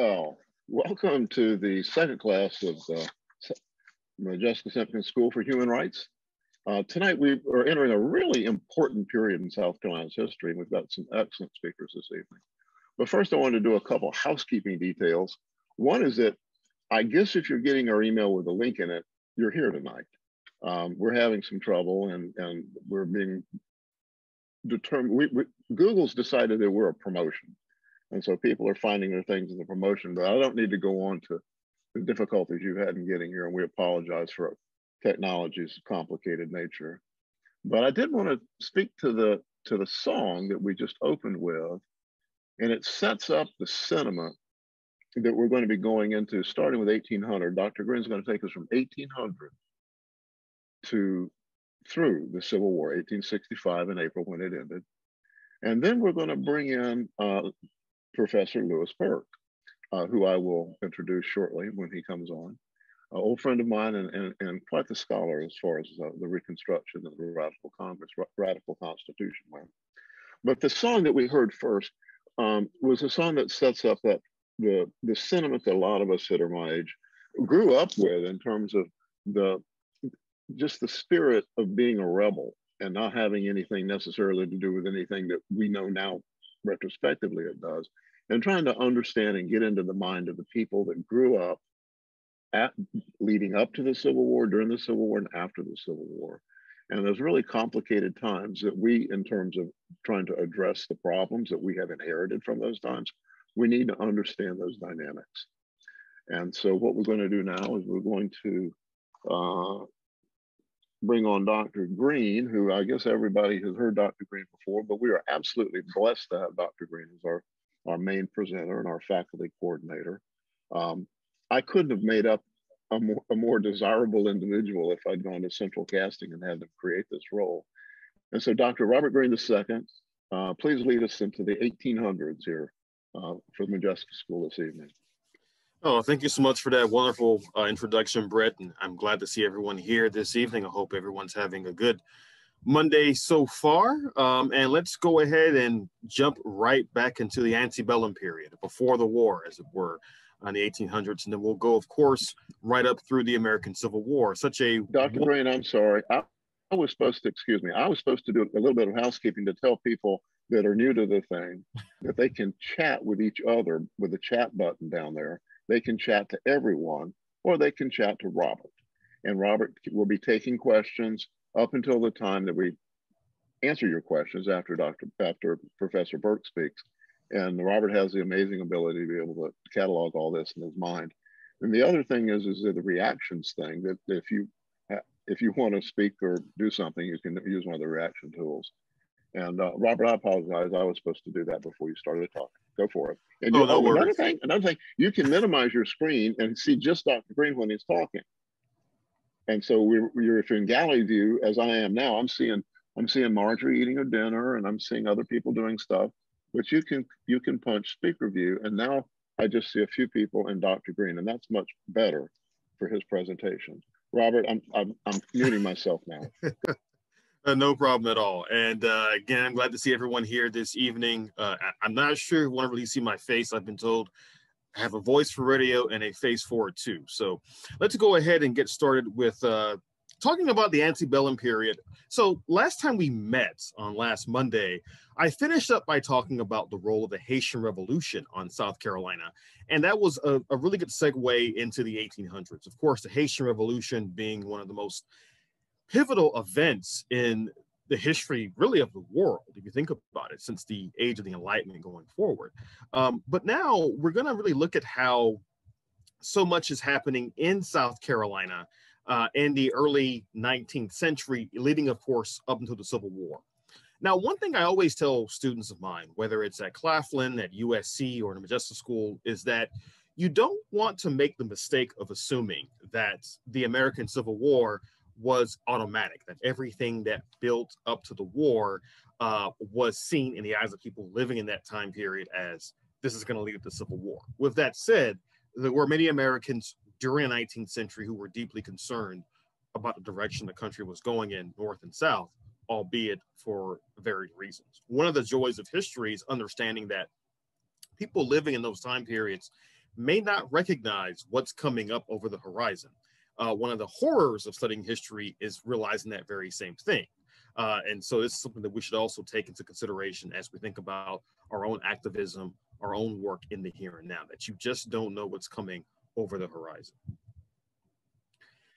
Oh, welcome to the second class of uh, Modjeska Simkins School for Human Rights. Uh, tonight we are entering a really important period in South Carolina's history, and we've got some excellent speakers this evening. But first, I want to do a couple housekeeping details. One is that I guess if you're getting our email with a link in it, you're here tonight. Um, we're having some trouble, and and we're being determined. We, we, Google's decided that we're a promotion, and so people are finding their things in the promotion. But I don't need to go on to the difficulties you've had in getting here, and we apologize for technology's complicated nature. But I did want to speak to the to the song that we just opened with, and it sets up the sentiment that we're going to be going into, starting with 1800. Dr. Greene's going to take us from 1800 to through the Civil War, 1865 in April when it ended. And then we're going to bring in uh, Professor Lewis Burke, uh, who I will introduce shortly when he comes on. Old friend of mine and, and, and quite the scholar as far as uh, the Reconstruction of the Radical Congress, Radical Constitution went. But the song that we heard first um, was a song that sets up that the, the sentiment that a lot of us that are my age grew up with in terms of the just the spirit of being a rebel and not having anything necessarily to do with anything that we know now retrospectively it does. And trying to understand and get into the mind of the people that grew up at leading up to the civil war during the civil war and after the civil war. And those really complicated times that we in terms of trying to address the problems that we have inherited from those times we need to understand those dynamics. And so what we're going to do now is we're going to uh, bring on Dr. Greene, who I guess everybody has heard Dr. Greene before, but we are absolutely blessed to have Dr. Greene as our, our main presenter and our faculty coordinator. Um, I couldn't have made up a more, a more desirable individual if I'd gone to Central Casting and had them create this role. And so Dr. Robert Greene II, uh, please lead us into the 1800s here uh, for the Modjeska School this evening. Oh, thank you so much for that wonderful uh, introduction, Brett. And I'm glad to see everyone here this evening. I hope everyone's having a good Monday so far. Um, and let's go ahead and jump right back into the antebellum period, before the war, as it were, on the 1800s. And then we'll go, of course, right up through the American Civil War. Such a. Dr. Greene, I'm sorry. I, I was supposed to, excuse me, I was supposed to do a little bit of housekeeping to tell people that are new to the thing that they can chat with each other with the chat button down there they can chat to everyone or they can chat to Robert. And Robert will be taking questions up until the time that we answer your questions after Dr. after Professor Burke speaks. And Robert has the amazing ability to be able to catalog all this in his mind. And the other thing is, is the reactions thing that if you if you want to speak or do something, you can use one of the reaction tools. And uh, Robert, I apologize. I was supposed to do that before you started talking. Go for it. And oh, you, no another thing, another thing, you can minimize your screen and see just Dr. Greene when he's talking. And so we're, you're if you're in gallery view, as I am now, I'm seeing I'm seeing Marjorie eating her dinner, and I'm seeing other people doing stuff. But you can you can punch speaker view, and now I just see a few people and Dr. Greene, and that's much better for his presentation. Robert, I'm I'm, I'm muting myself now. Uh, no problem at all. And uh, again, I'm glad to see everyone here this evening. Uh, I- am not sure you want to really see my face. I've been told I have a voice for radio and a face for it too. So let's go ahead and get started with uh, talking about the antebellum period. So last time we met on last Monday, I finished up by talking about the role of the Haitian Revolution on South Carolina. And that was a, a really good segue into the 1800s. Of course, the Haitian Revolution being one of the most pivotal events in the history really of the world if you think about it since the age of the enlightenment going forward. Um, but now we're going to really look at how so much is happening in south carolina uh, in the early 19th century leading of course up until the civil war. Now one thing i always tell students of mine whether it's at claflin at usc or in the Modjeska school is that you don't want to make the mistake of assuming that the american civil war was automatic, that everything that built up to the war uh, was seen in the eyes of people living in that time period as this is going to lead to civil war. With that said, there were many Americans during the 19th century who were deeply concerned about the direction the country was going in, north and south, albeit for varied reasons. One of the joys of history is understanding that people living in those time periods may not recognize what's coming up over the horizon. Uh, one of the horrors of studying history is realizing that very same thing. Uh, and so this is something that we should also take into consideration as we think about our own activism, our own work in the here and now, that you just don't know what's coming over the horizon.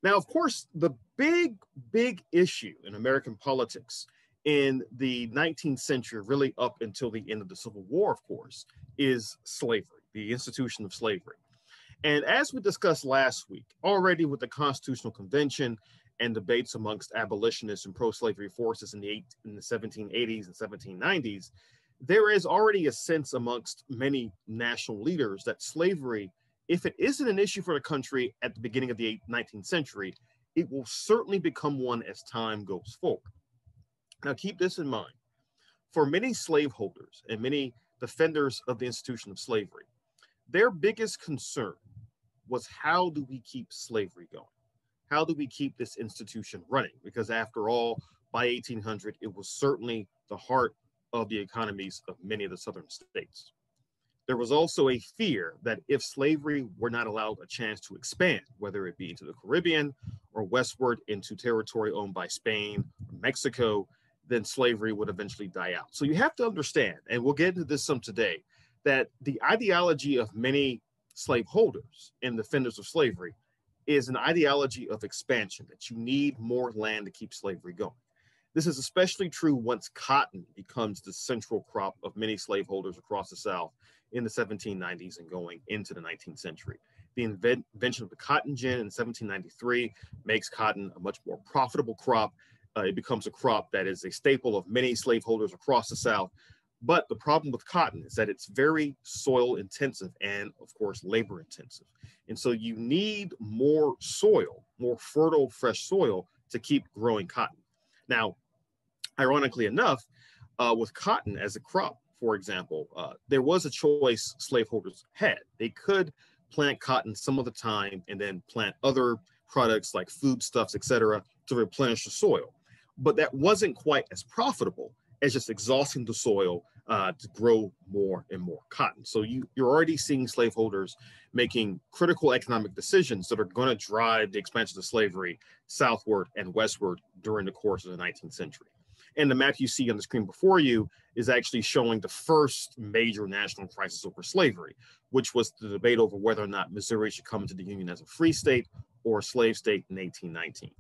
Now, of course, the big, big issue in American politics in the 19th century, really up until the end of the Civil War, of course, is slavery, the institution of slavery. And as we discussed last week, already with the Constitutional Convention and debates amongst abolitionists and pro-slavery forces in the, eight, in the 1780s and 1790s, there is already a sense amongst many national leaders that slavery, if it isn't an issue for the country at the beginning of the 19th century, it will certainly become one as time goes forward. Now, keep this in mind. For many slaveholders and many defenders of the institution of slavery, their biggest concern was how do we keep slavery going? how do we keep this institution running? Because after all, by 1800, it was certainly the heart of the economies of many of the southern states. There was also a fear that if slavery were not allowed a chance to expand, whether it be into the Caribbean or westward into territory owned by Spain or Mexico, then slavery would eventually die out. So you have to understand, and we'll get into this some today, that the ideology of many slaveholders and defenders of slavery is an ideology of expansion, that you need more land to keep slavery going. This is especially true once cotton becomes the central crop of many slaveholders across the South in the 1790s and going into the 19th century. The invention of the cotton gin in 1793 makes cotton a much more profitable crop. Uh, it becomes a crop that is a staple of many slaveholders across the South, but the problem with cotton is that it's very soil intensive and, of course, labor intensive. And so you need more soil, more fertile, fresh soil to keep growing cotton. Now, ironically enough, uh, with cotton as a crop, for example, uh, there was a choice slaveholders had. They could plant cotton some of the time and then plant other products like foodstuffs, etc., to replenish the soil. But that wasn't quite as profitable as just exhausting the soil uh, to grow more and more cotton. So you, you're already seeing slaveholders making critical economic decisions that are going to drive the expansion of slavery southward and westward during the course of the 19th century. And the map you see on the screen before you is actually showing the first major national crisis over slavery, which was the debate over whether or not Missouri should come into the Union as a free state or a slave state in 1819.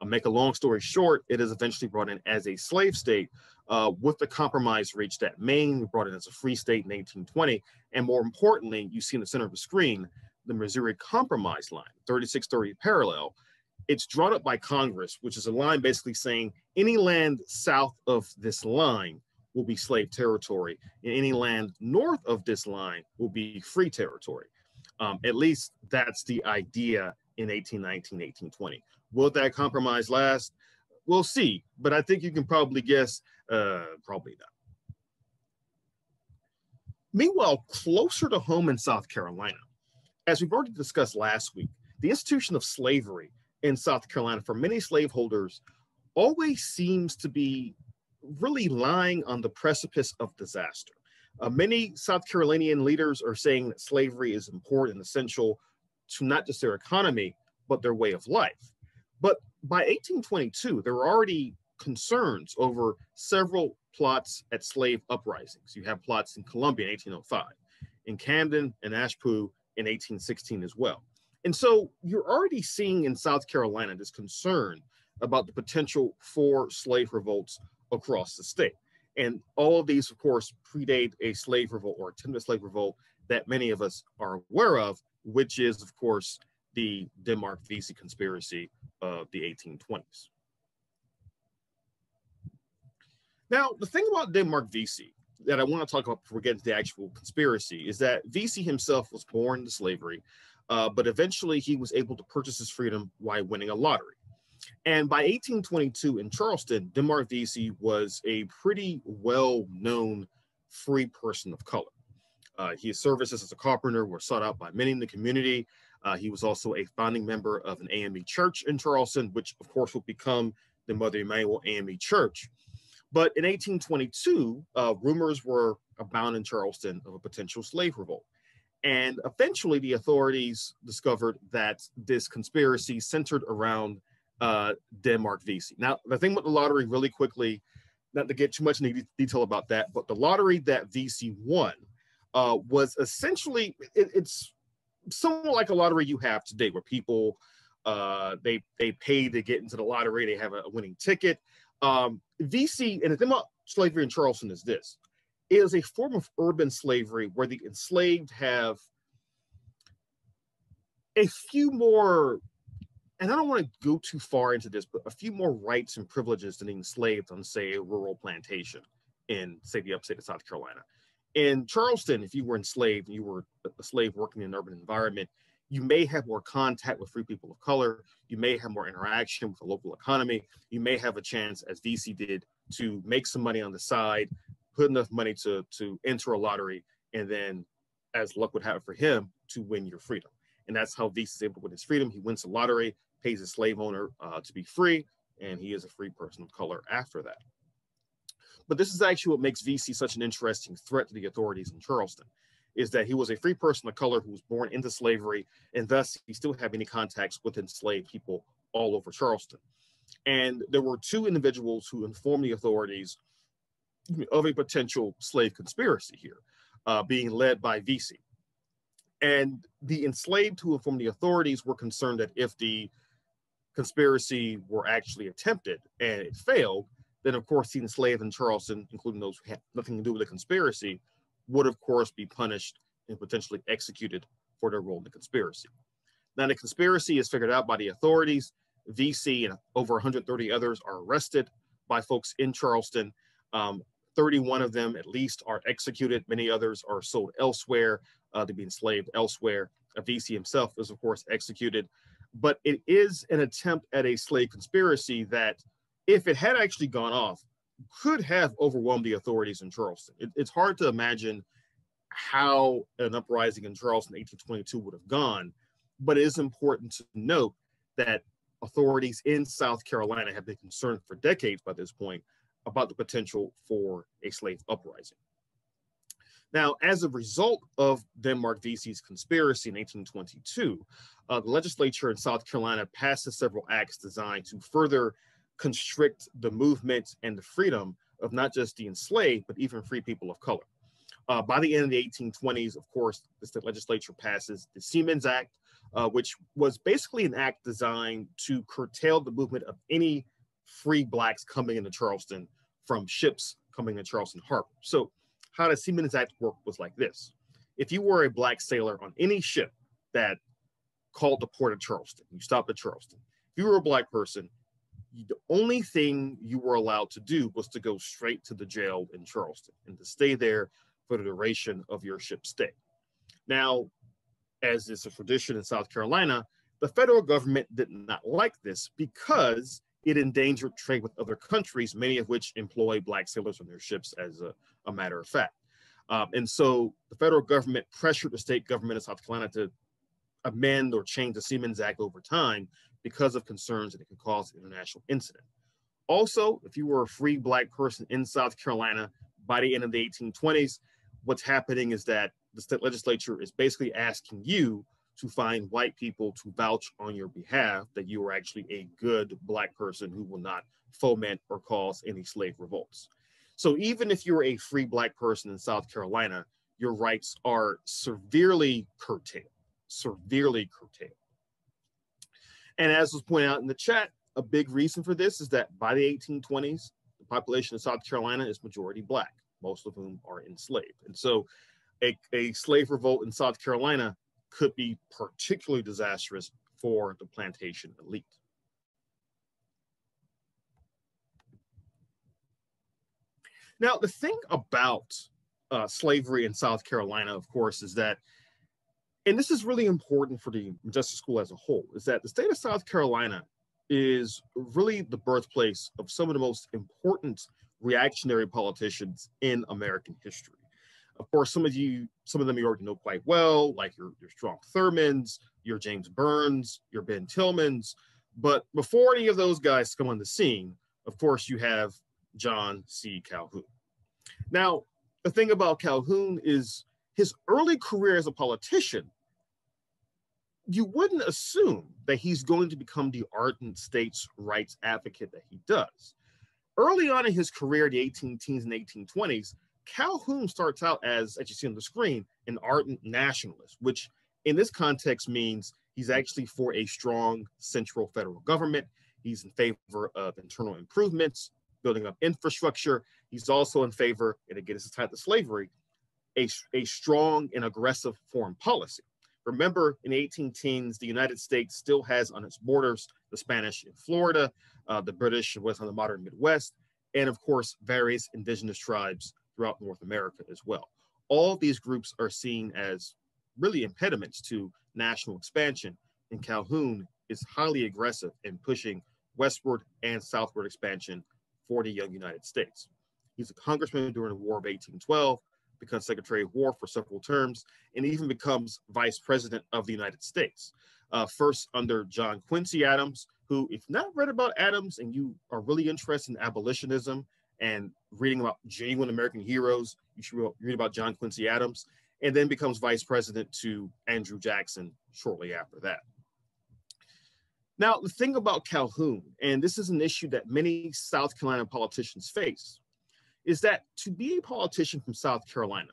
I'll make a long story short, it is eventually brought in as a slave state uh, with the compromise reached at Maine, brought in as a free state in 1820. And more importantly, you see in the center of the screen, the Missouri Compromise line, 3630 parallel. It's drawn up by Congress, which is a line basically saying any land south of this line will be slave territory, and any land north of this line will be free territory. Um, at least that's the idea in 1819, 1820. Will that compromise last? We'll see, but I think you can probably guess, uh, probably not. Meanwhile, closer to home in South Carolina, as we've already discussed last week, the institution of slavery in South Carolina for many slaveholders always seems to be really lying on the precipice of disaster. Uh, many South Carolinian leaders are saying that slavery is important and essential to not just their economy, but their way of life. But by 1822, there were already concerns over several plots at slave uprisings. You have plots in Columbia in 1805, in Camden and Ashepoo in 1816 as well. And so you're already seeing in South Carolina this concern about the potential for slave revolts across the state. And all of these, of course, predate a slave revolt or attempted slave revolt that many of us are aware of, which is, of course, the Denmark Vesey conspiracy of the 1820s. Now, the thing about Denmark Vesey that I want to talk about before we get into the actual conspiracy is that Vesey himself was born into slavery, uh, but eventually he was able to purchase his freedom while winning a lottery. And by 1822 in Charleston, Denmark Vesey was a pretty well known free person of color. Uh, his services as a carpenter were sought out by many in the community. Uh, he was also a founding member of an AME church in Charleston, which of course would become the Mother Emanuel AME Church. But in 1822, uh, rumors were abound in Charleston of a potential slave revolt. And eventually, the authorities discovered that this conspiracy centered around uh, Denmark Vesey. Now, the thing with the lottery, really quickly, not to get too much into detail about that, but the lottery that Vesey won uh, was essentially it, it's somewhat like a lottery you have today, where people uh, they they pay to get into the lottery, they have a, winning ticket. Um, Vesey and the thing about slavery in Charleston is this: it is a form of urban slavery where the enslaved have a few more and I don't want to go too far into this, but a few more rights and privileges than enslaved on, say, a rural plantation in, say, the upstate of South Carolina. In Charleston, if you were enslaved and you were a slave working in an urban environment, you may have more contact with free people of color. You may have more interaction with the local economy. You may have a chance, as Vesey did, to make some money on the side, put enough money to, to enter a lottery, and then, as luck would have it for him, to win your freedom. And that's how Vesey is able to win his freedom. He wins the lottery, pays a slave owner uh, to be free, and he is a free person of color after that. But this is actually what makes Vesey such an interesting threat to the authorities in Charleston, is that he was a free person of color who was born into slavery, and thus he still had any contacts with enslaved people all over Charleston. And there were two individuals who informed the authorities of a potential slave conspiracy here, uh, being led by Vesey. And the enslaved who informed the authorities were concerned that if the conspiracy were actually attempted and it failed, then of course the enslaved in Charleston, including those who had nothing to do with the conspiracy, would of course be punished and potentially executed for their role in the conspiracy. Now the conspiracy is figured out by the authorities. Vesey and over 130 others are arrested by folks in Charleston. Um, 31 of them at least are executed. Many others are sold elsewhere uh, to be enslaved elsewhere. Vesey himself is of course executed but it is an attempt at a slave conspiracy that, if it had actually gone off, could have overwhelmed the authorities in Charleston. It, it's hard to imagine how an uprising in Charleston 1822 would have gone, but it is important to note that authorities in South Carolina have been concerned for decades by this point about the potential for a slave uprising. Now, as a result of Denmark Vesey's conspiracy in 1822, uh, the legislature in South Carolina passes several acts designed to further constrict the movement and the freedom of not just the enslaved, but even free people of color. Uh, by the end of the 1820s, of course, the state legislature passes the Seamen's Act, uh, which was basically an act designed to curtail the movement of any free blacks coming into Charleston from ships coming to Charleston Harbor. So how the Seamen's Act work was like this. If you were a black sailor on any ship that called the port of Charleston, you stopped at Charleston. If you were a black person, the only thing you were allowed to do was to go straight to the jail in Charleston and to stay there for the duration of your ship's stay. Now, as is a tradition in South Carolina, the federal government did not like this because it endangered trade with other countries, many of which employ black sailors on their ships as a, a matter of fact. Um, and so the federal government pressured the state government of South Carolina to amend or change the Seamen's Act over time because of concerns that it could cause an international incident. Also, if you were a free black person in South Carolina by the end of the 1820s, what's happening is that the state legislature is basically asking you to find white people to vouch on your behalf that you are actually a good black person who will not foment or cause any slave revolts. So even if you're a free black person in South Carolina, your rights are severely curtailed, severely curtailed. And as was pointed out in the chat, a big reason for this is that by the 1820s, the population of South Carolina is majority black, most of whom are enslaved. And so a, a slave revolt in South Carolina could be particularly disastrous for the plantation elite. Now, the thing about uh, slavery in South Carolina, of course, is that, and this is really important for the Justice School as a whole, is that the state of South Carolina is really the birthplace of some of the most important reactionary politicians in American history. Of course, some of you, some of them you already know quite well, like your, your Strom Thurmonds, your James Byrnes, your Ben Tillmans. But before any of those guys come on the scene, of course, you have John C. Calhoun. Now, the thing about Calhoun is his early career as a politician, you wouldn't assume that he's going to become the ardent states' rights advocate that he does. Early on in his career, the 18 teens and 1820s, Calhoun starts out as, as you see on the screen, an ardent nationalist, which in this context means he's actually for a strong central federal government. He's in favor of internal improvements, building up infrastructure. He's also in favor, and again, this is tied to slavery, a, a strong and aggressive foreign policy. Remember, in the 18 teens, the United States still has on its borders the Spanish in Florida, uh, the British was on the modern Midwest, and of course, various indigenous tribes throughout North America as well. All these groups are seen as really impediments to national expansion, and Calhoun is highly aggressive in pushing westward and southward expansion for the young United States. He's a congressman during the War of 1812, becomes Secretary of War for several terms, and even becomes Vice President of the United States. Uh, first under John Quincy Adams, who, if not read about Adams and you are really interested in abolitionism and reading about genuine American heroes, you should read about John Quincy Adams, and then becomes vice president to Andrew Jackson shortly after that. Now, the thing about Calhoun, and this is an issue that many South Carolina politicians face, is that to be a politician from South Carolina,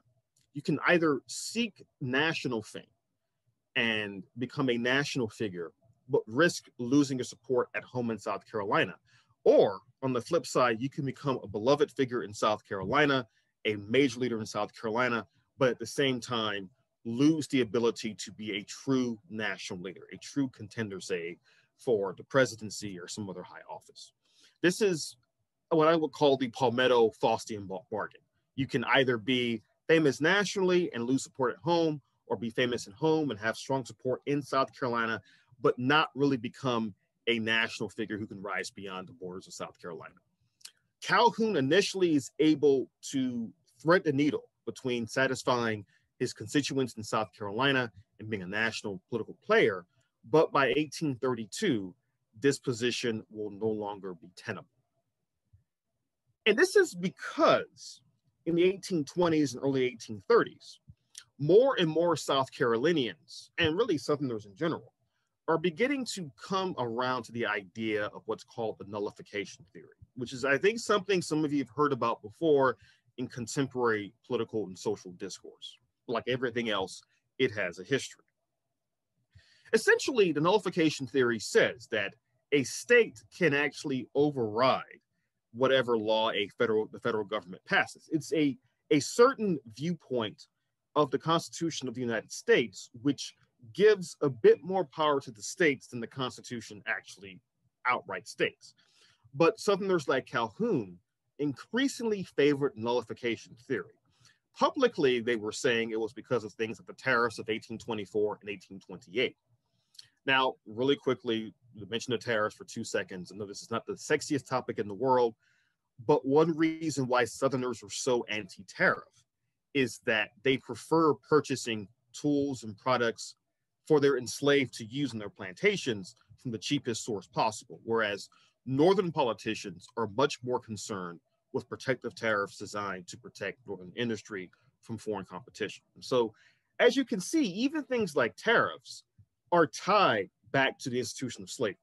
you can either seek national fame and become a national figure, but risk losing your support at home in South Carolina. Or on the flip side, you can become a beloved figure in South Carolina, a major leader in South Carolina, but at the same time, lose the ability to be a true national leader, a true contender, say, for the presidency or some other high office. This is what I would call the Palmetto Faustian bargain. You can either be famous nationally and lose support at home, or be famous at home and have strong support in South Carolina, but not really become a national figure who can rise beyond the borders of South Carolina. Calhoun initially is able to thread the needle between satisfying his constituents in South Carolina and being a national political player, but by 1832, this position will no longer be tenable. And this is because in the 1820s and early 1830s, more and more South Carolinians, and really Southerners in general, are beginning to come around to the idea of what's called the nullification theory, which is, I think, something some of you have heard about before in contemporary political and social discourse. Like everything else, it has a history. Essentially, the nullification theory says that a state can actually override whatever law a federal the federal government passes. It's a a certain viewpoint of the Constitution of the United States which gives a bit more power to the states than the Constitution actually outright states. But Southerners like Calhoun increasingly favored nullification theory. Publicly, they were saying it was because of things like the tariffs of 1824 and 1828. Now, really quickly, mention the tariffs for two seconds. I know this is not the sexiest topic in the world, but one reason why Southerners were so anti tariff is that they prefer purchasing tools and products for their enslaved to use in their plantations from the cheapest source possible. Whereas Northern politicians are much more concerned with protective tariffs designed to protect Northern industry from foreign competition. So, as you can see, even things like tariffs are tied back to the institution of slavery.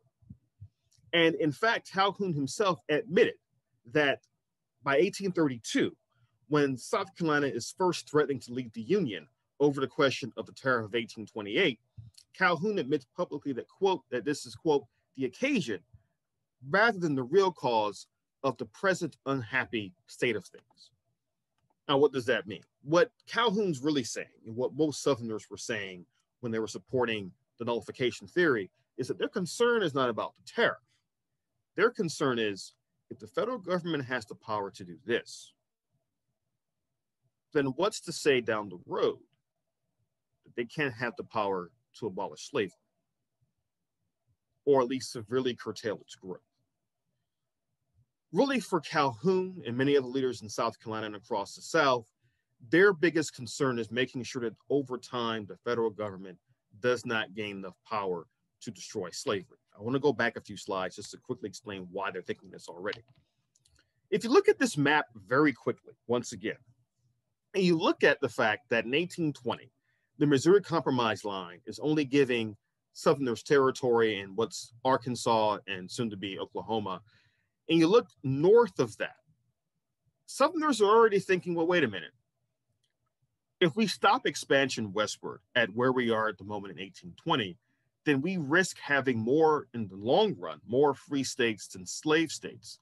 And in fact, Calhoun himself admitted that by 1832, when South Carolina is first threatening to leave the Union over the question of the tariff of 1828, Calhoun admits publicly that, quote, that this is, quote, the occasion rather than the real cause of the present unhappy state of things. Now, what does that mean? What Calhoun's really saying, and what most Southerners were saying when they were supporting the nullification theory, is that their concern is not about the tariff. Their concern is if the federal government has the power to do this, then what's to say down the road that they can't have the power to abolish slavery or at least severely curtail its growth? Really, for Calhoun and many other leaders in South Carolina and across the South, their biggest concern is making sure that over time the federal government does not gain enough power to destroy slavery. I want to go back a few slides just to quickly explain why they're thinking this already. If you look at this map very quickly, once again, And you look at the fact that in 1820, the Missouri Compromise line is only giving Southerners territory in what's Arkansas and soon to be Oklahoma. And you look north of that, Southerners are already thinking, well, wait a minute. If we stop expansion westward at where we are at the moment in 1820, then we risk having more in the long run, more free states than slave states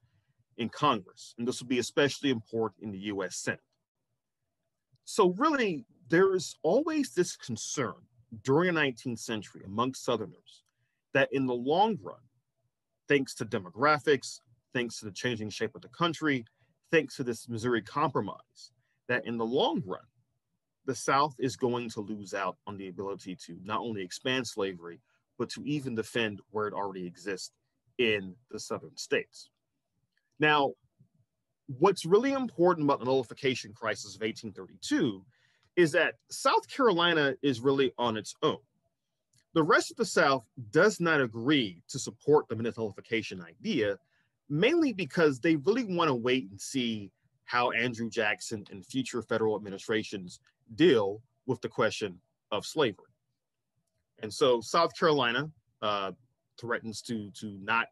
in Congress. And this will be especially important in the US Senate. So, really, there is always this concern during the 19th century among Southerners that in the long run, thanks to demographics, thanks to the changing shape of the country, thanks to this Missouri Compromise, that in the long run, the South is going to lose out on the ability to not only expand slavery, but to even defend where it already exists in the Southern states. Now, what's really important about the nullification crisis of 1832 is that South Carolina is really on its own. The rest of the South does not agree to support the nullification idea, mainly because they really want to wait and see how Andrew Jackson and future federal administrations deal with the question of slavery. And so South Carolina uh, threatens to, to not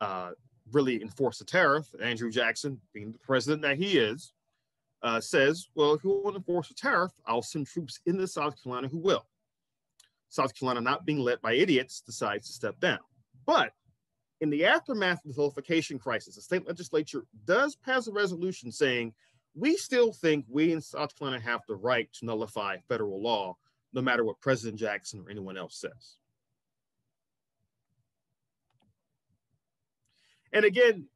uh, really enforce the tariff. Andrew Jackson, being the president that he is, uh, says, well, if you want to enforce a tariff, I'll send troops into South Carolina who will. South Carolina, not being led by idiots, decides to step down. But in the aftermath of the nullification crisis, the state legislature does pass a resolution saying, we still think we in South Carolina have the right to nullify federal law, no matter what President Jackson or anyone else says. And again,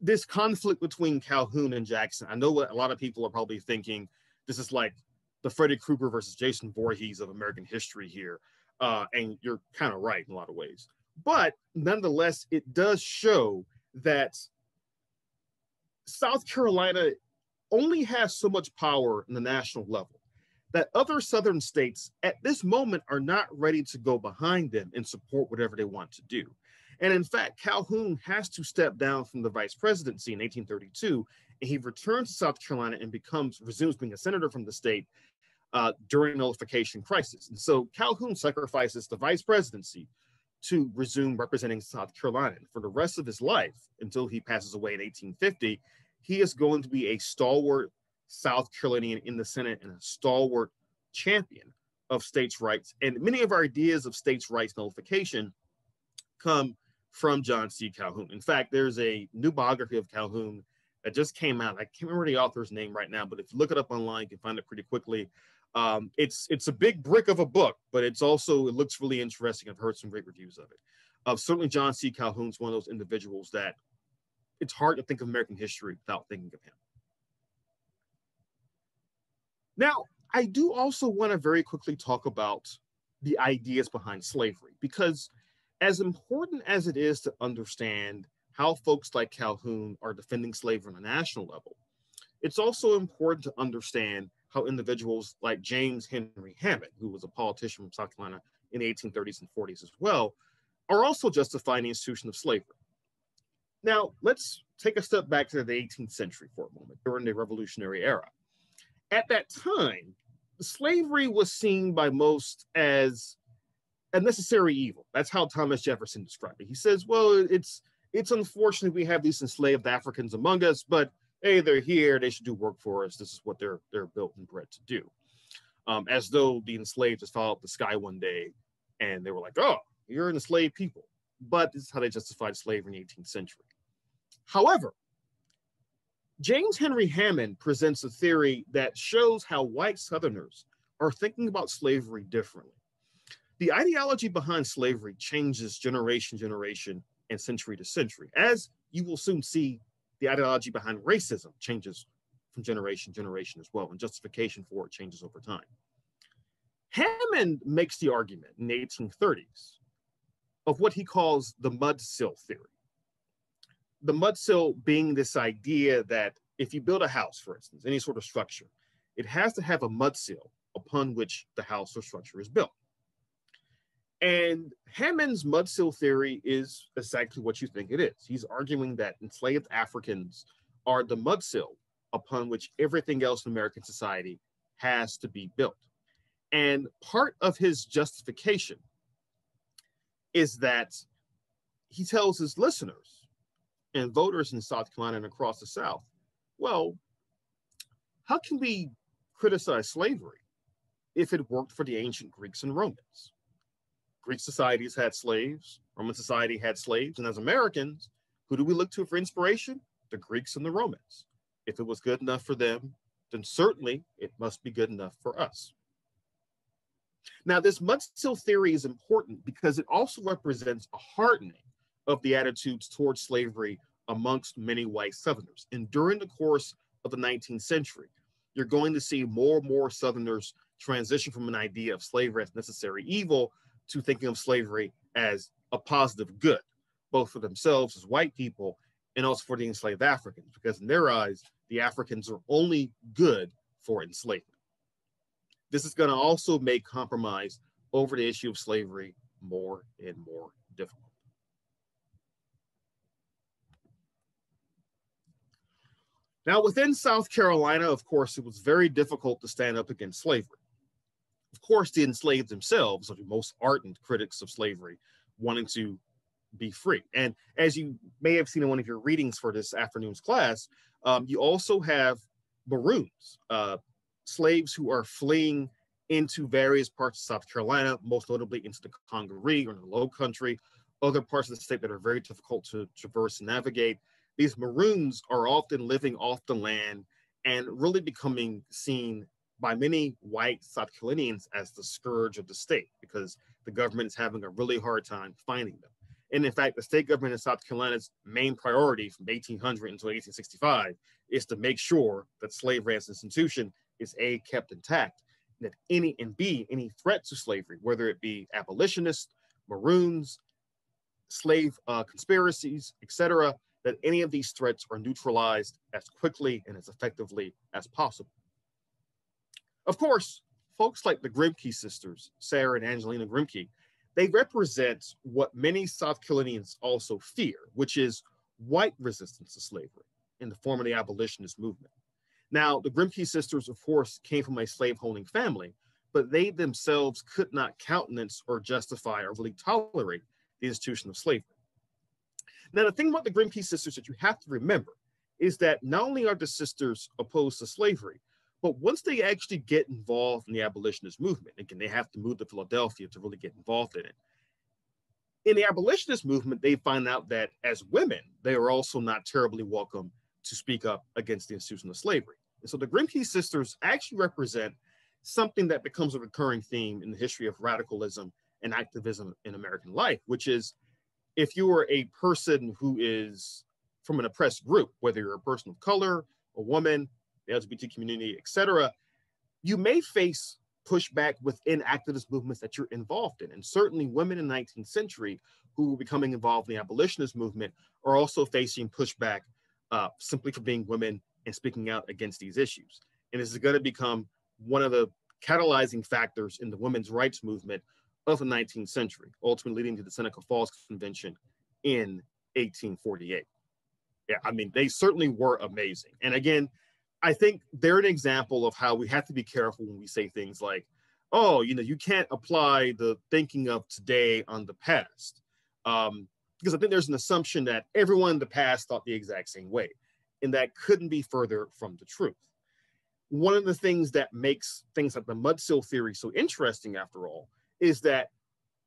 this conflict between Calhoun and Jackson, I know what a lot of people are probably thinking this is like the Freddy Krueger versus Jason Voorhees of American history here. Uh, and you're kind of right in a lot of ways. But nonetheless, it does show that South Carolina only has so much power in the national level that other Southern states at this moment are not ready to go behind them and support whatever they want to do. And in fact, Calhoun has to step down from the vice presidency in 1832, and he returns to South Carolina and becomes resumes being a senator from the state uh, during the nullification crisis. And so Calhoun sacrifices the vice presidency to resume representing South Carolina. For the rest of his life, until he passes away in 1850, he is going to be a stalwart South Carolinian in the Senate and a stalwart champion of states' rights. And many of our ideas of states' rights nullification come from John C. Calhoun. In fact, there's a new biography of Calhoun that just came out. I can't remember the author's name right now, but if you look it up online, you can find it pretty quickly. Um, it's it's a big brick of a book, but it's also it looks really interesting. I've heard some great reviews of it. Uh, certainly, John C. Calhoun's one of those individuals that it's hard to think of American history without thinking of him. Now, I do also want to very quickly talk about the ideas behind slavery because as important as it is to understand how folks like Calhoun are defending slavery on a national level, it's also important to understand how individuals like James Henry Hammond, who was a politician from South Carolina in the 1830s and 40s as well, are also justifying the institution of slavery. Now, let's take a step back to the 18th century for a moment, during the Revolutionary era. At that time, slavery was seen by most as a necessary evil. That's how Thomas Jefferson described it. He says, well, it's it's unfortunate we have these enslaved Africans among us, but hey, they're here, they should do work for us. This is what they're they're built and bred to do. Um, as though the enslaved just fell out the sky one day and they were like, oh, you're an enslaved people. But this is how they justified slavery in the 18th century. However, James Henry Hammond presents a theory that shows how white Southerners are thinking about slavery differently the ideology behind slavery changes generation to generation and century to century as you will soon see the ideology behind racism changes from generation to generation as well and justification for it changes over time. Hammond makes the argument in the 1830s of what he calls the mudsill theory. The mudsill being this idea that if you build a house for instance any sort of structure it has to have a mudsill upon which the house or structure is built and Hammond's mudsill theory is exactly what you think it is. He's arguing that enslaved Africans are the mudsill upon which everything else in American society has to be built. And part of his justification is that he tells his listeners and voters in South Carolina and across the South, well, how can we criticize slavery if it worked for the ancient Greeks and Romans? Greek societies had slaves, Roman society had slaves, and as Americans, who do we look to for inspiration? The Greeks and the Romans. If it was good enough for them, then certainly it must be good enough for us. Now, this mudsill theory is important because it also represents a hardening of the attitudes towards slavery amongst many white Southerners. And during the course of the 19th century, you're going to see more and more Southerners transition from an idea of slavery as necessary evil to thinking of slavery as a positive good, both for themselves as white people and also for the enslaved Africans, because in their eyes, the Africans are only good for enslavement. This is going to also make compromise over the issue of slavery more and more difficult. Now, within South Carolina, of course, it was very difficult to stand up against slavery. Of course, the enslaved themselves are the most ardent critics of slavery, wanting to be free. And as you may have seen in one of your readings for this afternoon's class, um, you also have maroons, uh, slaves who are fleeing into various parts of South Carolina, most notably into the Congaree or the Low Country, other parts of the state that are very difficult to traverse and navigate. These maroons are often living off the land and really becoming seen by many white South Carolinians as the scourge of the state because the government is having a really hard time finding them. And in fact, the state government in South Carolina's main priority from 1800 until 1865 is to make sure that slavery as an institution is A, kept intact, that any, and B, any threat to slavery, whether it be abolitionists, maroons, slave uh, conspiracies, etc., that any of these threats are neutralized as quickly and as effectively as possible. Of course, folks like the Grimke sisters, Sarah and Angelina Grimke, they represent what many South Carolinians also fear, which is white resistance to slavery in the form of the abolitionist movement. Now, the Grimke sisters, of course, came from a slaveholding family, but they themselves could not countenance or justify or really tolerate the institution of slavery. Now, the thing about the Grimke sisters that you have to remember is that not only are the sisters opposed to slavery, but once they actually get involved in the abolitionist movement, again, they have to move to Philadelphia to really get involved in it. In the abolitionist movement, they find out that as women, they are also not terribly welcome to speak up against the institution of slavery. And so the Grimke sisters actually represent something that becomes a recurring theme in the history of radicalism and activism in American life, which is if you are a person who is from an oppressed group, whether you're a person of color, a woman, the LGBT community, etc., you may face pushback within activist movements that you're involved in. And certainly women in the 19th century who were becoming involved in the abolitionist movement are also facing pushback uh, simply for being women and speaking out against these issues. And this is going to become one of the catalyzing factors in the women's rights movement of the 19th century, ultimately leading to the Seneca Falls Convention in 1848. Yeah, I mean, they certainly were amazing. And again, I think they're an example of how we have to be careful when we say things like, oh, you know, you can't apply the thinking of today on the past. Um, because I think there's an assumption that everyone in the past thought the exact same way. And that couldn't be further from the truth. One of the things that makes things like the mudsill theory so interesting, after all, is that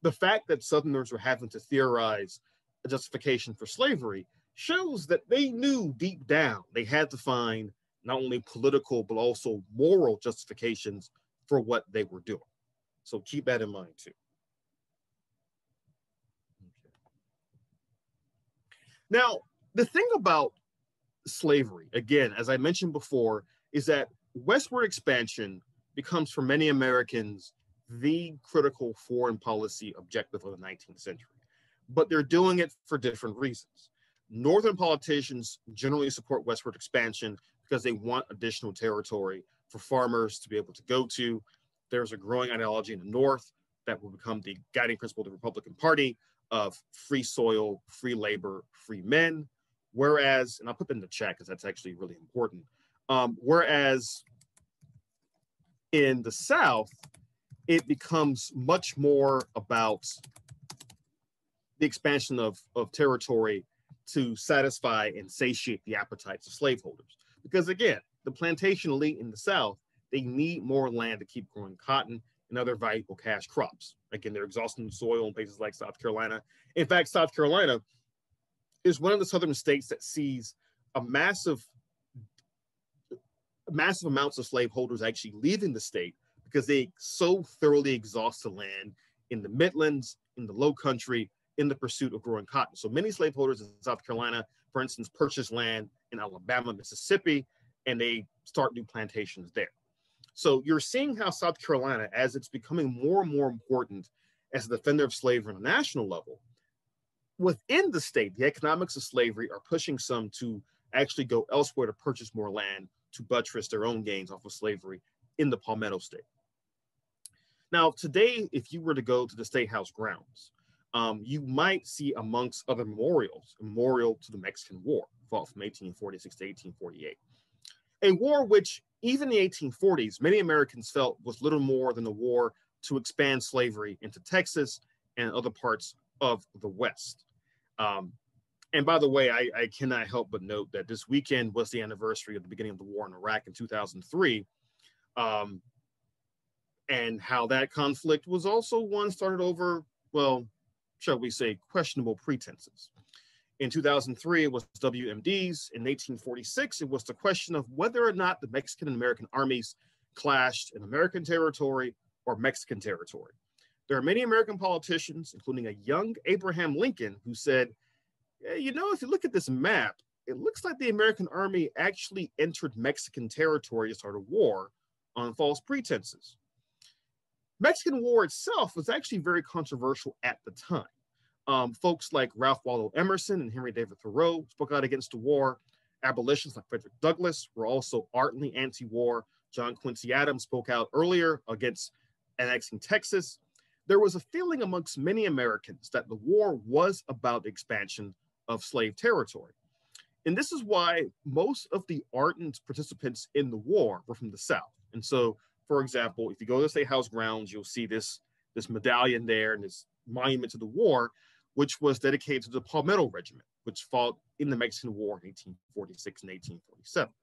the fact that Southerners were having to theorize a justification for slavery shows that they knew deep down they had to find not only political but also moral justifications for what they were doing. So keep that in mind too. Now, the thing about slavery, again, as I mentioned before, is that westward expansion becomes for many Americans the critical foreign policy objective of the 19th century. But they're doing it for different reasons. Northern politicians generally support westward expansion because they want additional territory for farmers to be able to go to. There's a growing ideology in the North that will become the guiding principle of the Republican Party of free soil, free labor, free men. Whereas, and I'll put that in the chat because that's actually really important. Um, whereas in the South, it becomes much more about the expansion of, of territory to satisfy and satiate the appetites of slaveholders. Because again, the plantation elite in the South, they need more land to keep growing cotton and other valuable cash crops. Again, they're exhausting the soil in places like South Carolina. In fact, South Carolina is one of the southern states that sees a massive, massive amounts of slaveholders actually leaving the state because they so thoroughly exhaust the land in the Midlands, in the Low Country, in the pursuit of growing cotton. So many slaveholders in South Carolina, for instance, purchase land in Alabama, Mississippi, and they start new plantations there. So you're seeing how South Carolina, as it's becoming more and more important as a defender of slavery on a national level, within the state, the economics of slavery are pushing some to actually go elsewhere to purchase more land to buttress their own gains off of slavery in the Palmetto State. Now, today, if you were to go to the State House grounds, um, you might see amongst other memorials, a memorial to the Mexican War, fought from 1846 to 1848. A war which, even in the 1840s, many Americans felt was little more than a war to expand slavery into Texas and other parts of the West. Um, and by the way, I, I, cannot help but note that this weekend was the anniversary of the beginning of the war in Iraq in 2003. Um, and how that conflict was also one started over, well, shall we say, questionable pretenses. In 2003, it was WMDs. In 1846, it was the question of whether or not the Mexican and American armies clashed in American territory or Mexican territory. There are many American politicians, including a young Abraham Lincoln, who said, you know, if you look at this map, it looks like the American army actually entered Mexican territory to start a war on false pretenses. Mexican War itself was actually very controversial at the time. Um, folks like Ralph Waldo Emerson and Henry David Thoreau spoke out against the war. Abolitionists like Frederick Douglass were also ardently anti-war. John Quincy Adams spoke out earlier against annexing Texas. There was a feeling amongst many Americans that the war was about expansion of slave territory. And this is why most of the ardent participants in the war were from the South. And so for example, if you go to the State House grounds, you'll see this, this medallion there and this monument to the war, which was dedicated to the Palmetto Regiment, which fought in the Mexican War in 1846 and 1847.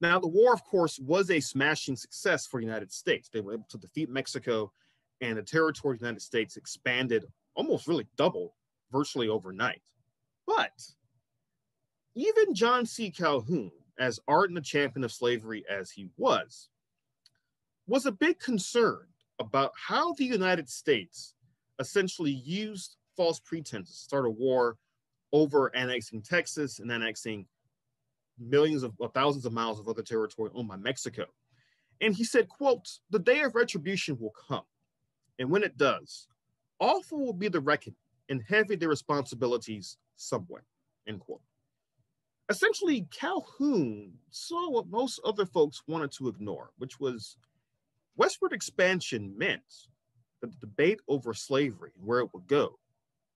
Now, the war, of course, was a smashing success for the United States. They were able to defeat Mexico, and the territory of the United States expanded almost really doubled virtually overnight. But even John C. Calhoun, as ardent a champion of slavery as he was, was a big concern about how the United States essentially used false pretenses to start a war over annexing Texas and annexing millions of or thousands of miles of other territory owned by Mexico. And he said, quote, the day of retribution will come. And when it does, awful will be the reckoning and heavy the responsibilities somewhere, end quote essentially Calhoun saw what most other folks wanted to ignore, which was westward expansion meant that the debate over slavery and where it would go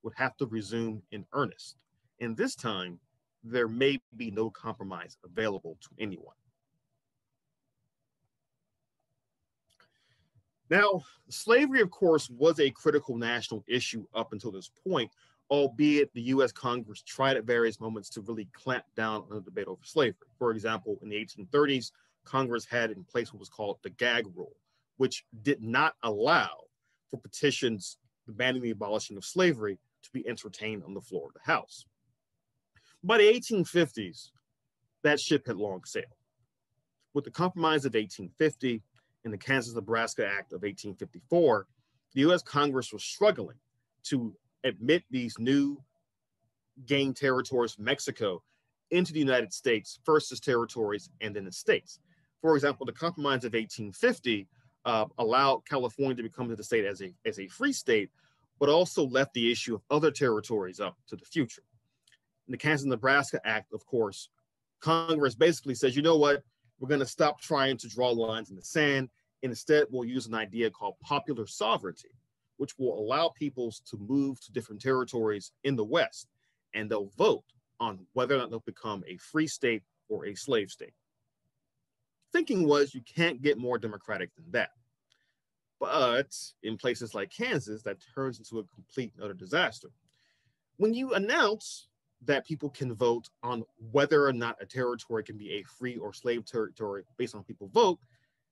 would have to resume in earnest. And this time, there may be no compromise available to anyone. Now, slavery, of course, was a critical national issue up until this point, albeit the US Congress tried at various moments to really clamp down on the debate over slavery. For example, in the 1830s, Congress had in place what was called the gag rule, which did not allow for petitions demanding the abolition of slavery to be entertained on the floor of the House. By the 1850s, that ship had long sailed. With the Compromise of 1850 and the Kansas Nebraska Act of 1854, the US Congress was struggling to admit these new gained territories from Mexico into the United States, first as territories and then as states. For example, the Compromise of 1850 uh, allowed California to become the state as a, as a free state, but also left the issue of other territories up to the future. In the Kansas-Nebraska Act, of course, Congress basically says, you know what, we're going to stop trying to draw lines in the sand. And instead, we'll use an idea called popular sovereignty, which will allow peoples to move to different territories in the West, and they'll vote on whether or not they'll become a free state or a slave state. Thinking was you can't get more democratic than that. But in places like Kansas, that turns into a complete and utter disaster. When you announce that people can vote on whether or not a territory can be a free or slave territory based on people vote,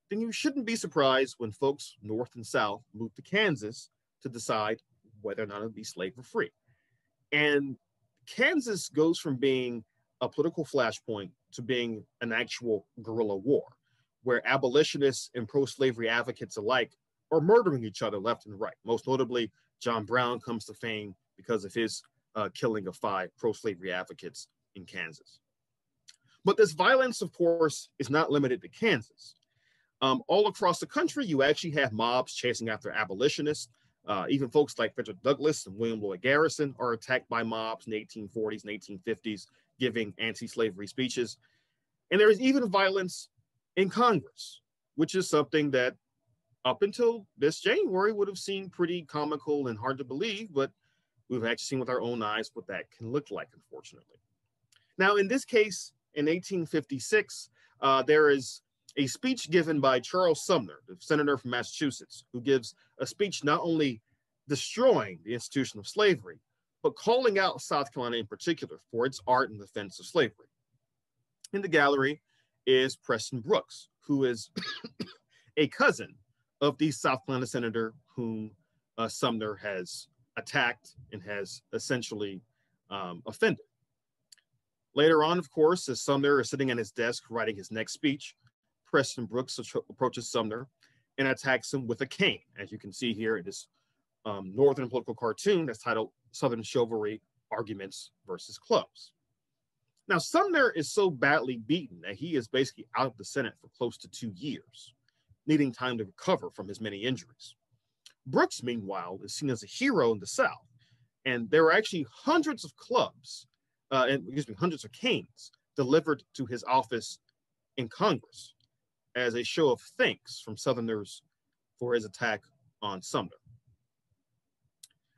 then you shouldn't be surprised when folks north and south move to Kansas to decide whether or not it'll be slave or free. And Kansas goes from being a political flashpoint to being an actual guerrilla war, where abolitionists and pro slavery advocates alike are murdering each other left and right. Most notably, John Brown comes to fame because of his uh, killing of five pro slavery advocates in Kansas. But this violence, of course, is not limited to Kansas. Um, all across the country, you actually have mobs chasing after abolitionists. Uh, even folks like Frederick Douglass and William Lloyd Garrison are attacked by mobs in the 1840s and 1850s, giving anti slavery speeches. And there is even violence in Congress, which is something that up until this January would have seemed pretty comical and hard to believe, but we've actually seen with our own eyes what that can look like, unfortunately. Now, in this case, in 1856, uh, there is a speech given by Charles Sumner, the senator from Massachusetts, who gives a speech not only destroying the institution of slavery, but calling out South Carolina in particular for its art in the defense of slavery. In the gallery is Preston Brooks, who is a cousin of the South Carolina senator whom uh, Sumner has attacked and has essentially um, offended. Later on, of course, as Sumner is sitting at his desk writing his next speech, Preston Brooks approaches Sumner and attacks him with a cane. As you can see here in this um, Northern political cartoon that's titled Southern Chivalry Arguments versus Clubs. Now, Sumner is so badly beaten that he is basically out of the Senate for close to two years, needing time to recover from his many injuries. Brooks, meanwhile, is seen as a hero in the South, and there are actually hundreds of clubs, uh, and excuse me, hundreds of canes delivered to his office in Congress as a show of thanks from Southerners for his attack on Sumner.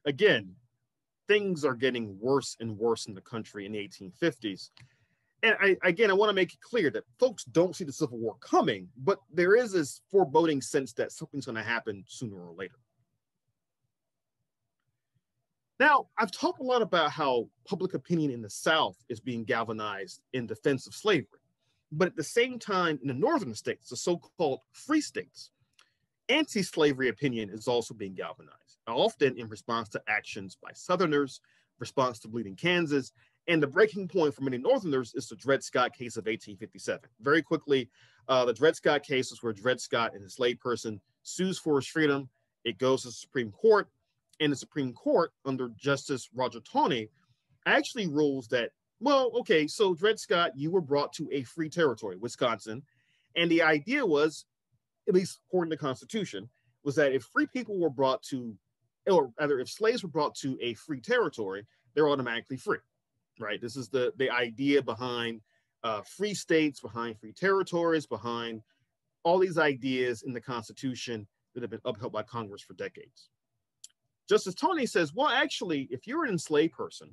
Again, things are getting worse and worse in the country in the 1850s. And I, again, I want to make it clear that folks don't see the Civil War coming, but there is this foreboding sense that something's going to happen sooner or later. Now, I've talked a lot about how public opinion in the South is being galvanized in defense of slavery. But at the same time, in the northern states, the so called free states, anti slavery opinion is also being galvanized, often in response to actions by Southerners, response to Bleeding Kansas. And the breaking point for many Northerners is the Dred Scott case of 1857. Very quickly, uh, the Dred Scott case is where Dred Scott, an enslaved person, sues for his freedom. It goes to the Supreme Court, and the Supreme Court, under Justice Roger Taney, actually rules that well, okay, so Dred Scott, you were brought to a free territory, Wisconsin, and the idea was, at least according to the Constitution, was that if free people were brought to, or rather, if slaves were brought to a free territory, they're automatically free, right? This is the the idea behind uh, free states, behind free territories, behind all these ideas in the Constitution that have been upheld by Congress for decades. Justice Taney says, well, actually, if you're an enslaved person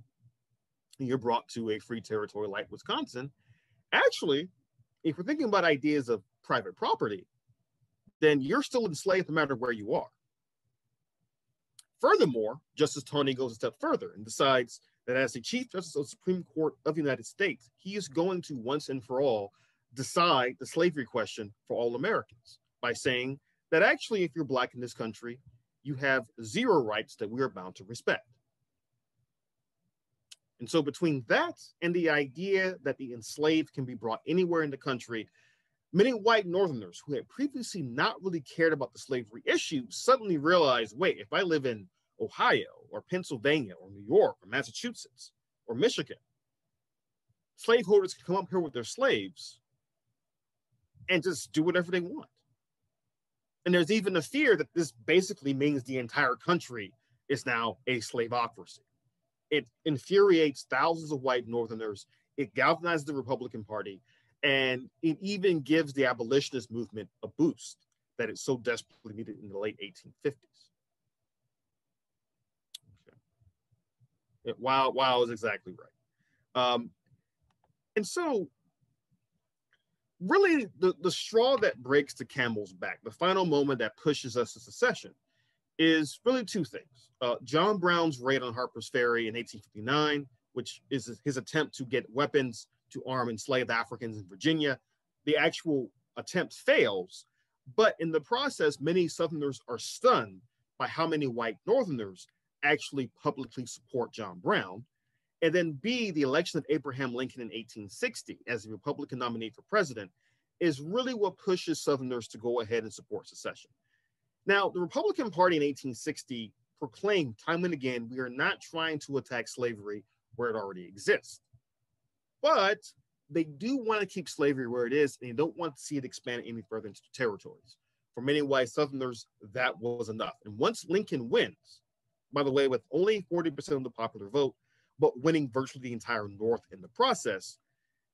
and you're brought to a free territory like Wisconsin, actually, if we're thinking about ideas of private property, then you're still enslaved no matter where you are. Furthermore, Justice Taney goes a step further and decides that as the Chief Justice of the Supreme Court of the United States, he is going to once and for all decide the slavery question for all Americans by saying that actually, if you're Black in this country, you have zero rights that we are bound to respect. And so, between that and the idea that the enslaved can be brought anywhere in the country, many white Northerners who had previously not really cared about the slavery issue suddenly realized wait, if I live in Ohio or Pennsylvania or New York or Massachusetts or Michigan, slaveholders can come up here with their slaves and just do whatever they want. And there's even a fear that this basically means the entire country is now a slavocracy. It infuriates thousands of white Northerners. It galvanizes the Republican Party. And it even gives the abolitionist movement a boost that it so desperately needed in the late 1850s. Okay. Wow, wow is exactly right. Um, and so really the, the straw that breaks the camel's back, the final moment that pushes us to secession, is really two things. Uh, John Brown's raid on Harper's Ferry in 1859, which is his attempt to get weapons to arm enslaved Africans in Virginia. The actual attempt fails, but in the process, many Southerners are stunned by how many white Northerners actually publicly support John Brown. And then B, the election of Abraham Lincoln in 1860 as the Republican nominee for president is really what pushes Southerners to go ahead and support secession. Now, the Republican Party in 1860 proclaimed time and again, we are not trying to attack slavery where it already exists. But they do want to keep slavery where it is, and they don't want to see it expand any further into territories. For many white Southerners, that was enough. And once Lincoln wins, by the way, with only 40% of the popular vote, but winning virtually the entire North in the process,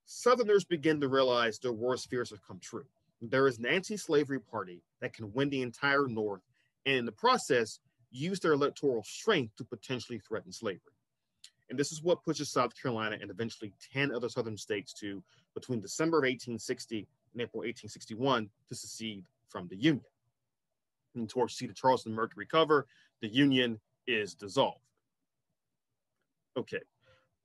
Southerners begin to realize their worst fears have come true. There is an anti slavery party that can win the entire North, and in the process, use their electoral strength to potentially threaten slavery. And this is what pushes South Carolina and eventually 10 other Southern states to, between December of 1860 and April 1861, to secede from the Union. And towards see the Charleston Mercury cover, the Union is dissolved. Okay.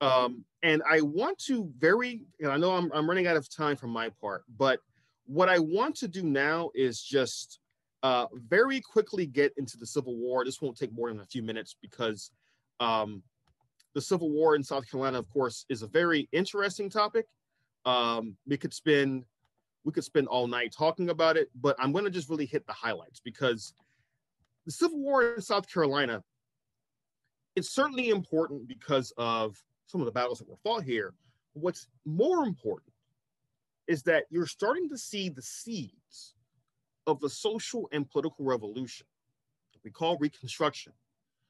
Um, and I want to very, I know I'm, I'm running out of time for my part, but what I want to do now is just uh, very quickly get into the Civil War. This won't take more than a few minutes because um, the Civil War in South Carolina, of course, is a very interesting topic. Um, we could spend we could spend all night talking about it, but I'm going to just really hit the highlights because the Civil War in South Carolina it's certainly important because of some of the battles that were fought here. What's more important is that you're starting to see the seeds of the social and political revolution we call Reconstruction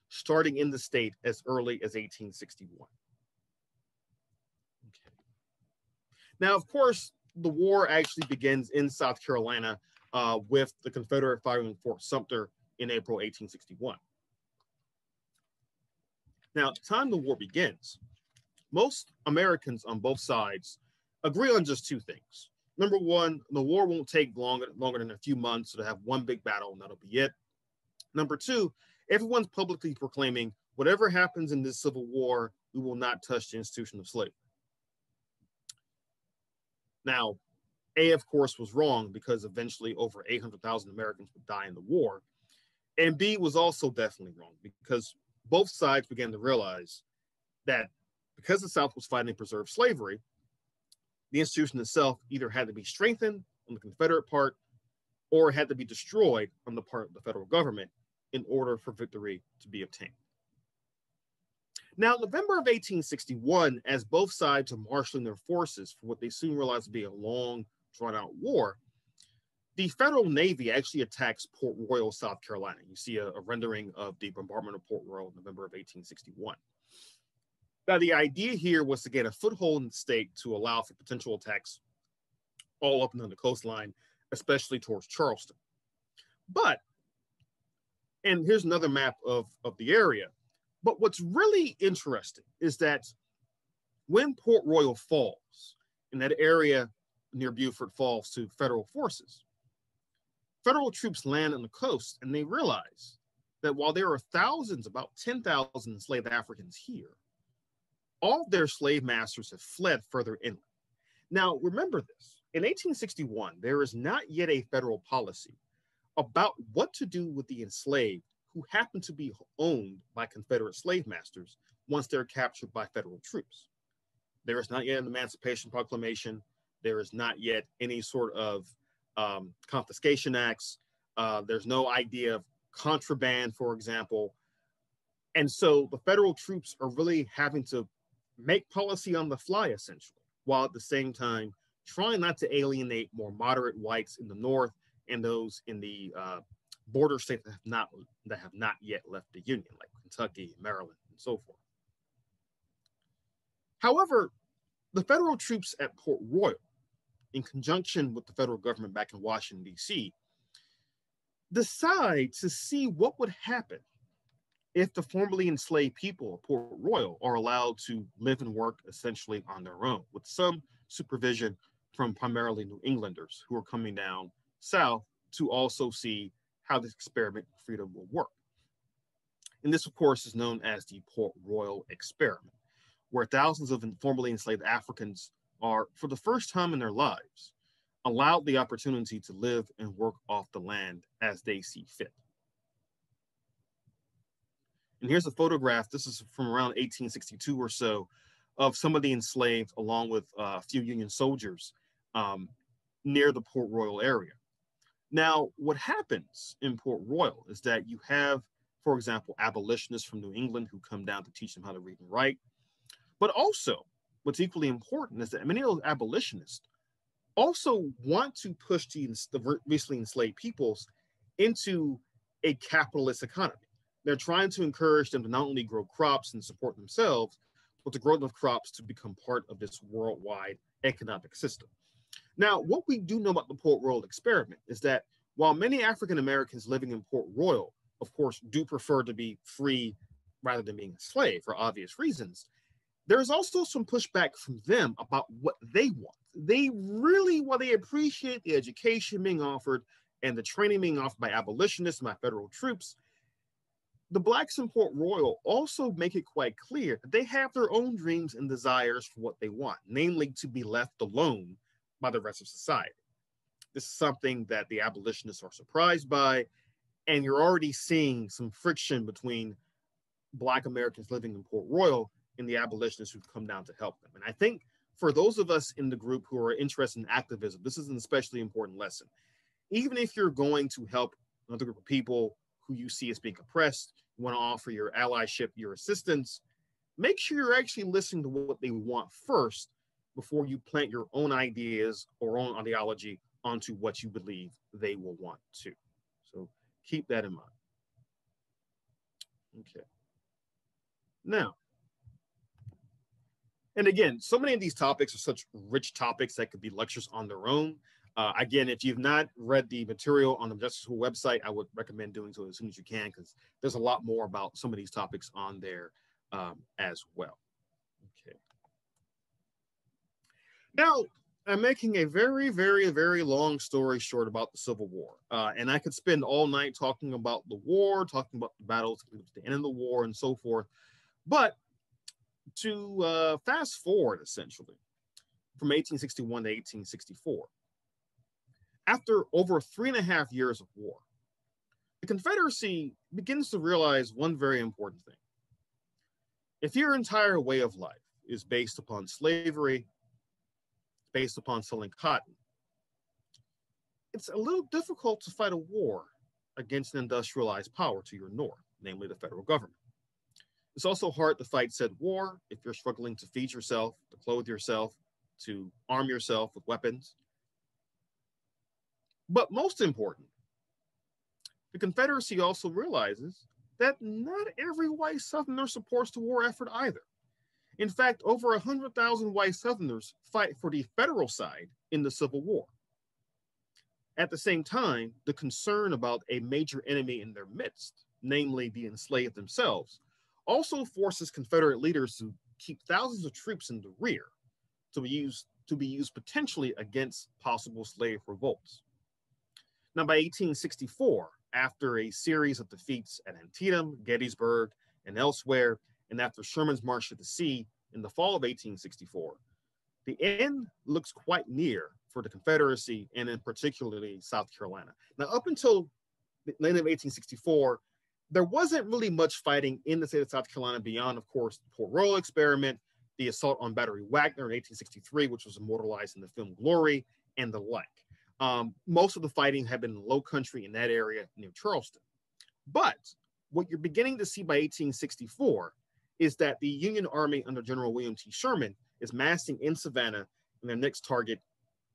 starting in the state as early as 1861. Okay. Now, of course, the war actually begins in South Carolina uh, with the Confederate firing Fort Sumter in April 1861. Now, time the war begins, most Americans on both sides agree on just two things. Number one, the war won't take longer, longer than a few months to have one big battle, and that'll be it. Number two, everyone's publicly proclaiming whatever happens in this civil war, we will not touch the institution of slavery. Now, A, of course, was wrong because eventually over 800,000 Americans would die in the war. And B was also definitely wrong because both sides began to realize that because the South was fighting to preserve slavery, the institution itself either had to be strengthened on the Confederate part or had to be destroyed on the part of the federal government in order for victory to be obtained. Now, November of 1861, as both sides are marshaling their forces for what they soon realized to be a long, drawn out war, the Federal Navy actually attacks Port Royal, South Carolina. You see a, a rendering of the bombardment of Port Royal in November of 1861. Now, the idea here was to get a foothold in the state to allow for potential attacks all up and down the coastline, especially towards Charleston. But and here's another map of, of the area. But what's really interesting is that when Port Royal falls in that area near Beaufort falls to federal forces, federal troops land on the coast and they realize that while there are thousands, about 10,000 enslaved Africans here, all their slave masters have fled further inland. Now, remember this in 1861, there is not yet a federal policy about what to do with the enslaved who happen to be owned by Confederate slave masters once they're captured by federal troops. There is not yet an Emancipation Proclamation. There is not yet any sort of um, confiscation acts. Uh, there's no idea of contraband, for example. And so the federal troops are really having to make policy on the fly, essentially, while at the same time trying not to alienate more moderate whites in the North and those in the uh, border states that have not that have not yet left the union, like Kentucky, Maryland, and so forth. However, the federal troops at Port Royal, in conjunction with the federal government back in Washington, D.C., decide to see what would happen if the formerly enslaved people of Port Royal are allowed to live and work essentially on their own with some supervision from primarily New Englanders who are coming down south to also see how this experiment of freedom will work. And this, of course, is known as the Port Royal experiment, where thousands of formerly enslaved Africans are, for the first time in their lives, allowed the opportunity to live and work off the land as they see fit. And here's a photograph, this is from around 1862 or so, of some of the enslaved along with uh, a few Union soldiers um, near the Port Royal area. Now, what happens in Port Royal is that you have, for example, abolitionists from New England who come down to teach them how to read and write. But also, what's equally important is that many of those abolitionists also want to push the, the recently enslaved peoples into a capitalist economy. They're trying to encourage them to not only grow crops and support themselves, but to grow enough crops to become part of this worldwide economic system. Now, what we do know about the Port Royal experiment is that while many African Americans living in Port Royal, of course, do prefer to be free rather than being a slave for obvious reasons, there's also some pushback from them about what they want. They really, while they appreciate the education being offered and the training being offered by abolitionists and by federal troops, the blacks in Port Royal also make it quite clear that they have their own dreams and desires for what they want, namely to be left alone by the rest of society. This is something that the abolitionists are surprised by, and you're already seeing some friction between Black Americans living in Port Royal and the abolitionists who've come down to help them. And I think for those of us in the group who are interested in activism, this is an especially important lesson. Even if you're going to help another group of people who you see as being oppressed, you want to offer your allyship, your assistance, make sure you're actually listening to what they want first before you plant your own ideas or own ideology onto what you believe they will want to. So keep that in mind. Okay. Now, and again, so many of these topics are such rich topics that could be lectures on their own. Uh, again, if you've not read the material on the Justice School website, I would recommend doing so as soon as you can because there's a lot more about some of these topics on there um, as well. Okay. Now, I'm making a very, very, very long story short about the Civil War. Uh, and I could spend all night talking about the war, talking about the battles, the end of the war, and so forth. But to uh, fast forward, essentially, from 1861 to 1864, after over three and a half years of war, the Confederacy begins to realize one very important thing. If your entire way of life is based upon slavery, based upon selling cotton, it's a little difficult to fight a war against an industrialized power to your north, namely the federal government. It's also hard to fight said war if you're struggling to feed yourself, to clothe yourself, to arm yourself with weapons, but most important, the Confederacy also realizes that not every white Southerner supports the war effort either. In fact, over 100,000 white Southerners fight for the federal side in the Civil War. At the same time, the concern about a major enemy in their midst, namely the enslaved themselves, also forces Confederate leaders to keep thousands of troops in the rear to be used, to be used potentially against possible slave revolts. Now, by 1864, after a series of defeats at Antietam, Gettysburg, and elsewhere, and after Sherman's March to the Sea in the fall of 1864, the end looks quite near for the Confederacy and in particularly South Carolina. Now, up until the end of 1864, there wasn't really much fighting in the state of South Carolina beyond, of course, the Port Royal experiment, the assault on Battery Wagner in 1863, which was immortalized in the film Glory, and the like. Um, most of the fighting had been in low country in that area near Charleston. But what you're beginning to see by 1864 is that the Union Army under General William T. Sherman is massing in Savannah, and their next target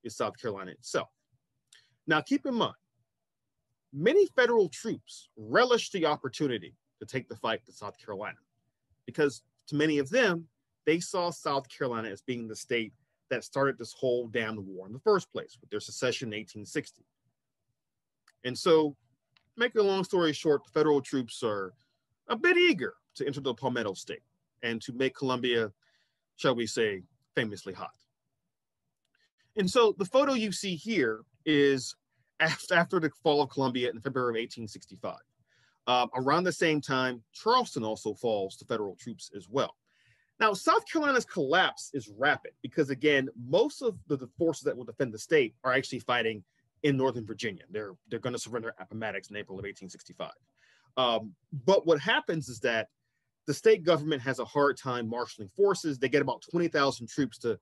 is South Carolina itself. Now, keep in mind, many federal troops relished the opportunity to take the fight to South Carolina because to many of them, they saw South Carolina as being the state that started this whole damn war in the first place with their secession in 1860. And so, make a long story short, the federal troops are a bit eager to enter the Palmetto State and to make Columbia, shall we say, famously hot. And so the photo you see here is after the fall of Columbia in February of 1865. Uh, around the same time, Charleston also falls to federal troops as well. Now, South Carolina's collapse is rapid because, again, most of the, the forces that will defend the state are actually fighting in Northern Virginia. They're, they're going to surrender Appomattox in April of 1865. Um, but what happens is that the state government has a hard time marshaling forces. They get about 20,000 troops to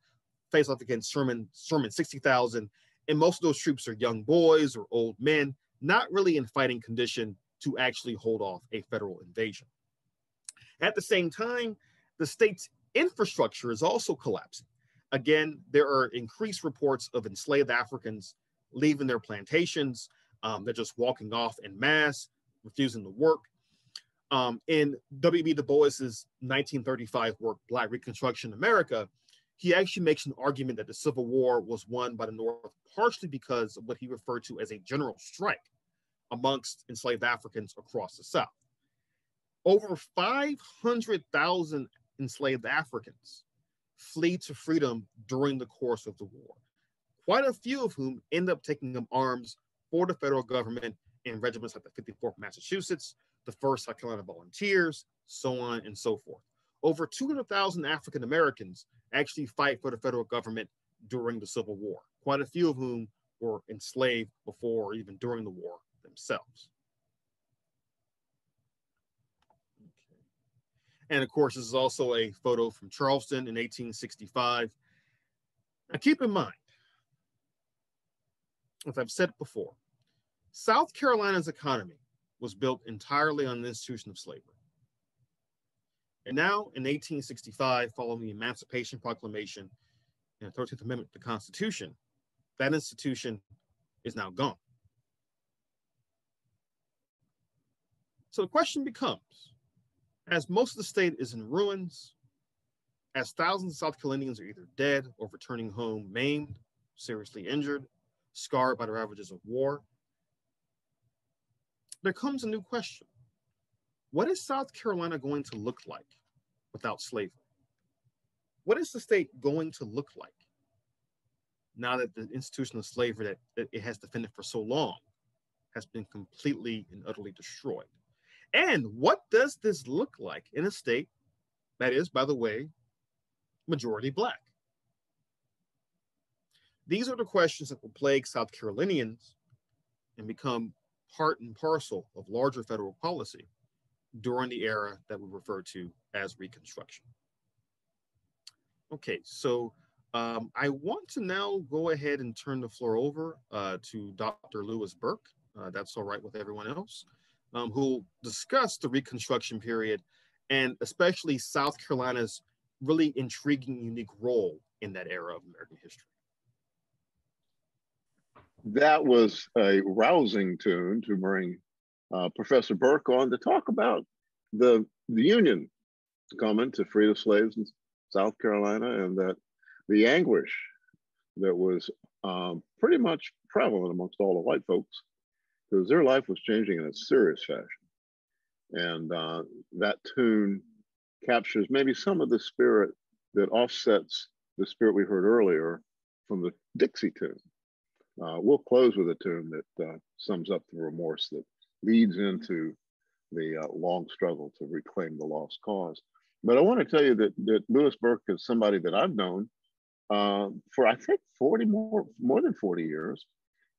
face off against Sherman, Sherman 60,000. And most of those troops are young boys or old men, not really in fighting condition to actually hold off a federal invasion. At the same time, the state's infrastructure is also collapsing. Again, there are increased reports of enslaved Africans leaving their plantations. Um, they're just walking off in mass, refusing to work. Um, in W.E.B. Du Bois's 1935 work, Black Reconstruction in America, he actually makes an argument that the Civil War was won by the North partially because of what he referred to as a general strike amongst enslaved Africans across the South. Over 500,000 enslaved Africans flee to freedom during the course of the war, quite a few of whom end up taking up arms for the federal government in regiments like the 54th Massachusetts, the 1st South Carolina Volunteers, so on and so forth. Over 200,000 African Americans actually fight for the federal government during the Civil War, quite a few of whom were enslaved before or even during the war themselves. And of course, this is also a photo from Charleston in 1865. Now keep in mind, as I've said before, South Carolina's economy was built entirely on the institution of slavery. And now in 1865, following the Emancipation Proclamation and the 13th Amendment to the Constitution, that institution is now gone. So the question becomes, as most of the state is in ruins, as thousands of South Carolinians are either dead or returning home maimed, seriously injured, scarred by the ravages of war, there comes a new question. What is South Carolina going to look like without slavery? What is the state going to look like now that the institution of slavery that, that it has defended for so long has been completely and utterly destroyed? And what does this look like in a state that is, by the way, majority Black? These are the questions that will plague South Carolinians and become part and parcel of larger federal policy during the era that we refer to as Reconstruction. Okay, so um, I want to now go ahead and turn the floor over uh, to Dr. Lewis Burke. Uh, that's all right with everyone else um, who discuss the Reconstruction period and especially South Carolina's really intriguing, unique role in that era of American history. That was a rousing tune to bring uh, Professor Burke on to talk about the, the Union coming to free the slaves in South Carolina and that the anguish that was um, pretty much prevalent amongst all the white folks because their life was changing in a serious fashion. And uh, that tune captures maybe some of the spirit that offsets the spirit we heard earlier from the Dixie tune. Uh, we'll close with a tune that uh, sums up the remorse that leads into the uh, long struggle to reclaim the lost cause. But I want to tell you that, that Lewis Burke is somebody that I've known uh, for I think 40 more, more than 40 years.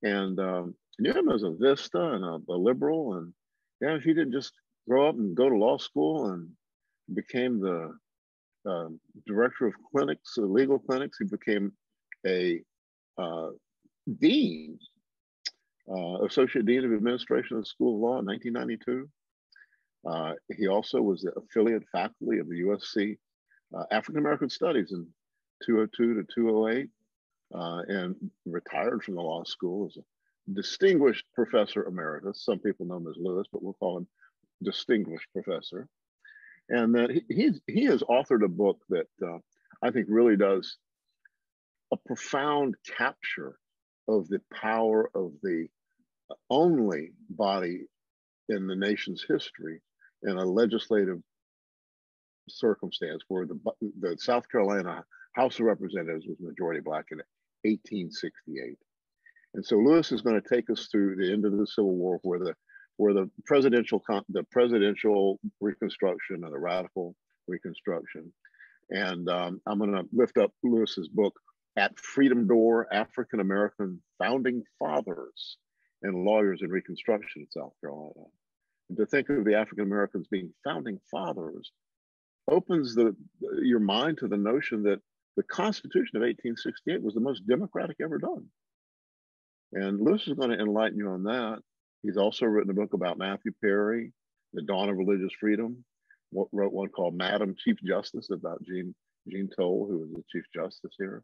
And um, knew him as a Vista and a, a liberal. And yeah, he didn't just grow up and go to law school and became the uh, director of clinics, legal clinics. He became a uh, dean, uh, associate dean of administration of the School of Law in 1992. Uh, he also was the affiliate faculty of the USC uh, African American Studies in 202 to 208, and retired from the law school as a distinguished professor emeritus. Some people know him as Lewis, but we'll call him distinguished professor. And that he, he has authored a book that uh, I think really does a profound capture of the power of the only body in the nation's history in a legislative circumstance where the, the South Carolina House of Representatives was majority black in 1868. And so Lewis is going to take us through the end of the Civil War, where the where the presidential the presidential reconstruction and the radical reconstruction. And um, I'm going to lift up Lewis's book at Freedom's Door: African American Founding Fathers and Lawyers in Reconstruction in South Carolina. And to think of the African Americans being founding fathers opens the your mind to the notion that the Constitution of 1868 was the most democratic ever done. And Lewis is going to enlighten you on that. He's also written a book about Matthew Perry, The Dawn of Religious Freedom, wrote one called Madam Chief Justice about Jean, Jean Toal, who was the Chief Justice here.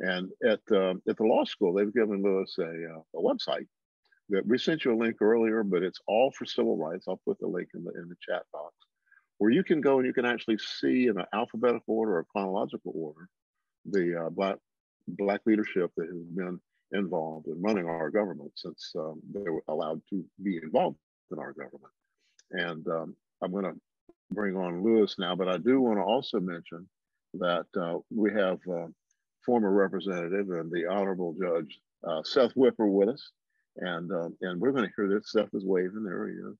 And at, um, at the law school, they've given Lewis a, uh, a website that we sent you a link earlier, but it's all for civil rights. I'll put the link in the, in the chat box where you can go and you can actually see in an alphabetical order or chronological order the uh, black black leadership that has been involved in running our government since um, they were allowed to be involved in our government. And um, I'm going to bring on Lewis now, but I do want to also mention that uh, we have uh, former representative and the Honorable Judge uh, Seth Whipper with us. And, um, and we're going to hear this. Seth is waving. There he is.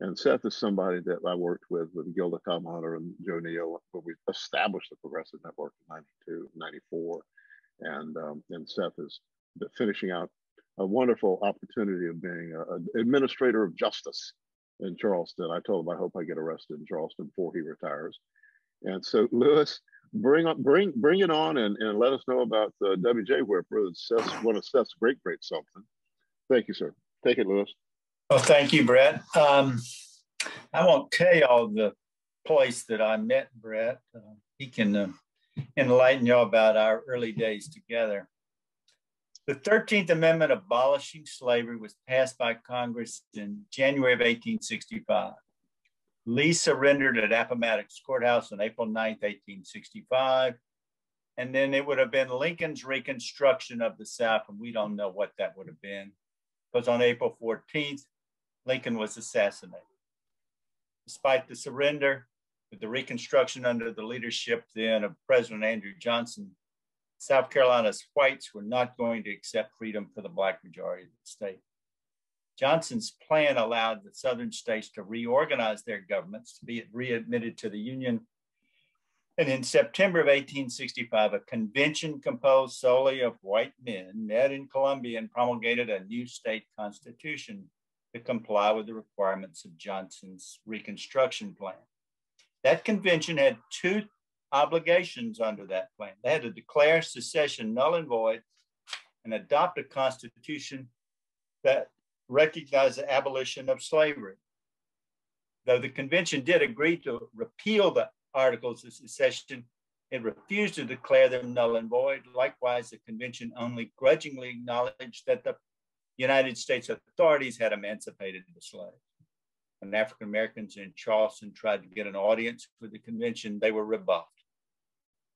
And Seth is somebody that I worked with with Gilda Cobb-Hunter and Joe Neal when we established the Progressive Network in 92, 94. And, um, and Seth is finishing out a wonderful opportunity of being an administrator of justice in Charleston. I told him I hope I get arrested in Charleston before he retires. And so, Lewis, bring up, bring bring it on, and, and let us know about the WJ Whipper. Seth's one of Seth's great, great something. Thank you, sir. Take it, Lewis. Well, thank you, Brett. Um, I won't tell you all the place that I met Brett. Uh, he can uh, enlighten you all about our early days together. The 13th Amendment abolishing slavery was passed by Congress in January of 1865. Lee surrendered at Appomattox Courthouse on April 9th, 1865. And then it would have been Lincoln's reconstruction of the South, and we don't know what that would have been. Because on April 14th, Lincoln was assassinated. Despite the surrender, with the Reconstruction under the leadership then of President Andrew Johnson, South Carolina's whites were not going to accept freedom for the Black majority of the state. Johnson's plan allowed the Southern states to reorganize their governments to be readmitted to the Union. And in September of 1865, a convention composed solely of white men met in Columbia and promulgated a new state constitution to comply with the requirements of Johnson's Reconstruction Plan. That convention had two obligations under that plan. They had to declare secession null and void and adopt a constitution that recognized the abolition of slavery. Though the convention did agree to repeal the articles of secession, it refused to declare them null and void. Likewise, the convention only grudgingly acknowledged that the United States authorities had emancipated the slaves. When African Americans in Charleston tried to get an audience with the convention, they were rebuffed.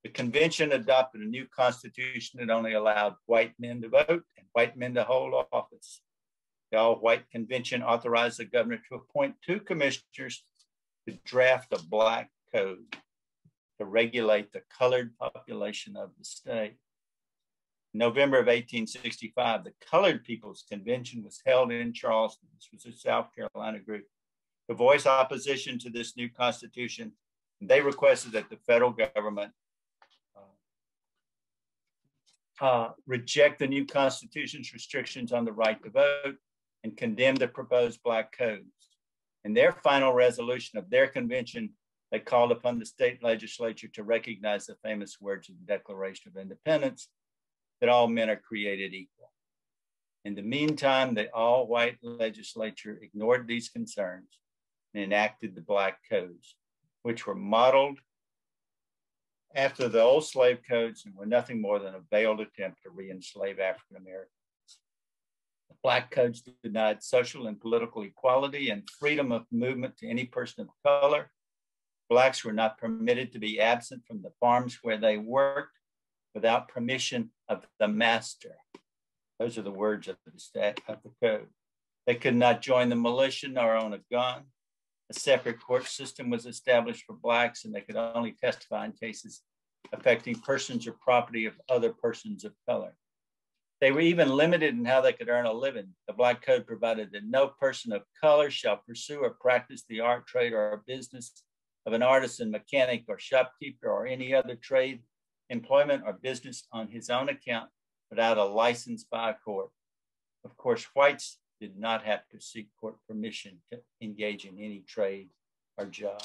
The convention adopted a new constitution that only allowed white men to vote and white men to hold office. The all white convention authorized the governor to appoint two commissioners to draft a black code to regulate the colored population of the state. In November of 1865, the Colored People's Convention was held in Charleston. This was a South Carolina group to voice opposition to this new constitution. They requested that the federal government uh, uh, reject the new constitution's restrictions on the right to vote and condemned the proposed black codes. In their final resolution of their convention, they called upon the state legislature to recognize the famous words of the Declaration of Independence that all men are created equal. In the meantime, the all white legislature ignored these concerns and enacted the Black Codes, which were modeled after the old slave codes and were nothing more than a veiled attempt to re enslave African Americans. Black Codes denied social and political equality and freedom of movement to any person of color. Blacks were not permitted to be absent from the farms where they worked without permission of the master. Those are the words of the, stat, of the code. They could not join the militia nor own a gun. A separate court system was established for Blacks, and they could only testify in cases affecting persons or property of other persons of color. They were even limited in how they could earn a living. The Black Code provided that no person of color shall pursue or practice the art, trade, or business of an artisan, mechanic, or shopkeeper, or any other trade, employment, or business on his own account without a license by a court. Of course, whites did not have to seek court permission to engage in any trade or job.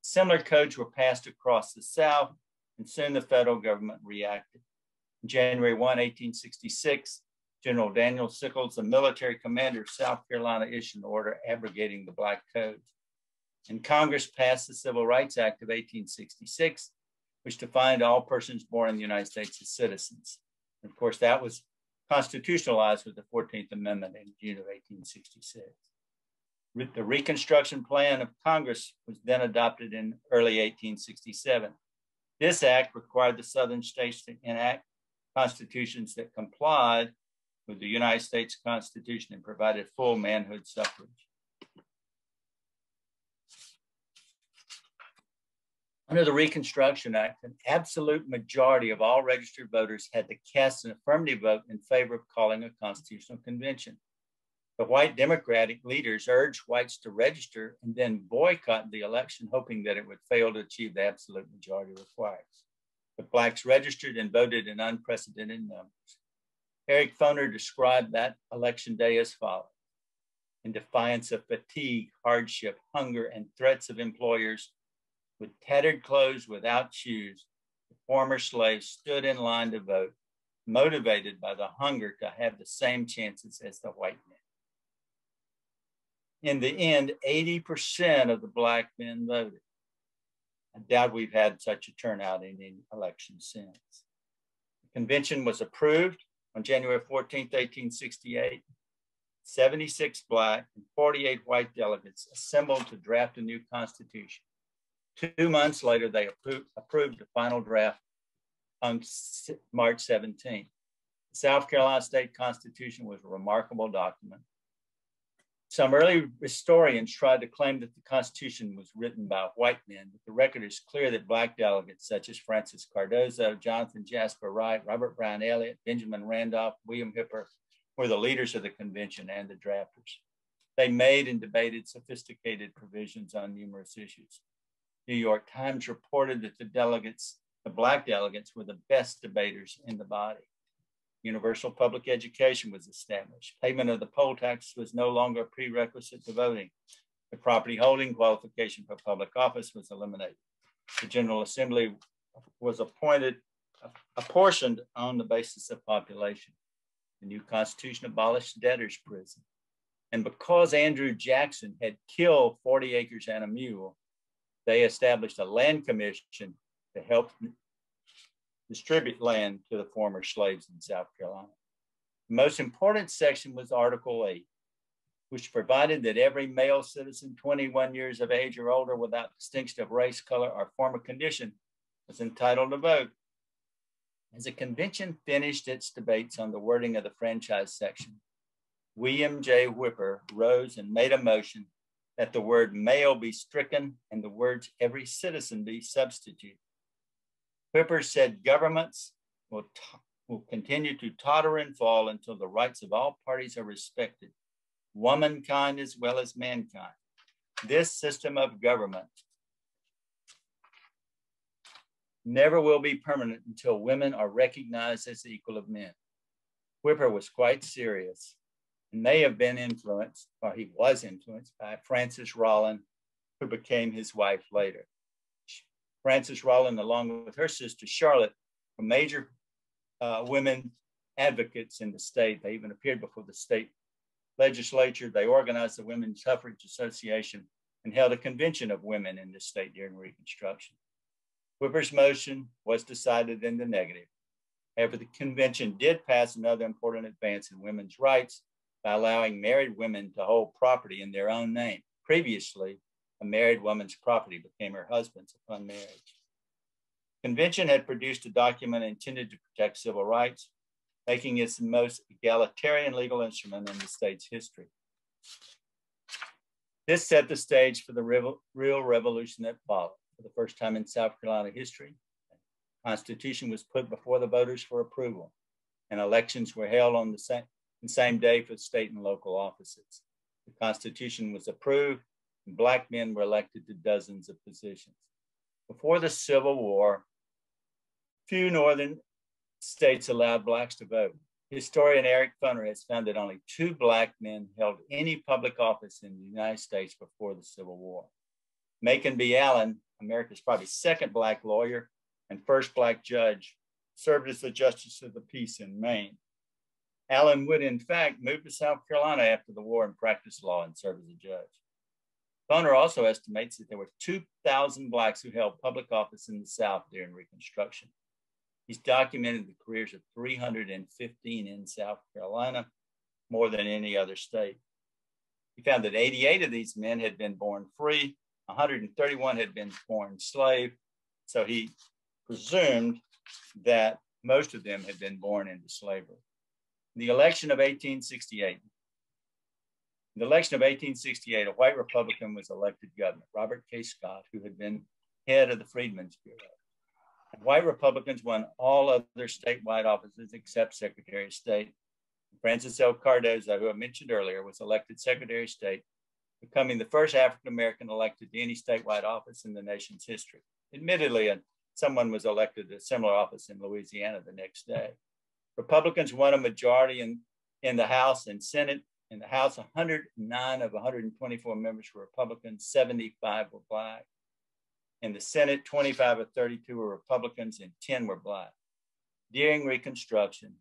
Similar codes were passed across the South, and soon the federal government reacted. January 1, 1866, General Daniel Sickles, the military commander of South Carolina, issued an order abrogating the Black Code. And Congress passed the Civil Rights Act of 1866, which defined all persons born in the United States as citizens. And of course, that was constitutionalized with the 14th Amendment in June of 1866. The Reconstruction Plan of Congress was then adopted in early 1867. This act required the Southern states to enact constitutions that complied with the United States Constitution and provided full manhood suffrage. Under the Reconstruction Act, an absolute majority of all registered voters had to cast an affirmative vote in favor of calling a constitutional convention. The white Democratic leaders urged whites to register and then boycott the election, hoping that it would fail to achieve the absolute majority required. But blacks registered and voted in unprecedented numbers. Eric Foner described that election day as follows. In defiance of fatigue, hardship, hunger, and threats of employers, with tattered clothes without shoes, the former slaves stood in line to vote, motivated by the hunger to have the same chances as the white men. In the end, 80% of the black men voted. I doubt we've had such a turnout in any election since. The convention was approved on January 14, 1868. 76 black and 48 white delegates assembled to draft a new constitution. Two months later, they approved, approved the final draft on March 17. The South Carolina State Constitution was a remarkable document some early historians tried to claim that the Constitution was written by white men, but the record is clear that Black delegates such as Francis Cardozo, Jonathan Jasper Wright, Robert Brown Elliott, Benjamin Randolph, William Whipper were the leaders of the convention and the drafters. They made and debated sophisticated provisions on numerous issues. New York Times reported that the delegates, the Black delegates, were the best debaters in the body universal public education was established. Payment of the poll tax was no longer a prerequisite to voting. The property holding qualification for public office was eliminated. The General Assembly was appointed, apportioned on the basis of population. The new Constitution abolished debtors' prison. And because Andrew Jackson had killed 40 acres and a mule, they established a land commission to help distribute land to the former slaves in South Carolina. The most important section was Article 8, which provided that every male citizen 21 years of age or older without distinction of race, color, or former condition was entitled to vote. As the convention finished its debates on the wording of the franchise section, William J. Whipper rose and made a motion that the word male be stricken and the words every citizen be substituted. Whipper said governments will, will continue to totter and fall until the rights of all parties are respected, womankind as well as mankind. This system of government never will be permanent until women are recognized as the equal of men. Whipper was quite serious and may have been influenced, or he was influenced by Frances Rollin, who became his wife later. Frances Rollin, along with her sister Charlotte, were major uh, women advocates in the state. They even appeared before the state legislature. They organized the Women's Suffrage Association and held a convention of women in the state during Reconstruction. Whipper's motion was decided in the negative. However, the convention did pass another important advance in women's rights by allowing married women to hold property in their own name. Previously, a married woman's property became her husband's upon marriage. Convention had produced a document intended to protect civil rights, making it the most egalitarian legal instrument in the state's history. This set the stage for the real revolution that followed. For the first time in South Carolina history, the Constitution was put before the voters for approval. and elections were held on the same, the same day for state and local offices. The Constitution was approved, and Black men were elected to dozens of positions. Before the Civil War, few Northern states allowed Blacks to vote. Historian Eric Foner has found that only two Black men held any public office in the United States before the Civil War. Macon B. Allen, America's probably second Black lawyer and first Black judge, served as the Justice of the Peace in Maine. Allen would, in fact, move to South Carolina after the war and practice law and serve as a judge. Foner also estimates that there were 2,000 Blacks who held public office in the South during Reconstruction. He's documented the careers of 315 in South Carolina, more than any other state. He found that 88 of these men had been born free, 131 had been born slave. So he presumed that most of them had been born into slavery. The election of 1868. In the election of 1868, a white Republican was elected governor, Robert K. Scott, who had been head of the Freedmen's Bureau. White Republicans won all other statewide offices except Secretary of State. Francis L. Cardozo, who I mentioned earlier, was elected Secretary of State, becoming the first African American elected to any statewide office in the nation's history. Admittedly, uh, someone was elected to a similar office in Louisiana the next day. Republicans won a majority in, in the House and Senate. In the House, 109 of 124 members were Republicans, 75 were Black. In the Senate, 25 of 32 were Republicans and 10 were Black. During Reconstruction,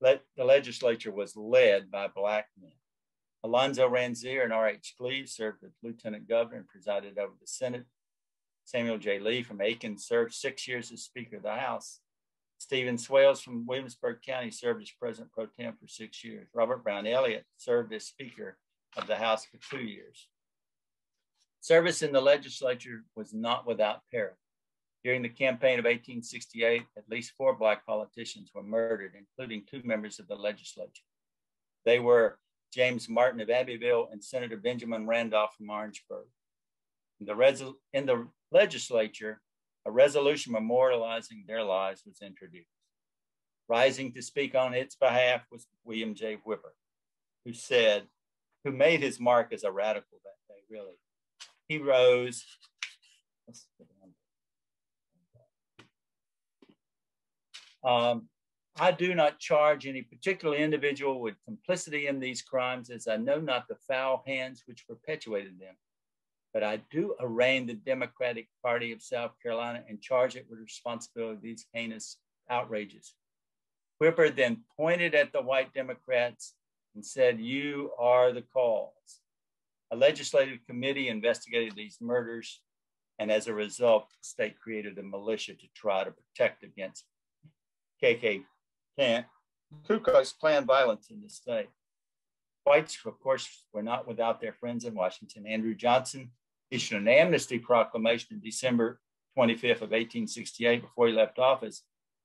le- the legislature was led by Black men. Alonzo Ransier and R.H. Cleave served as lieutenant governor and presided over the Senate. Samuel J. Lee from Aiken served six years as Speaker of the House. Stephen Swails from Williamsburg County served as President pro tem for six years. Robert Brown Elliott served as Speaker of the House for two years. Service in the legislature was not without peril. During the campaign of 1868, at least four Black politicians were murdered, including two members of the legislature. They were James Martin of Abbeville and Senator Benjamin Randolph from Orangeburg. In the, in the legislature, a resolution memorializing their lives was introduced. Rising to speak on its behalf was William J. Whipper, who said, who made his mark as a radical that day, really he rose. Um, I do not charge any particular individual with complicity in these crimes, as I know not the foul hands which perpetuated them. But I do arraign the Democratic Party of South Carolina and charge it with responsibility of these heinous outrages. Whipper then pointed at the white Democrats and said, You are the cause. A legislative committee investigated these murders, and as a result, the state created a militia to try to protect against KK Ku Klux Klan violence in the state. Whites, of course, were not without their friends in Washington. Andrew Johnson issued an amnesty proclamation in December 25th of 1868 before he left office,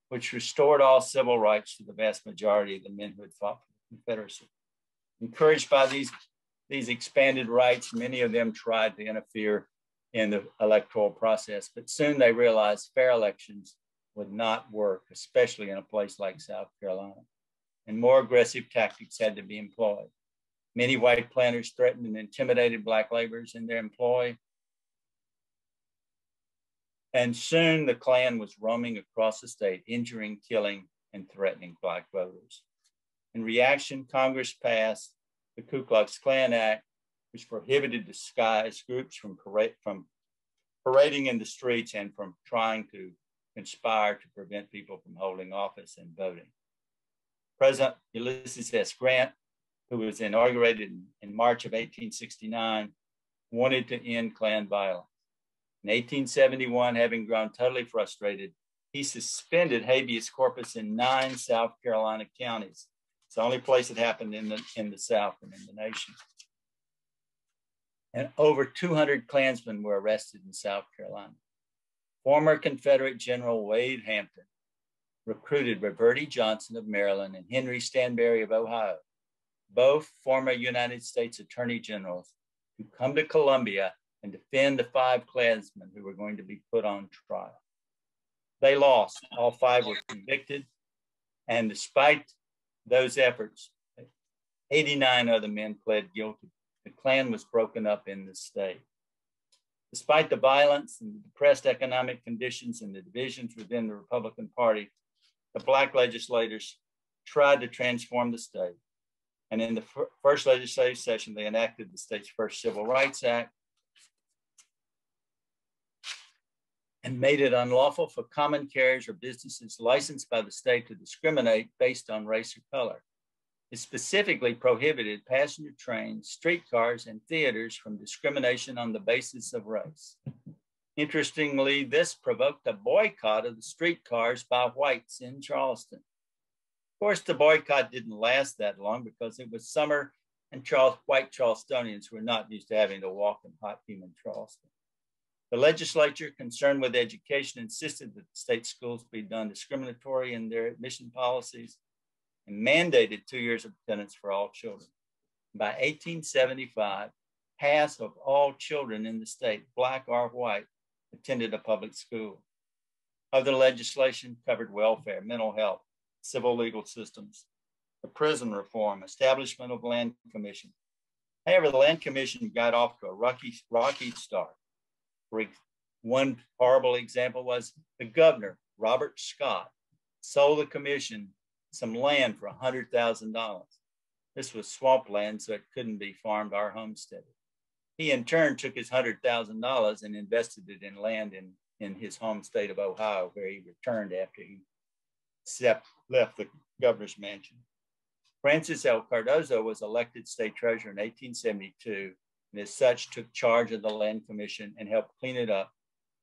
which restored all civil rights to the vast majority of the men who had fought for the Confederacy. Encouraged by these these expanded rights, many of them tried to interfere in the electoral process, but soon they realized fair elections would not work, especially in a place like South Carolina. And more aggressive tactics had to be employed. Many white planters threatened and intimidated Black laborers in their employ. And soon the Klan was roaming across the state, injuring, killing, and threatening Black voters. In reaction, Congress passed the Ku Klux Klan Act, which prohibited disguised groups from, parade, from parading in the streets and from trying to conspire to prevent people from holding office and voting. President Ulysses S. Grant, who was inaugurated in, March of 1869, wanted to end Klan violence. In 1871, having grown totally frustrated, he suspended habeas corpus in nine South Carolina counties it's the only place it happened in the, in the South and in the nation. And over 200 Klansmen were arrested in South Carolina. Former Confederate General Wade Hampton recruited Reverdy Johnson of Maryland and Henry Stanbery of Ohio, both former United States Attorney Generals, to come to Columbia and defend the five Klansmen who were going to be put on trial. They lost. All five were convicted And despite those efforts, 89 other men pled guilty. The Klan was broken up in the state. Despite the violence and the depressed economic conditions and the divisions within the Republican Party, the Black legislators tried to transform the state. And in the first legislative session, they enacted the state's first Civil Rights Act and made it unlawful for common carriers or businesses licensed by the state to discriminate based on race or color. It specifically prohibited passenger trains, streetcars, and theaters from discrimination on the basis of race. Interestingly, this provoked a boycott of the streetcars by whites in Charleston. Of course, the boycott didn't last that long because it was summer and Charles, white Charlestonians were not used to having to walk in hot, humid Charleston. The legislature, concerned with education, insisted that state schools be done discriminatory in their admission policies and mandated two years of attendance for all children. By 1875, half of all children in the state, black or white, attended a public school. Other legislation covered welfare, mental health, civil legal systems, the prison reform, establishment of land commission. However, the land commission got off to a rocky, rocky start. One horrible example was the governor, Robert Scott, sold the commission some land for $100,000. This was swamp land, so it couldn't be farmed or homesteaded. He in turn took his $100,000 and invested it in land in, in his home state of Ohio, where he returned after he left the governor's mansion. Francis L. Cardozo was elected state treasurer in 1872, and as such took charge of the land commission and helped clean it up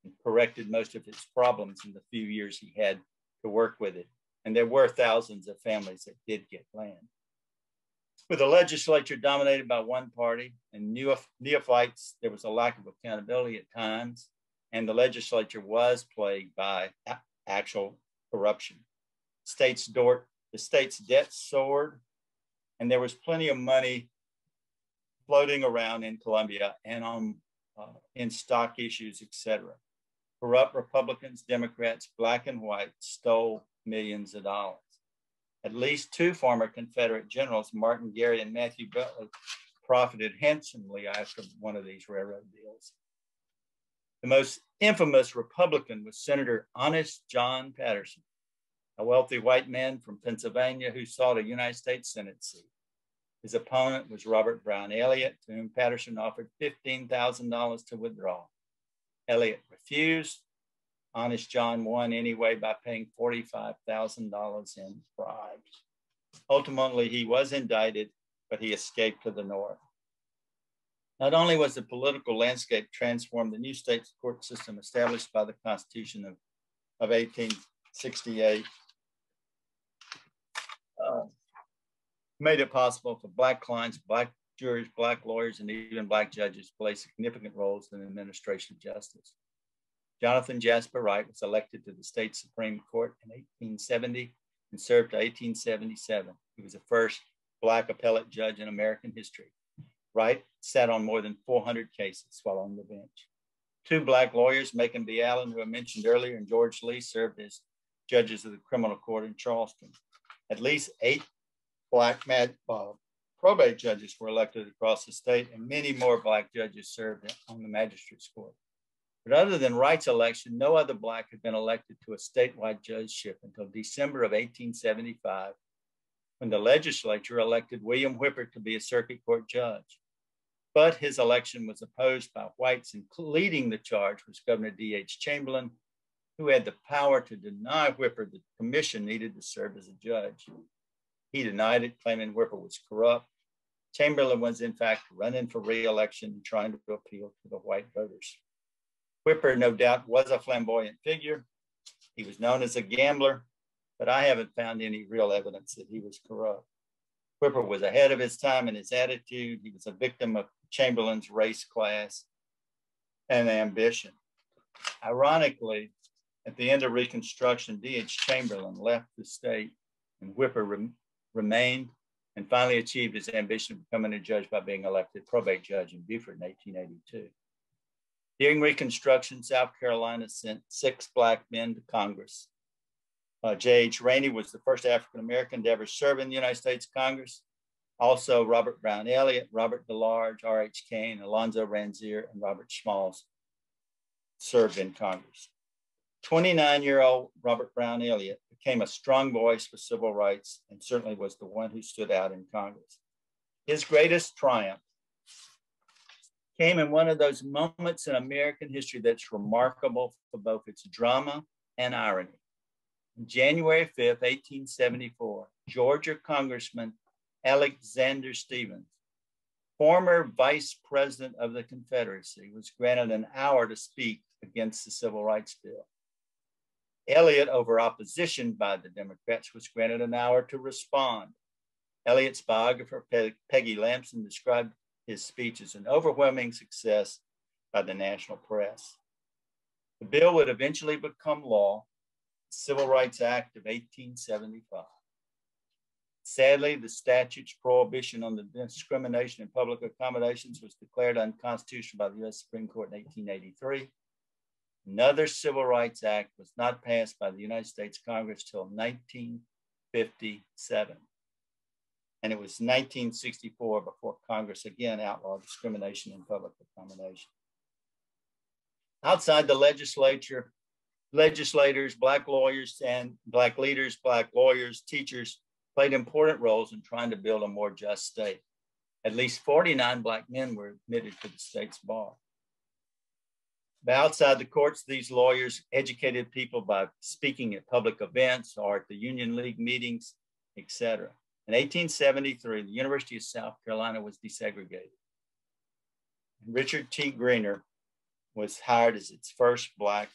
and corrected most of its problems in the few years he had to work with it. And there were thousands of families that did get land. With a legislature dominated by one party and neophytes, there was a lack of accountability at times, and the legislature was plagued by actual corruption. State's door, the state's debt soared, and there was plenty of money floating around in Columbia and on uh, in stock issues, etc. Corrupt Republicans, Democrats, black and white, stole millions of dollars. At least two former Confederate generals, Martin Gary and Matthew Butler, profited handsomely after one of these railroad deals. The most infamous Republican was Senator Honest John Patterson, a wealthy white man from Pennsylvania who sought a United States Senate seat. His opponent was Robert Brown Elliott, to whom Patterson offered $15,000 to withdraw. Elliott refused, Honest John won anyway by paying $45,000 in bribes. Ultimately, he was indicted, but he escaped to the north. Not only was the political landscape transformed, the new state court system established by the Constitution of, of 1868 uh, made it possible for Black clients, Black jurors, Black lawyers, and even Black judges to play significant roles in the administration of justice. Jonathan Jasper Wright was elected to the state Supreme Court in 1870 and served to 1877. He was the first Black appellate judge in American history. Wright sat on more than 400 cases while on the bench. Two Black lawyers, Macon B. Allen, who I mentioned earlier, and George Lee, served as judges of the criminal court in Charleston. At least eight Black uh, probate judges were elected across the state, and many more Black judges served on the magistrate's court. But other than Wright's election, no other Black had been elected to a statewide judgeship until December of 1875, when the legislature elected William Whipper to be a circuit court judge. But his election was opposed by whites, and leading the charge was Governor D.H. Chamberlain, who had the power to deny Whipper the commission needed to serve as a judge. He denied it, claiming Whipper was corrupt. Chamberlain was, in fact, running for re-election trying to appeal to the white voters. Whipper, no doubt, was a flamboyant figure. He was known as a gambler, but I haven't found any real evidence that he was corrupt. Whipper was ahead of his time in his attitude. He was a victim of Chamberlain's race class and ambition. Ironically, at the end of Reconstruction, D.H. Chamberlain left the state and Whipper re remained and finally achieved his ambition of becoming a judge by being elected probate judge in Beaufort in 1882. During Reconstruction, South Carolina sent six Black men to Congress. Uh, J.H. Rainey was the first African American to ever serve in the United States Congress. Also, Robert Brown Elliott, Robert DeLarge, R.H. Cain, Alonzo Ransier, and Robert Smalls served in Congress. 29 year old Robert Brown Elliott became a strong voice for civil rights and certainly was the one who stood out in Congress. His greatest triumph came in one of those moments in American history that's remarkable for both its drama and irony. On January 5th, 1874, Georgia Congressman Alexander Stephens, former vice president of the Confederacy, was granted an hour to speak against the Civil Rights Bill. Elliott, over opposition by the Democrats, was granted an hour to respond. Elliott's biographer, Peggy Lamson, described his speech as an overwhelming success by the national press. The bill would eventually become law, the Civil Rights Act of 1875. Sadly, the statute's prohibition on the discrimination in public accommodations was declared unconstitutional by the US Supreme Court in 1883. Another Civil Rights Act was not passed by the United States Congress till 1957. And it was 1964 before Congress again outlawed discrimination in public accommodation. Outside the legislature, legislators, Black lawyers, and Black leaders, Black lawyers, teachers played important roles in trying to build a more just state. At least 49 Black men were admitted to the state's bar. But outside the courts, these lawyers educated people by speaking at public events or at the Union League meetings, etc. In 1873, the University of South Carolina was desegregated. Richard T. Greener was hired as its first Black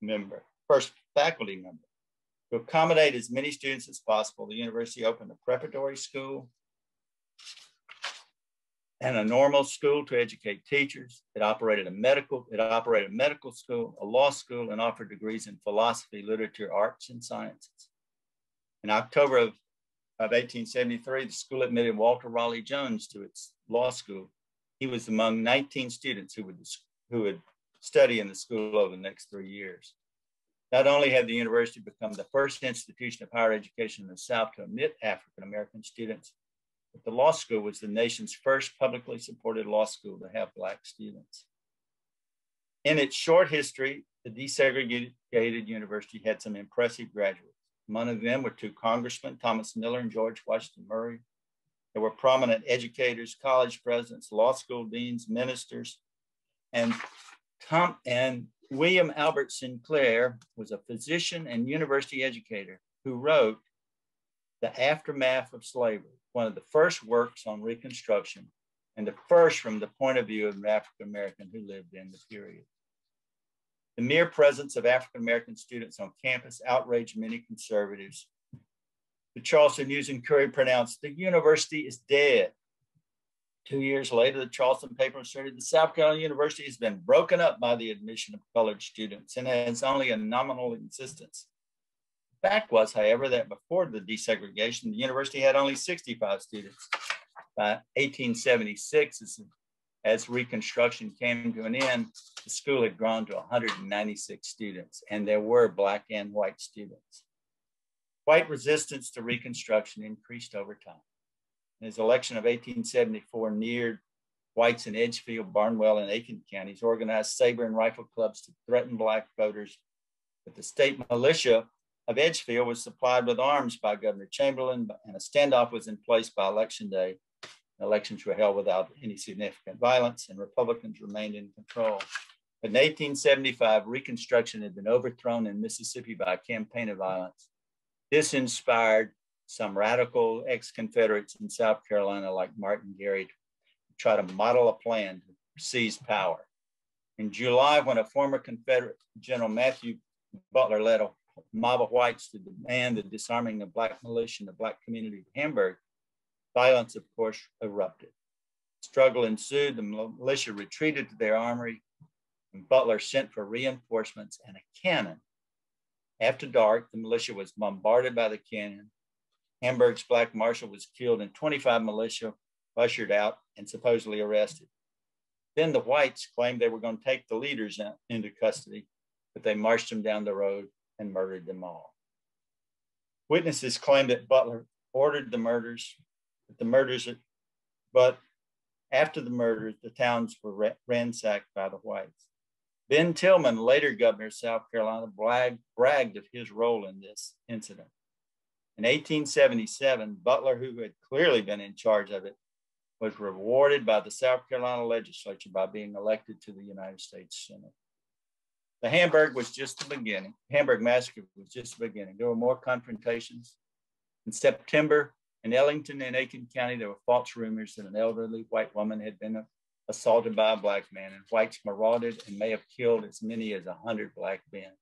member, first faculty member. To accommodate as many students as possible, the university opened a preparatory school, and a normal school to educate teachers. It operated a medical, it operated a medical school, a law school, and offered degrees in philosophy, literature, arts, and sciences. In October of, of 1873, the school admitted Walter Raleigh Jones to its law school. He was among 19 students who would, who would study in the school over the next three years. Not only had the university become the first institution of higher education in the South to admit African American students, the law school was the nation's first publicly supported law school to have Black students. In its short history, the desegregated university had some impressive graduates. Among them were two congressmen, Thomas Miller and George Washington Murray. There were prominent educators, college presidents, law school deans, ministers, and Tom and William Albert Sinclair was a physician and university educator who wrote The Aftermath of Slavery, one of the first works on Reconstruction and the first from the point of view of an African American who lived in the period. The mere presence of African American students on campus outraged many conservatives. The Charleston News and Courier pronounced the university is dead. Two years later, the Charleston paper asserted the South Carolina University has been broken up by the admission of colored students and has only a nominal existence fact was, however, that before the desegregation, the university had only 65 students. By 1876, as, as Reconstruction came to an end, the school had grown to 196 students, and there were Black and white students. White resistance to Reconstruction increased over time. In his election of 1874 neared, whites in Edgefield, Barnwell, and Aiken counties organized saber and rifle clubs to threaten Black voters. But the state militia of Edgefield was supplied with arms by Governor Chamberlain, and a standoff was in place by election day. Elections were held without any significant violence, and Republicans remained in control. But in 1875, Reconstruction had been overthrown in Mississippi by a campaign of violence. This inspired some radical ex Confederates in South Carolina, like Martin Gary, to try to model a plan to seize power. In July, when a former Confederate General Matthew Butler led a mob of whites to demand the disarming of black militia in the black community of Hamburg, violence, of course, erupted. Struggle ensued. The militia retreated to their armory, and Butler sent for reinforcements and a cannon. After dark, the militia was bombarded by the cannon. Hamburg's black marshal was killed, and 25 militia ushered out and supposedly arrested. Then the whites claimed they were going to take the leaders into custody, but they marched them down the road and murdered them all. Witnesses claim that Butler ordered the murders, but the murders, but after the murders, the towns were ransacked by the whites. Ben Tillman, later governor of South Carolina, bragged, bragged of his role in this incident. In 1877, Butler, who had clearly been in charge of it, was rewarded by the South Carolina legislature by being elected to the United States Senate. The Hamburg was just the beginning. Hamburg massacre was just the beginning. There were more confrontations. In September, in Ellenton and Aiken County, there were false rumors that an elderly white woman had been assaulted by a black man, and whites marauded and may have killed as many as 100 black men,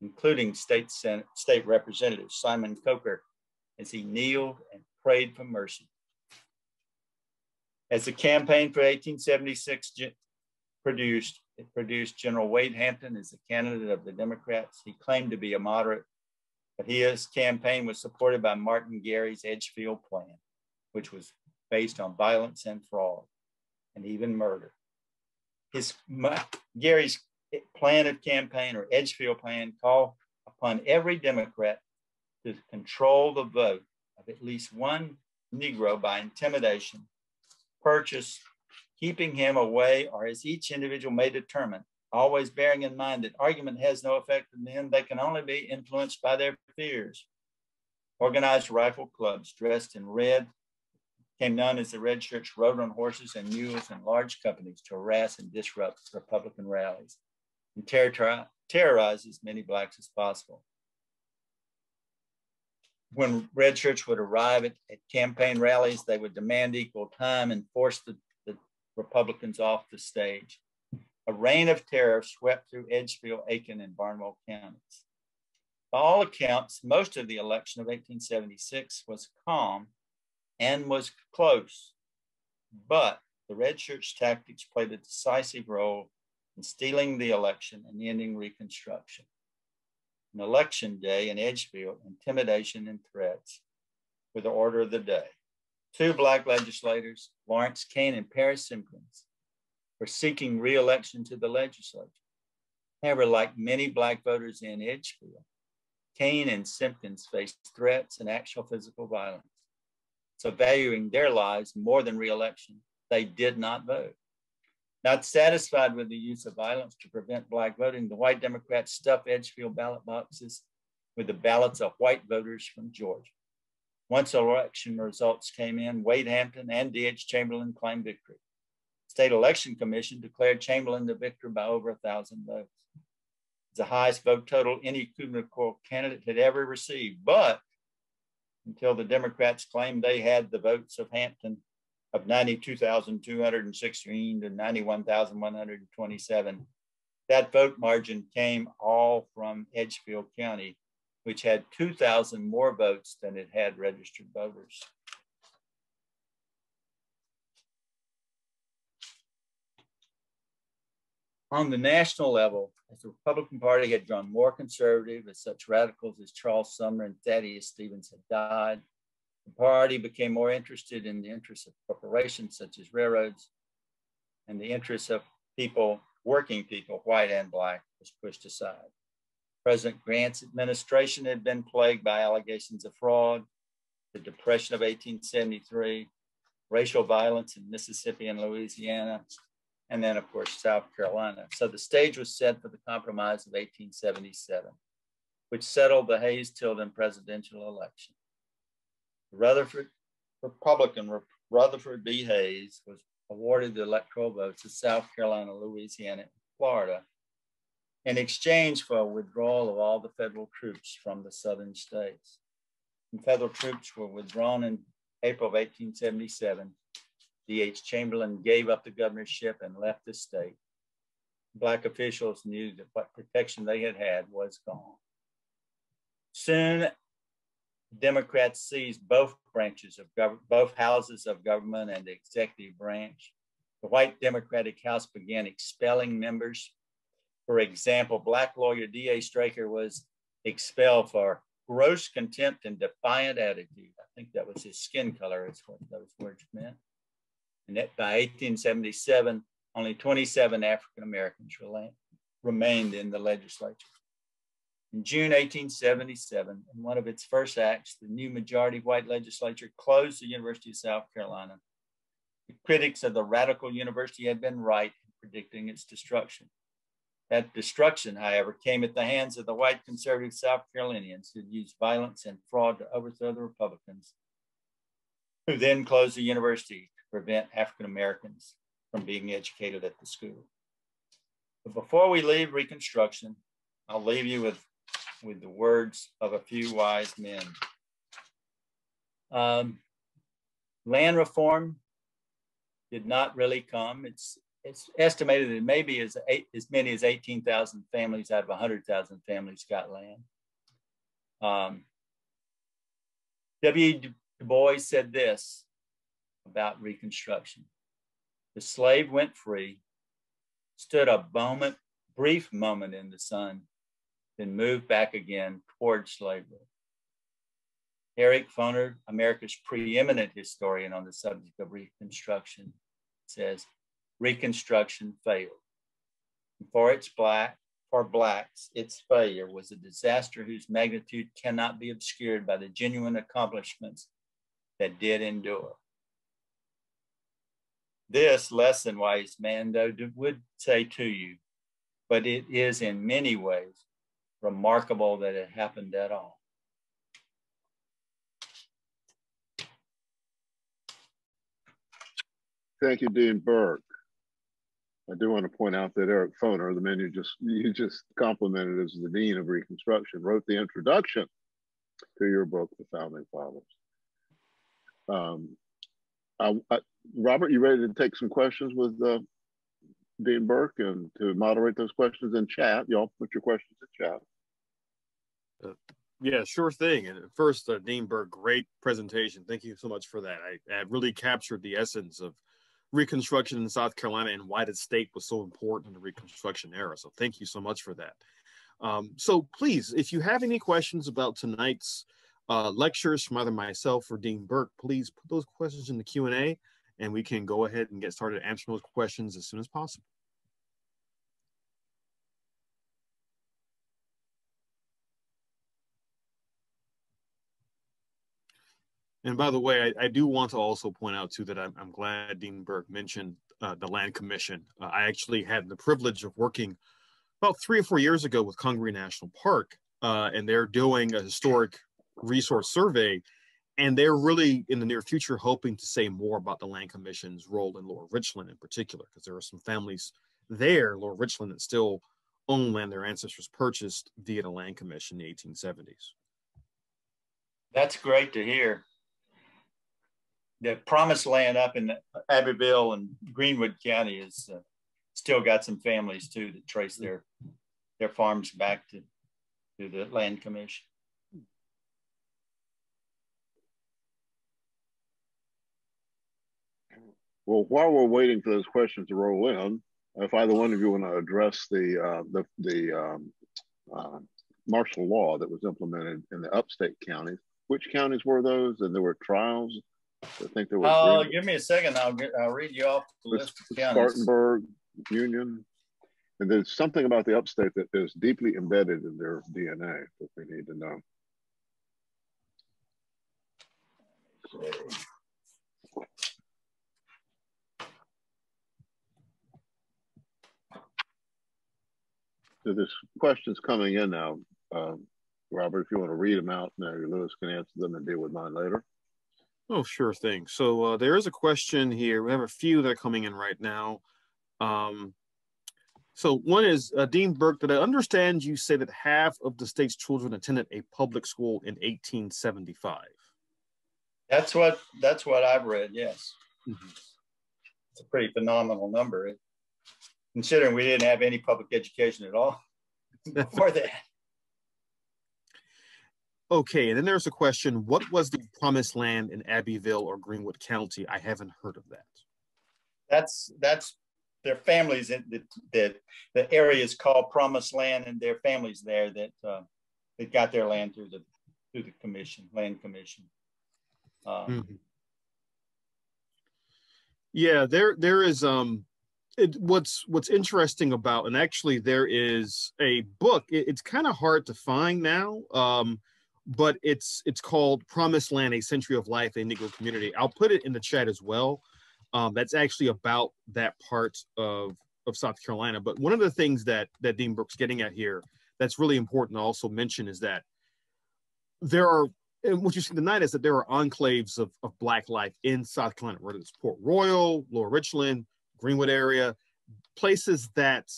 including State, Senate, State Representative Simon Coker, as he kneeled and prayed for mercy. As the campaign for 1876 produced, it produced General Wade Hampton as the candidate of the Democrats. He claimed to be a moderate, but his campaign was supported by Martin Gary's Edgefield Plan, which was based on violence and fraud and even murder. His Gary's plan of campaign or Edgefield plan called upon every Democrat to control the vote of at least one Negro by intimidation purchase, keeping him away, or as each individual may determine, always bearing in mind that argument has no effect on them, they can only be influenced by their fears. Organized rifle clubs dressed in red came known as the Red Shirts rode on horses and mules in large companies to harass and disrupt Republican rallies and terror- terrorize as many blacks as possible when red shirts would arrive at, at, campaign rallies, they would demand equal time and force the Republicans off the stage. A reign of terror swept through Edgefield, Aiken, and Barnwell counties. By all accounts, most of the election of 1876 was calm and was close, but the red shirts' tactics played a decisive role in stealing the election and ending Reconstruction an election day in Edgefield, intimidation and threats were the order of the day. Two Black legislators, Lawrence Cain and Paris Simkins, were seeking re-election to the legislature. However, like many Black voters in Edgefield, Cain and Simkins faced threats and actual physical violence. So, valuing their lives more than re-election, they did not vote. Not satisfied with the use of violence to prevent Black voting, the white Democrats stuffed Edgefield ballot boxes with the ballots of white voters from Georgia. Once election results came in, Wade Hampton and D.H. Chamberlain claimed victory. State Election Commission declared Chamberlain the victor by over a thousand votes. It's the highest vote total any gubernatorial candidate had ever received. But until the Democrats claimed they had the votes of Hampton of 92,216 to 91,127. That vote margin came all from Edgefield County, which had 2,000 more votes than it had registered voters. On the national level, as the Republican Party had grown more conservative, as such radicals as Charles Sumner and Thaddeus Stevens had died, the party became more interested in the interests of corporations such as railroads, and the interests of people, working people, white and black, was pushed aside. President Grant's administration had been plagued by allegations of fraud, the Depression of 1873, racial violence in Mississippi and Louisiana, and then, of course, South Carolina. So the stage was set for the Compromise of 1877, which settled the Hayes Tilden presidential election. Rutherford Republican Rutherford B. Hayes was awarded the electoral votes of South Carolina, Louisiana, and Florida in exchange for a withdrawal of all the federal troops from the southern states. When federal troops were withdrawn in April of 1877, D.H. Chamberlain gave up the governorship and left the state. Black officials knew that what protection they had had was gone. Soon Democrats seized both branches of government, both houses of government and the executive branch. The white Democratic House began expelling members. For example, black lawyer D.A. Straker was expelled for gross contempt and defiant attitude. I think that was his skin color, is what those words meant. And that by 1877, only 27 African Americans remained in the legislature. In June 1877, in one of its first acts, the new majority white legislature closed the University of South Carolina. The critics of the radical university had been right in predicting its destruction. That destruction, however, came at the hands of the white conservative South Carolinians who used violence and fraud to overthrow the Republicans, who then closed the university to prevent African Americans from being educated at the school. But before we leave Reconstruction, I'll leave you with, with the words of a few wise men. Um, land reform did not really come. It's it's estimated that maybe as eight, as many as 18,000 families out of 100,000 families got land. Um, W. Du Bois said this about Reconstruction. The slave went free, stood a moment, brief moment in the sun, then moved back again toward slavery. Eric Foner, America's preeminent historian on the subject of Reconstruction, says Reconstruction failed. For its black, for blacks, its failure was a disaster whose magnitude cannot be obscured by the genuine accomplishments that did endure. This less than wise man though would say to you, but it is in many ways remarkable that it happened at all. Thank you, Dean Burke. I do want to point out that Eric Foner, the man you just you just complimented as the dean of Reconstruction, wrote the introduction to your book, The Founding Fathers. Um, I, I, Robert, you ready to take some questions with uh, Dean Burke and to moderate those questions in chat? Y'all put your questions in chat. Uh, yeah, sure thing. And first, uh, Dean Burke, great presentation. Thank you so much for that. I, I really captured the essence of Reconstruction in South Carolina and why the state was so important in the Reconstruction era. So thank you so much for that. Um, so please, if you have any questions about tonight's uh, lectures from either myself or Dean Burke, please put those questions in the Q&A and we can go ahead and get started answering those questions as soon as possible. And by the way, I, I, do want to also point out too that I'm, I'm glad Dean Burke mentioned uh, the Land Commission. Uh, I actually had the privilege of working about three or four years ago with Congaree National Park, uh, and they're doing a historic resource survey, and they're really in the near future hoping to say more about the Land Commission's role in Lower Richland in particular, because there are some families there, Lower Richland, that still own land their ancestors purchased via the Land Commission in the 1870s. That's great to hear the promised land up in Abbeville and Greenwood County is uh, still got some families too that trace their their farms back to to the land commission. Well, while we're waiting for those questions to roll in, if either one of you want to address the uh, the the um, uh, martial law that was implemented in the upstate counties, which counties were those? And there were trials I think there was. Oh, give me a second. I'll get, I'll read you off the list. Spartanburg, Union, and there's something about the upstate that is deeply embedded in their DNA that we need to know. So there's questions coming in now. Um, Robert, if you want to read them out, Mary Lewis can answer them and deal with mine later. Oh, sure thing. So uh, there is a question here. We have a few that are coming in right now. Um, so one is uh, Dean Burke. that I understand you say that half of the state's children attended a public school in 1875? That's what that's what I've read. Yes, mm-hmm. it's a pretty phenomenal number, considering we didn't have any public education at all before that. Okay, and then there's a question: What was the promised land in Abbeville or Greenwood County? I haven't heard of that. That's that's their families. That the, the area is called Promised Land, and their families there that uh, that got their land through the through the commission, land commission. Um, mm-hmm. Yeah, there there is um it, what's what's interesting about, and actually there is a book. It, it's kind of hard to find now, um, but it's it's called "Promised Land: A Century of Life in Negro Community." I'll put it in the chat as well. Um, that's actually about that part of of South Carolina. But one of the things that that Dean Burke's getting at here that's really important to also mention is that there are and what you see tonight is that there are enclaves of, of black life in South Carolina, whether it's Port Royal, Lower Richland, Greenwood area, places that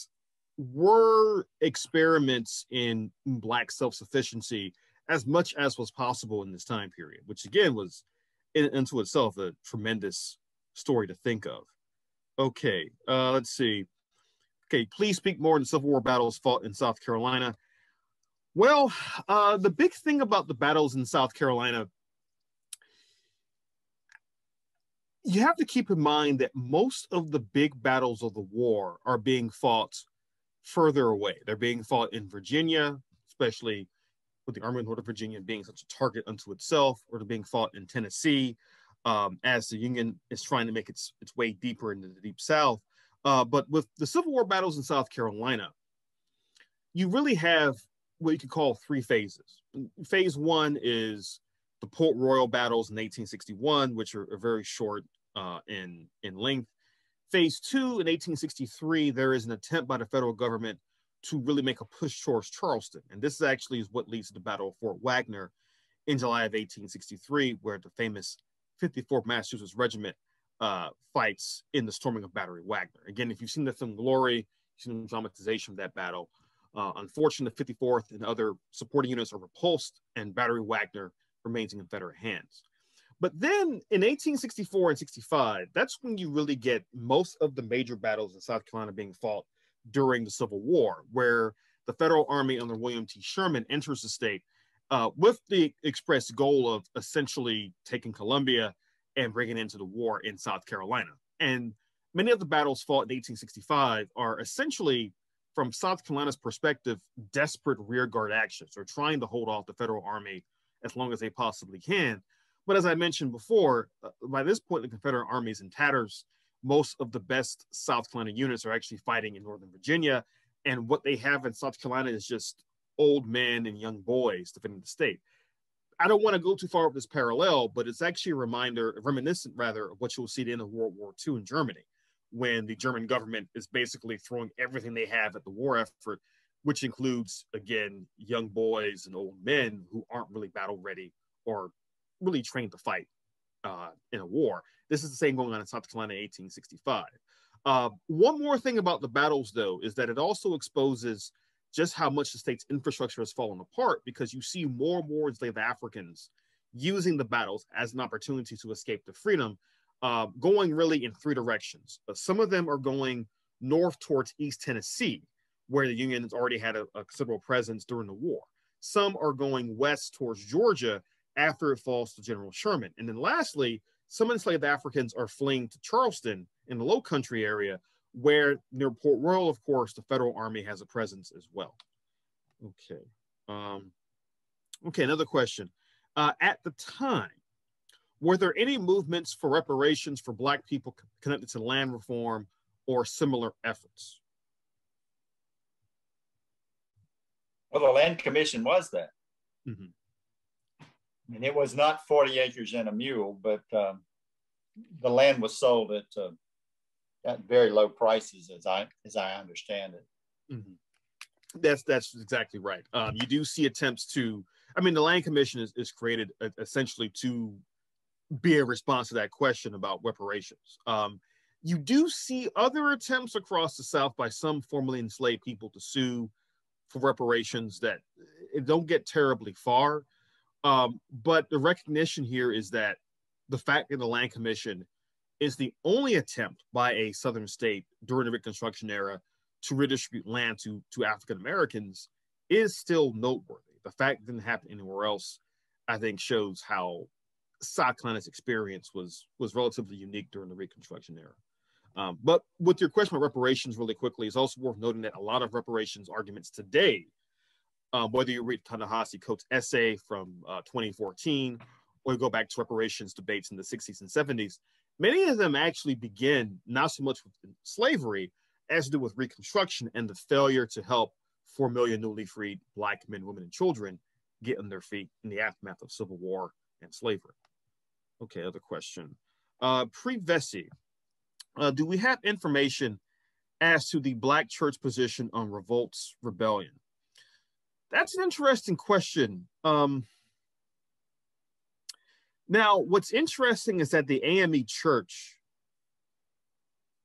were experiments in black self-sufficiency as much as was possible in this time period, which again was in, into itself a tremendous story to think of. Okay, uh, let's see. Okay, please speak more on Civil War battles fought in South Carolina. Well, uh, the big thing about the battles in South Carolina you have to keep in mind that most of the big battles of the war are being fought further away. They're being fought in Virginia, especially with the Army of Northern Virginia being such a target unto itself, or they're being fought in Tennessee um, as the Union is trying to make its, its way deeper into the Deep South. Uh, but with the Civil War battles in South Carolina, you really have what you could call three phases. Phase one is the Port Royal battles in 1861, which are, are very short uh, in, in length. Phase two in 1863, there is an attempt by the federal government to really make a push towards Charleston. And this is actually is what leads to the Battle of Fort Wagner in July of 1863, where the famous 54th Massachusetts Regiment uh, fights in the storming of Battery Wagner. Again, if you've seen the film Glory, you've seen the dramatization of that battle. Uh, unfortunately, the 54th and other supporting units are repulsed, and Battery Wagner remains in Confederate hands. But then in 1864 and 65, that's when you really get most of the major battles in South Carolina being fought during the Civil War, where the federal army under William T. Sherman enters the state uh, with the express goal of essentially taking Columbia and bringing into the war in South Carolina. And many of the battles fought in 1865 are essentially, from South Carolina's perspective, desperate rearguard actions or trying to hold off the federal army as long as they possibly can. But as I mentioned before, uh, by this point, the Confederate army is in tatters. Most of the best South Carolina units are actually fighting in Northern Virginia. And what they have in South Carolina is just old men and young boys defending the state. I don't want to go too far with this parallel, but it's actually a reminder, reminiscent rather, of what you'll see at the end of World War II in Germany, when the German government is basically throwing everything they have at the war effort, which includes, again, young boys and old men who aren't really battle ready or really trained to fight uh, in a war. This is the same going on in South Carolina in 1865. Uh, one more thing about the battles, though, is that it also exposes just how much the state's infrastructure has fallen apart because you see more and more enslaved Africans using the battles as an opportunity to escape to freedom, uh, going really in three directions. Uh, some of them are going north towards East Tennessee, where the Union has already had a, a considerable presence during the war. Some are going west towards Georgia after it falls to General Sherman. And then lastly, some enslaved Africans are fleeing to Charleston in the low country area where near Port Royal, of course, the federal army has a presence as well. Okay. Um, okay, another question. Uh, at the time, were there any movements for reparations for Black people connected to land reform or similar efforts? Well, the Land Commission was that. Mm-hmm. I mean, it was not 40 acres and a mule, but um, the land was sold at uh, at very low prices, as I as I understand it. Mm-hmm. That's that's exactly right. Um, you do see attempts to. I mean, the Land Commission is, is created uh, essentially to be a response to that question about reparations. Um, you do see other attempts across the South by some formerly enslaved people to sue for reparations that uh, don't get terribly far. Um, but the recognition here is that the fact that the Land Commission is the only attempt by a Southern state during the Reconstruction era to redistribute land to, to African Americans is still noteworthy. The fact it didn't happen anywhere else, I think, shows how South Carolina's experience was was relatively unique during the Reconstruction era. Um, but with your question about reparations, really quickly, it's also worth noting that a lot of reparations arguments today, um, whether you read Ta-Nehisi Coates' essay from uh, 2014 or go back to reparations debates in the 60s and 70s, many of them actually begin not so much with slavery as to do with Reconstruction and the failure to help 4 million newly freed Black men, women, and children get on their feet in the aftermath of Civil War and slavery. Okay, other question. Uh, Pre Vesey, uh, do we have information as to the Black church position on revolts rebellion? That's an interesting question. Um, now, what's interesting is that the AME church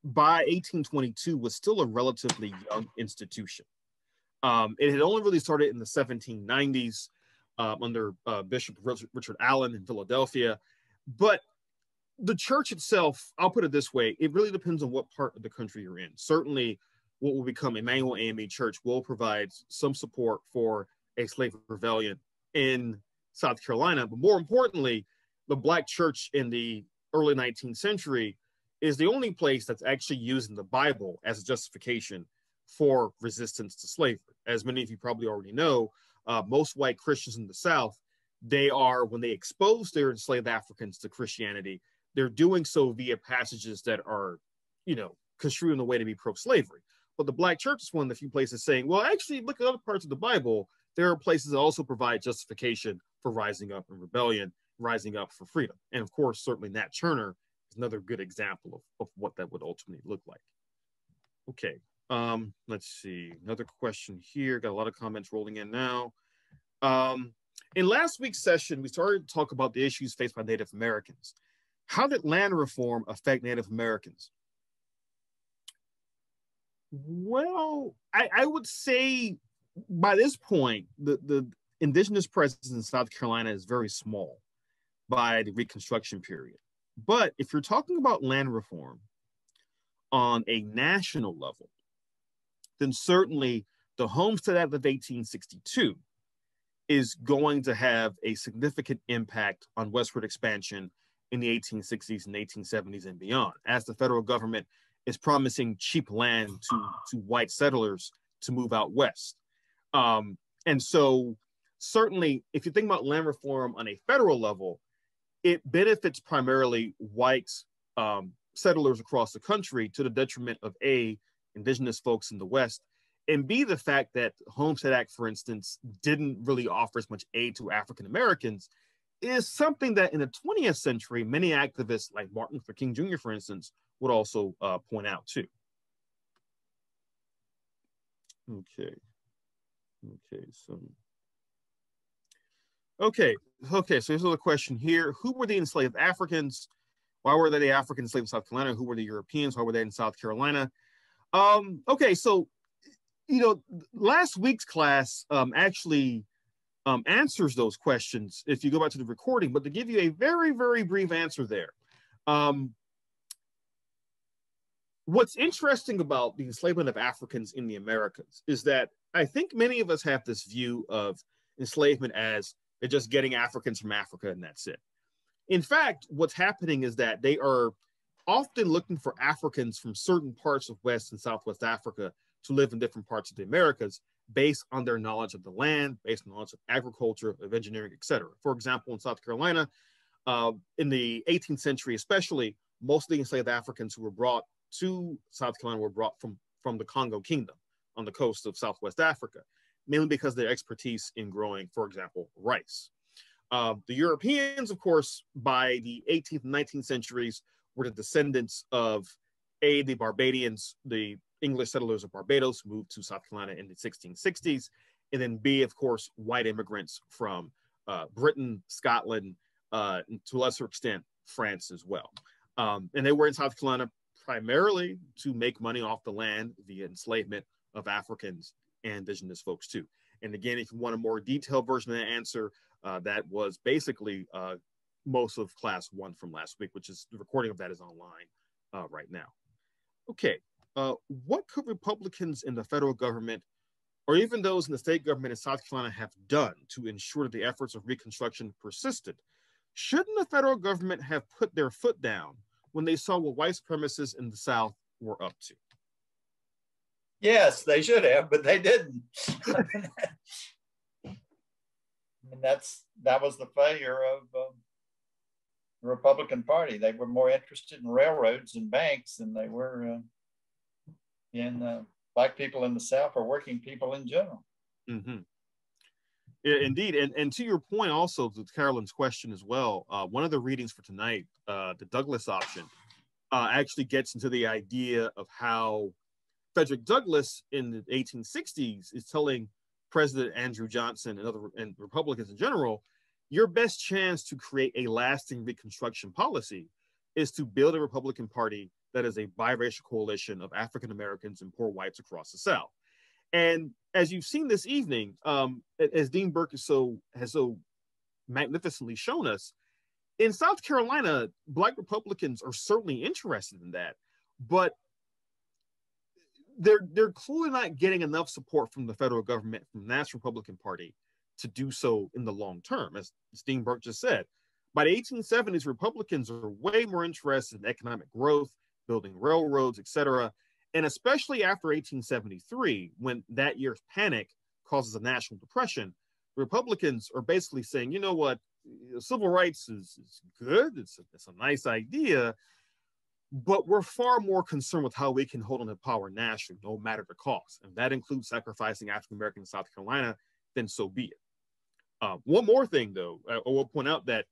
by 1822 was still a relatively young institution. Um, it had only really started in the 1790s uh, under uh, Bishop Richard Allen in Philadelphia. But the church itself, I'll put it this way, it really depends on what part of the country you're in. Certainly, what will become Emmanuel AME Church will provide some support for a slave rebellion in South Carolina. But more importantly, the Black church in the early 19th century is the only place that's actually using the Bible as a justification for resistance to slavery. As many of you probably already know, uh, most white Christians in the South, they are, when they expose their enslaved Africans to Christianity, they're doing so via passages that are, you know, construed in a way to be pro slavery. But the Black church is one of the few places saying, well, actually, look at other parts of the Bible. There are places that also provide justification for rising up in rebellion, rising up for freedom. And of course, certainly Nat Turner is another good example of, of what that would ultimately look like. Okay, um, let's see, another question here. Got a lot of comments rolling in now. Um, in last week's session, we started to talk about the issues faced by Native Americans. How did land reform affect Native Americans? Well, I, I would say by this point, the, the indigenous presence in South Carolina is very small by the Reconstruction period. But if you're talking about land reform on a national level, then certainly the Homestead Act of 1862 is going to have a significant impact on westward expansion in the 1860s and 1870s and beyond, as the federal government is promising cheap land to, to white settlers to move out west. Um, and so, certainly, if you think about land reform on a federal level, it benefits primarily white um, settlers across the country to the detriment of A, indigenous folks in the West, and B, the fact that Homestead Act, for instance, didn't really offer as much aid to African Americans is something that in the 20th century, many activists like Martin Luther King Jr., for instance, would also uh, point out too. Okay. Okay, so. Okay, okay, so here's another question here. Who were the enslaved Africans? Why were they the African enslaved in South Carolina? Who were the Europeans? Why were they in South Carolina? Um, okay, so, you know, last week's class um, actually um, answers those questions if you go back to the recording, but to give you a very, very brief answer there. Um, what's interesting about the enslavement of Africans in the Americas is that I think many of us have this view of enslavement as they're just getting Africans from Africa and that's it. In fact, what's happening is that they are often looking for Africans from certain parts of West and Southwest Africa to live in different parts of the Americas based on their knowledge of the land, based on knowledge of agriculture, of engineering, etc. For example, in South Carolina, uh, in the 18th century especially, most of the enslaved Africans who were brought to South Carolina were brought from, from the Congo Kingdom on the coast of Southwest Africa, mainly because their expertise in growing, for example, rice. Uh, the Europeans, of course, by the 18th and 19th centuries, were the descendants of A, the Barbadians, the English settlers of Barbados moved to South Carolina in the 1660s, and then B, of course, white immigrants from uh, Britain, Scotland, uh, to a lesser extent, France as well. Um, and they were in South Carolina primarily to make money off the land via enslavement of Africans and indigenous folks too. And again, if you want a more detailed version of the answer, uh, that was basically uh, most of class one from last week, which is the recording of that is online uh, right now. Okay, uh, what could Republicans in the federal government or even those in the state government in South Carolina have done to ensure that the efforts of Reconstruction persisted? Shouldn't the federal government have put their foot down when they saw what white supremacists in the South were up to? Yes, they should have, but they didn't. and that's that was the failure of um, the Republican Party. They were more interested in railroads and banks than they were uh, in uh, black people in the South or working people in general. Mm-hmm. Indeed, and and to your point, also to Carolyn's question as well. Uh, one of the readings for tonight, uh, the Douglass option, uh, actually gets into the idea of how Frederick Douglass in the 1860s is telling President Andrew Johnson and other and Republicans in general, your best chance to create a lasting Reconstruction policy is to build a Republican Party that is a biracial coalition of African Americans and poor whites across the South. And as you've seen this evening, um, as Dean Burke is so has so magnificently shown us, in South Carolina, Black Republicans are certainly interested in that, but they're they're clearly not getting enough support from the federal government, from the National Republican Party, to do so in the long term, as Dean Burke just said. By the 1870s, Republicans are way more interested in economic growth, building railroads, et cetera, and especially after 1873, when that year's panic causes a national depression, Republicans are basically saying, you know what, civil rights is, is good, it's a, it's a nice idea, but we're far more concerned with how we can hold on to power nationally, no matter the cost. And that includes sacrificing African Americans in South Carolina, then so be it. Uh, one more thing, though, I will point out that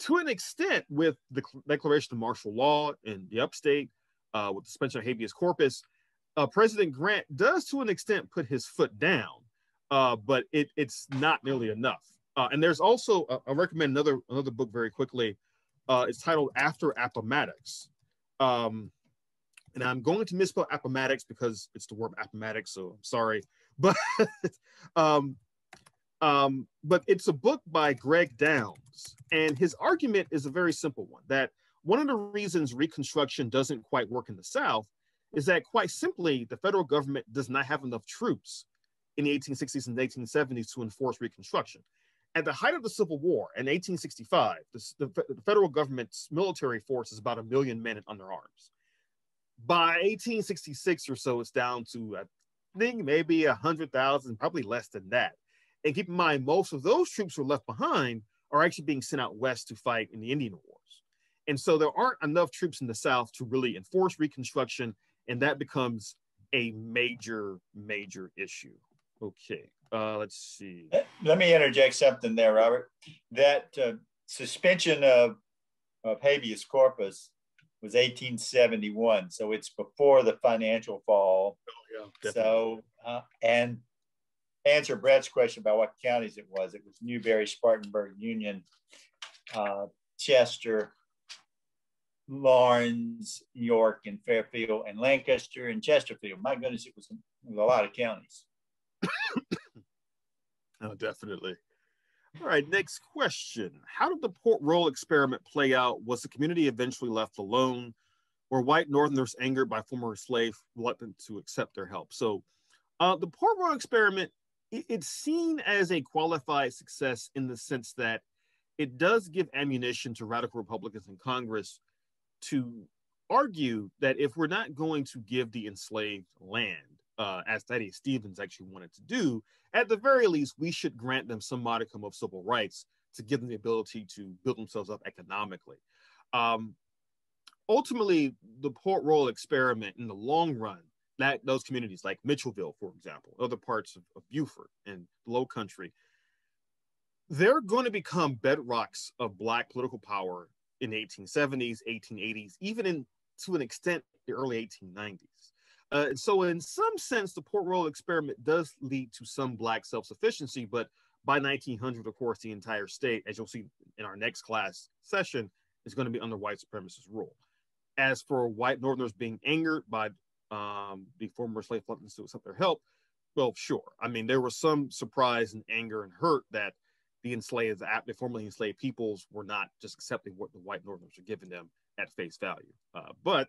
to an extent, with the declaration of martial law in the upstate, uh, with the suspension of habeas corpus, uh, President Grant does to an extent put his foot down, uh, but it, it's not nearly enough. Uh, and there's also, uh, I recommend another another book very quickly. Uh, it's titled After Appomattox. Um, and I'm going to misspell Appomattox because it's the word Appomattox, so I'm sorry. But um, um, but it's a book by Greg Downs, and his argument is a very simple one that one of the reasons Reconstruction doesn't quite work in the South is that, quite simply, the federal government does not have enough troops in the 1860s and 1870s to enforce Reconstruction. At the height of the Civil War in 1865, the, the, federal government's military force is about a million men under arms. By 1866 or so, it's down to, I think, maybe 100,000, probably less than that. And keep in mind, most of those troops who are left behind are actually being sent out west to fight in the Indian Wars. And so there aren't enough troops in the South to really enforce Reconstruction, and that becomes a major, major issue. Okay, uh, let's see. Let me interject something there, Robert. That uh, suspension of, of habeas corpus was 1871, so it's before the financial fall. Oh, yeah, so, uh, and answer Brett's question about what counties it was. It was Newberry, Spartanburg, Union, uh, Chester, Laurens, York, and Fairfield, and Lancaster and Chesterfield. My goodness, it was, it a lot of counties. oh, definitely. All right, next question. How did the Port Royal experiment play out? Was the community eventually left alone? Were white Northerners angered by former slaves reluctant to accept their help? So, uh, the Port Royal experiment it's seen as a qualified success in the sense that it does give ammunition to radical Republicans in Congress to argue that if we're not going to give the enslaved land, uh, as Thaddeus Stevens actually wanted to do, at the very least, we should grant them some modicum of civil rights to give them the ability to build themselves up economically. Um, ultimately, the Port Royal experiment in the long run that those communities like Mitchellville, for example, other parts of, of Beaufort and the Low Country, they're going to become bedrocks of Black political power in the 1870s, 1880s, even in to an extent the early 1890s. Uh, so, in some sense, the Port Royal experiment does lead to some Black self-sufficiency, but by 1900, of course, the entire state, as you'll see in our next class session, is going to be under white supremacist rule. As for white Northerners being angered by um, the former slave reluctance to accept their help, well, sure. I mean, there was some surprise and anger and hurt that the enslaved, the formerly enslaved peoples were not just accepting what the white Northerners were giving them at face value. Uh, but,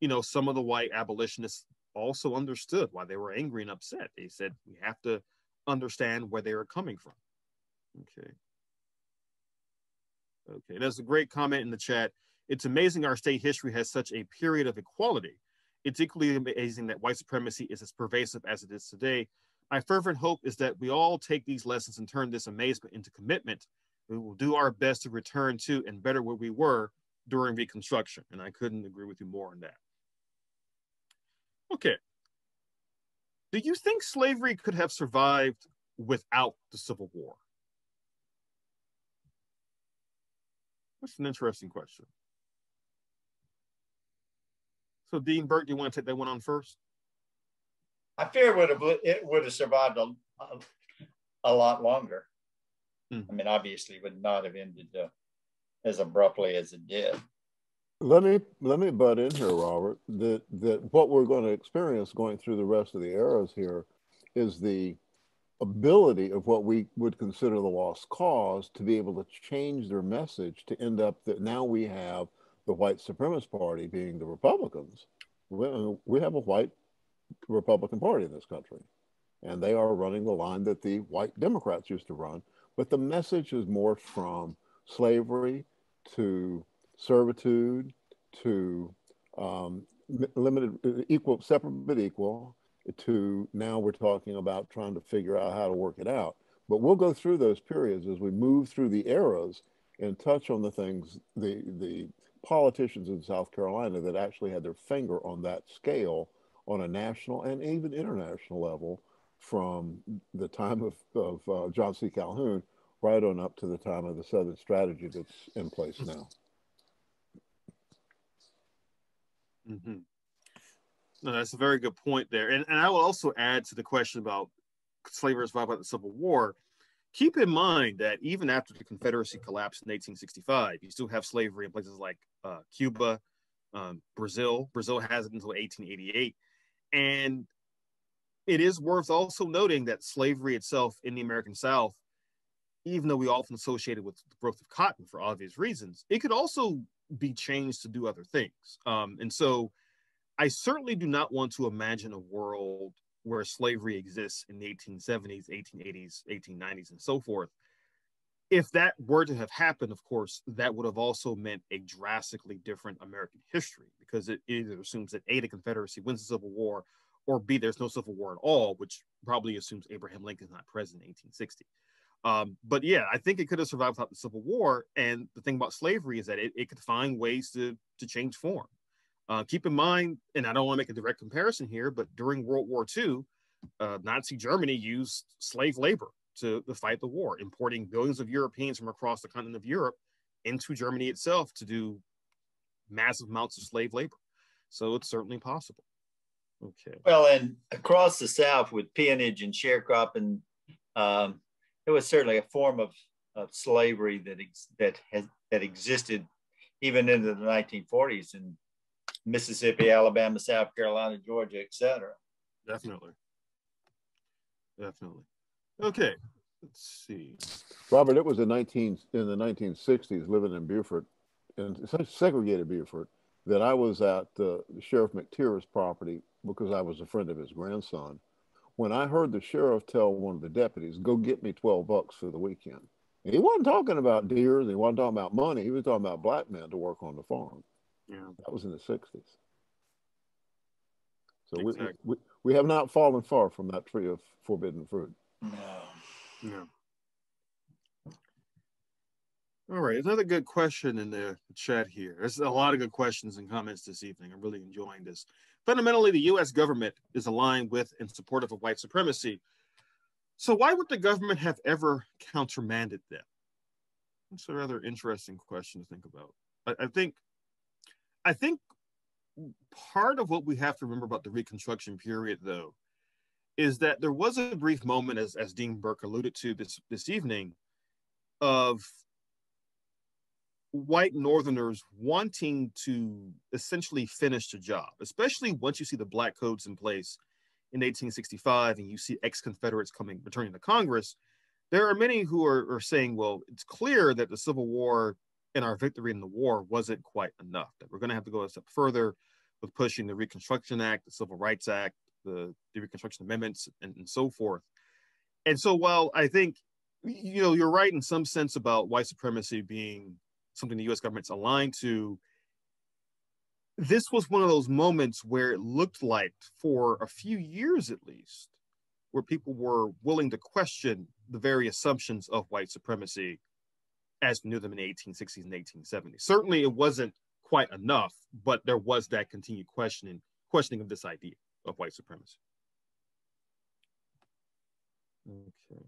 you know, some of the white abolitionists also understood why they were angry and upset. They said, we have to understand where they are coming from. Okay. Okay, that's a great comment in the chat. It's amazing our state history has such a period of equality it's equally amazing that white supremacy is as pervasive as it is today. My fervent hope is that we all take these lessons and turn this amazement into commitment We will do our best to return to and better where we were during Reconstruction. And I couldn't agree with you more on that. Okay. Do you think slavery could have survived without the Civil War? That's an interesting question. So, Dean Burke, do you want to take that one on first? I fear it would have it would have survived a, a, a lot longer. Hmm. I mean, obviously, would not have ended uh, as abruptly as it did. Let me let me butt in here, Robert. That that what we're going to experience going through the rest of the eras here is the ability of what we would consider the lost cause to be able to change their message to end up that now we have the white supremacist party being the Republicans. We, we have a white Republican Party in this country, and they are running the line that the white Democrats used to run. But the message is more from slavery to servitude to um, limited, equal, separate but equal, to now we're talking about trying to figure out how to work it out. But we'll go through those periods as we move through the eras and touch on the things, the, the politicians in South Carolina that actually had their finger on that scale on a national and even international level from the time of, of uh, John C. Calhoun right on up to the time of the Southern strategy that's in place now. Mm-hmm. No, that's a very good point there. And, and I will also add to the question about slavery survival about the Civil War. Keep in mind that even after the Confederacy collapsed in 1865, you still have slavery in places like uh, Cuba, um, Brazil. Brazil has it until 1888. And it is worth also noting that slavery itself in the American South, even though we often associate it with the growth of cotton for obvious reasons, it could also be changed to do other things. Um, and so I certainly do not want to imagine a world where slavery exists in the 1870s, 1880s, 1890s, and so forth. If that were to have happened, of course, that would have also meant a drastically different American history because it either assumes that A, the Confederacy wins the Civil War, or B, there's no Civil War at all, which probably assumes Abraham Lincoln's not president in 1860. Um, but yeah, I think it could have survived without the Civil War. And the thing about slavery is that it, it could find ways to, to change form. Uh, keep in mind, and I don't want to make a direct comparison here, but during World War II, uh, Nazi Germany used slave labor to, to fight the war, importing billions of Europeans from across the continent of Europe into Germany itself to do massive amounts of slave labor. So it's certainly possible. Okay. Well, and across the South with peonage and sharecropping, um, it was certainly a form of, of slavery that ex- that has that existed even into the 1940s in Mississippi, Alabama, South Carolina, Georgia, etc. Definitely. Definitely. Okay. Let's see. Robert, it was in 19 in the 1960s, living in Beaufort, in segregated Beaufort, that I was at uh, Sheriff McTeer's property because I was a friend of his grandson. When I heard the sheriff tell one of the deputies, "Go get me 12 bucks for the weekend," he wasn't talking about deer, he wasn't talking about money. He was talking about black men to work on the farm. Yeah, that was in the 60s. So exactly. we, we we have not fallen far from that tree of forbidden fruit. No. No. All right, another good question in the chat here. There's a lot of good questions and comments this evening. I'm really enjoying this. Fundamentally, the US government is aligned with and supportive of white supremacy. So why would the government have ever countermanded them? That's a rather interesting question to think about. I, I think I think part of what we have to remember about the Reconstruction period, though, is that there was a brief moment, as, as Dean Burke alluded to this, this evening, of white Northerners wanting to essentially finish the job, especially once you see the black codes in place in 1865 and you see ex-Confederates coming returning to Congress. There are many who are, are saying, well, it's clear that the Civil War and our victory in the war wasn't quite enough, that we're going to have to go a step further with pushing the Reconstruction Act, the Civil Rights Act, the, the Reconstruction Amendments, and, and so forth. And so while I think, you know, you're right in some sense about white supremacy being something the US government's aligned to, this was one of those moments where it looked like, for a few years at least, where people were willing to question the very assumptions of white supremacy as we knew them in the 1860s and 1870s. Certainly, it wasn't quite enough, but there was that continued questioning questioning of this idea of white supremacy. Okay.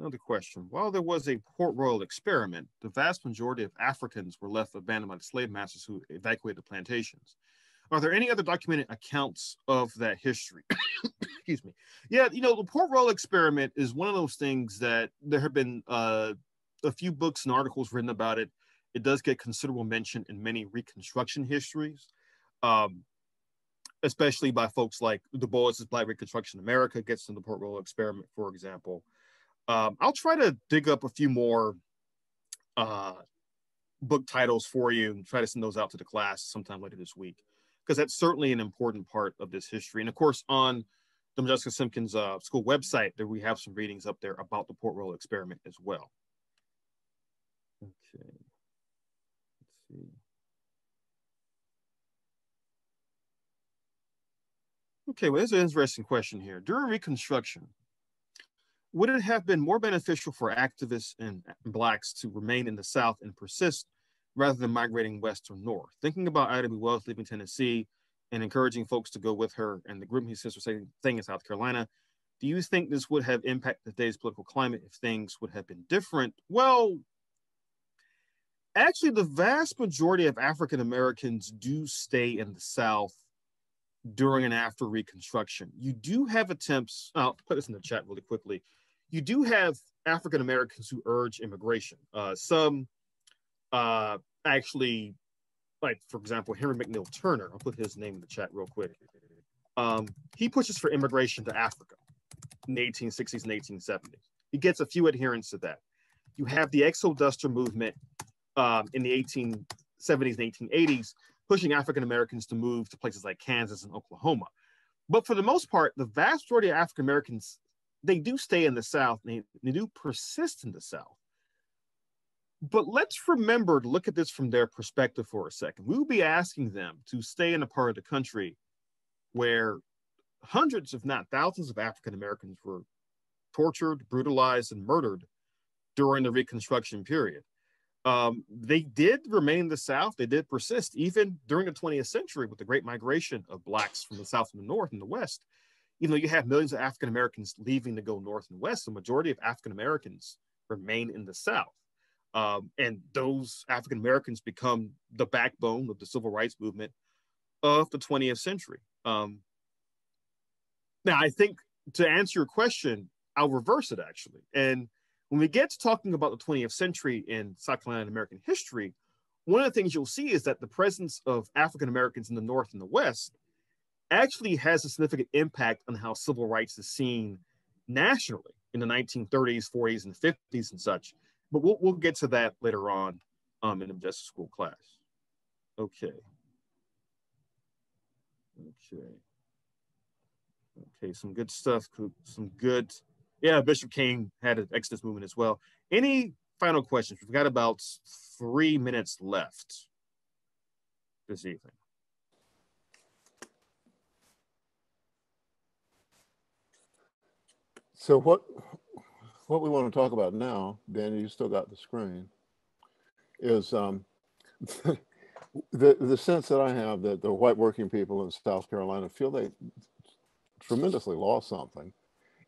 Another question. While there was a Port Royal experiment, the vast majority of Africans were left abandoned by the slave masters who evacuated the plantations. Are there any other documented accounts of that history? Excuse me. Yeah, you know, the Port Royal experiment is one of those things that there have been uh, a few books and articles written about it. It does get considerable mention in many Reconstruction histories, um, especially by folks like Du Bois's Black Reconstruction America gets in the Port Royal experiment, for example. Um, I'll try to dig up a few more uh, book titles for you and try to send those out to the class sometime later this week because that's certainly an important part of this history. And of course, on the Modjeska Simkins uh, school website, there we have some readings up there about the Port Royal experiment as well. Okay, let's see. Okay, well, there's an interesting question here. During Reconstruction, would it have been more beneficial for activists and Blacks to remain in the South and persist rather than migrating west or north. Thinking about Ida B. Wells leaving Tennessee and encouraging folks to go with her and the group his sister staying in South Carolina, do you think this would have impacted today's political climate if things would have been different? Well, actually, the vast majority of African Americans do stay in the South during and after Reconstruction. You do have attempts, I'll put this in the chat really quickly. You do have African Americans who urge immigration. Uh, some uh, actually, like for example, Henry McNeil Turner. I'll put his name in the chat real quick. Um, he pushes for immigration to Africa in the 1860s and 1870s. He gets a few adherents to that. You have the exoduster movement um, in the 1870s and 1880s, pushing African Americans to move to places like Kansas and Oklahoma. But for the most part, the vast majority of African Americans, they do stay in the South, they, they do persist in the South. But let's remember to look at this from their perspective for a second. We will be asking them to stay in a part of the country where hundreds, if not thousands, of African Americans were tortured, brutalized, and murdered during the Reconstruction period. Um, they did remain in the South. They did persist even during the 20th century with the great migration of Blacks from the South and the North and the West. Even though you have millions of African Americans leaving to go North and West, the majority of African Americans remain in the South. Um, and those African Americans become the backbone of the civil rights movement of the 20th century. Um, now, I think to answer your question, I'll reverse it actually. And when we get to talking about the 20th century in South Carolina American history, one of the things you'll see is that the presence of African Americans in the North and the West actually has a significant impact on how civil rights is seen nationally in the 1930s, 40s, and 50s and such but we'll, we'll get to that later on um, in the justice school class. Okay. Okay. Okay, some good stuff. Some good, yeah, Bishop King had an Exodus movement as well. Any final questions? We've got about three minutes left this evening. So what what we want to talk about now, Danny, you still got the screen, is um, the the sense that I have that the white working people in South Carolina feel they tremendously lost something,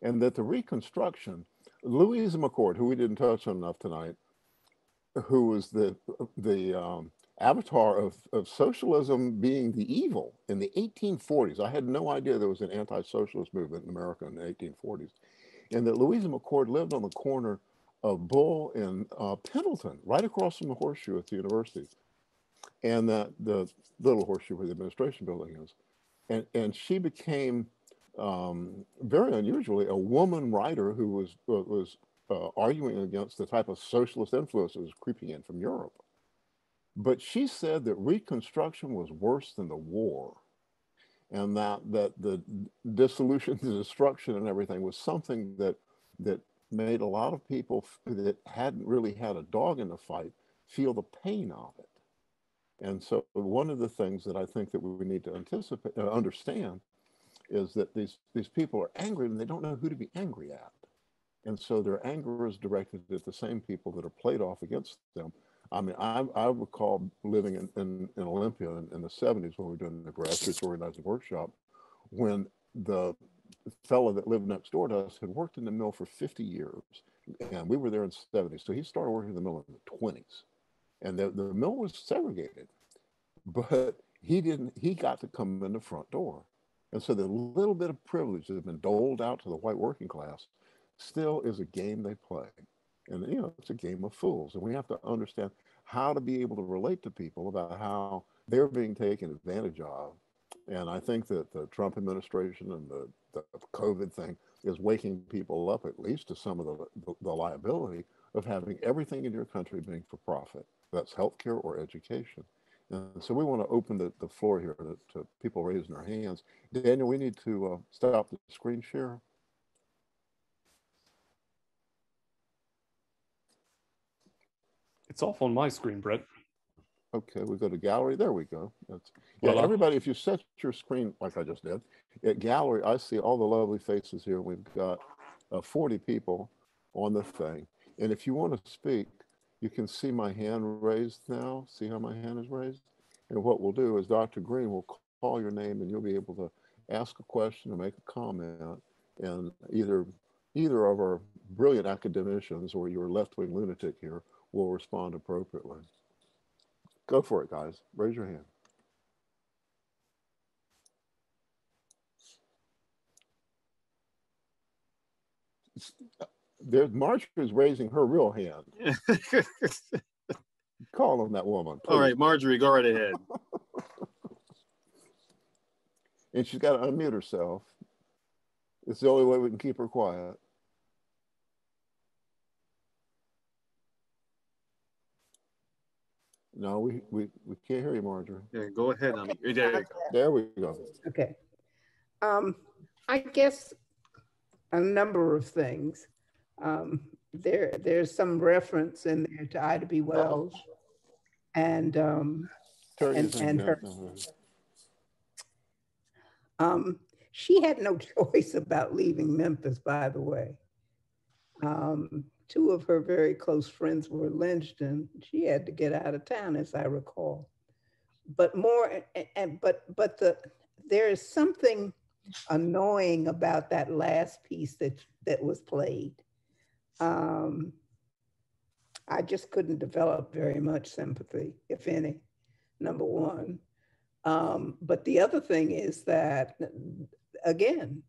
and that the Reconstruction, Louisa McCord, who we didn't touch on enough tonight, who was the the um, avatar of, of socialism being the evil in the 1840s. I had no idea there was an anti-socialist movement in America in the 1840s and that Louisa McCord lived on the corner of Bull and uh, Pendleton, right across from the horseshoe at the university, and that the little horseshoe where the administration building is. And, and she became um, very unusually a woman writer who was, uh, was uh, arguing against the type of socialist influence that was creeping in from Europe. But she said that Reconstruction was worse than the war and that that the dissolution, the destruction, and everything was something that that made a lot of people that hadn't really had a dog in the fight feel the pain of it. And so, one of the things that I think that we need to anticipate, uh, understand, is that these these people are angry and they don't know who to be angry at. And so their anger is directed at the same people that are played off against them. I mean, I, I recall living in, in, in Olympia in, in, the 70s when we were doing the grassroots organizing workshop, when the fellow that lived next door to us had worked in the mill for 50 years. And we were there in the 70s. So he started working in the mill in the 20s. And the, the mill was segregated. But he didn't, he got to come in the front door. And so the little bit of privilege that has been doled out to the white working class still is a game they play. And, you know, it's a game of fools. And we have to understand how to be able to relate to people about how they're being taken advantage of. And I think that the Trump administration and the, the COVID thing is waking people up at least to some of the, the, the liability of having everything in your country being for profit. That's healthcare or education. And so we want to open the, the floor here to, to people raising their hands. Daniel, we need to uh, stop the screen share. It's off on my screen, Brett. Okay, we go to gallery. There we go. That's, yeah, well, everybody, if you set your screen like I just did, at gallery, I see all the lovely faces here. We've got uh, 40 people on the thing. And if you want to speak, you can see my hand raised now. See how my hand is raised? And what we'll do is Dr. Greene will call your name and you'll be able to ask a question or make a comment. And either either of our brilliant academicians or your left-wing lunatic here will respond appropriately. Go for it, guys. Raise your hand. There's Marjorie is raising her real hand. Call on that woman. Please. All right, Marjorie, go right ahead. and she's got to unmute herself. It's the only way we can keep her quiet. No, we, we, we can't hear you, Marjorie. Yeah, go ahead. Um, there, go. there we go. Okay. Um, I guess a number of things. Um, there, there's some reference in there to Ida B. Wells and um, and, and her. Um, she had no choice about leaving Memphis, by the way. Um, two of her very close friends were lynched and she had to get out of town, as I recall. But more, and, but, but the, there is something annoying about that last piece that, that was played. Um, I just couldn't develop very much sympathy, if any, number one. Um, but the other thing is that, again,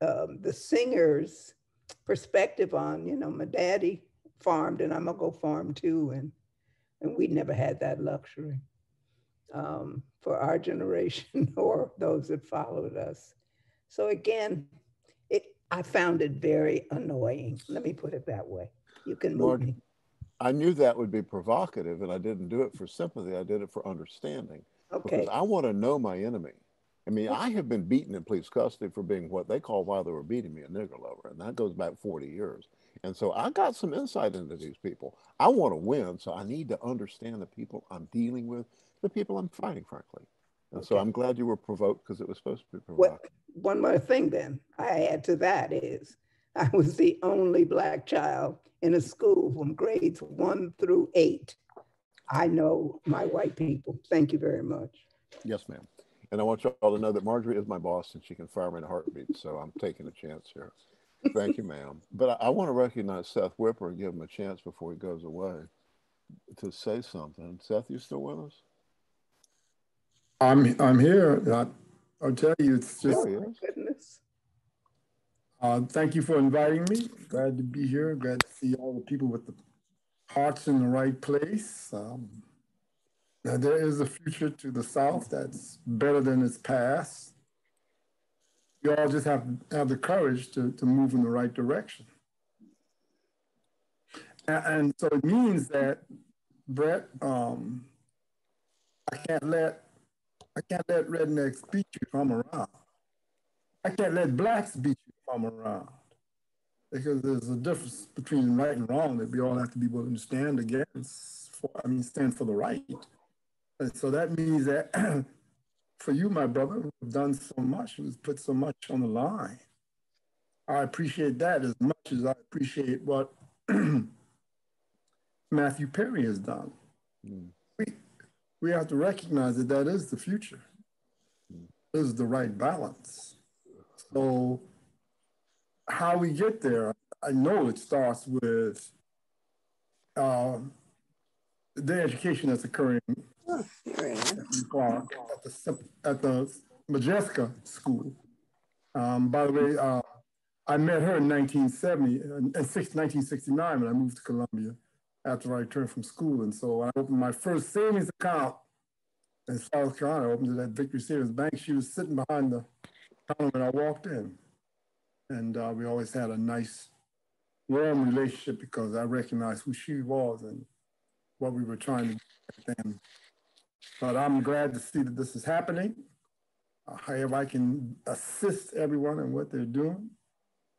um, the singers perspective on, you know, my daddy farmed and I'm gonna go farm too. And, and we never had that luxury um, for our generation or those that followed us. So again, I found it very annoying. Let me put it that way. You can move Lord, me. I knew that would be provocative and I didn't do it for sympathy. I did it for understanding. Okay. Because I want to know my enemy. I mean, I have been beaten in police custody for being what they call while they were beating me a nigger lover, and that goes back 40 years. And so I got some insight into these people. I want to win, so I need to understand the people I'm dealing with, the people I'm fighting, frankly. And okay. so I'm glad you were provoked because it was supposed to be provoked. Well, one more thing then I add to that is I was the only Black child in a school from grades one through eight. I know my white people. Thank you very much. Yes, ma'am. And I want y'all to know that Marjorie is my boss and she can fire me in a heartbeat. So I'm taking a chance here. Thank you, ma'am. But I, I, want to recognize Seth Whipper and give him a chance before he goes away to say something. Seth, you still with us? I'm I'm here. I, will tell you, it's just oh, goodness. Uh, thank you for inviting me. Glad to be here. Glad to see all the people with the hearts in the right place. Um, now, there is a future to the South that's better than its past. We all just have to have the courage to, to move in the right direction. And, and so it means that, Brett, um, I can't let I can't let rednecks beat you from around. I can't let blacks beat you from around. Because there's a difference between right and wrong that we all have to be willing to stand against. For, I mean, stand for the right. And so that means that for you, my brother, who've done so much, who's put so much on the line, I appreciate that as much as I appreciate what Matthew Perry has done. Mm. We, have to recognize that that is the future. Mm. Is the right balance. So how we get there, I know it starts with uh, the education that's occurring oh, at, the, at the Modjeska School. Um, by the way, uh, I met her in 1970, uh, in 1969 when I moved to Columbia after I returned from school. And so I opened my first savings account in South Carolina. I opened it at Victory Savings Bank. She was sitting behind the counter when I walked in. And uh, we always had a nice, warm relationship because I recognized who she was and what we were trying to do then. But I'm glad to see that this is happening. However, I can assist everyone in what they're doing.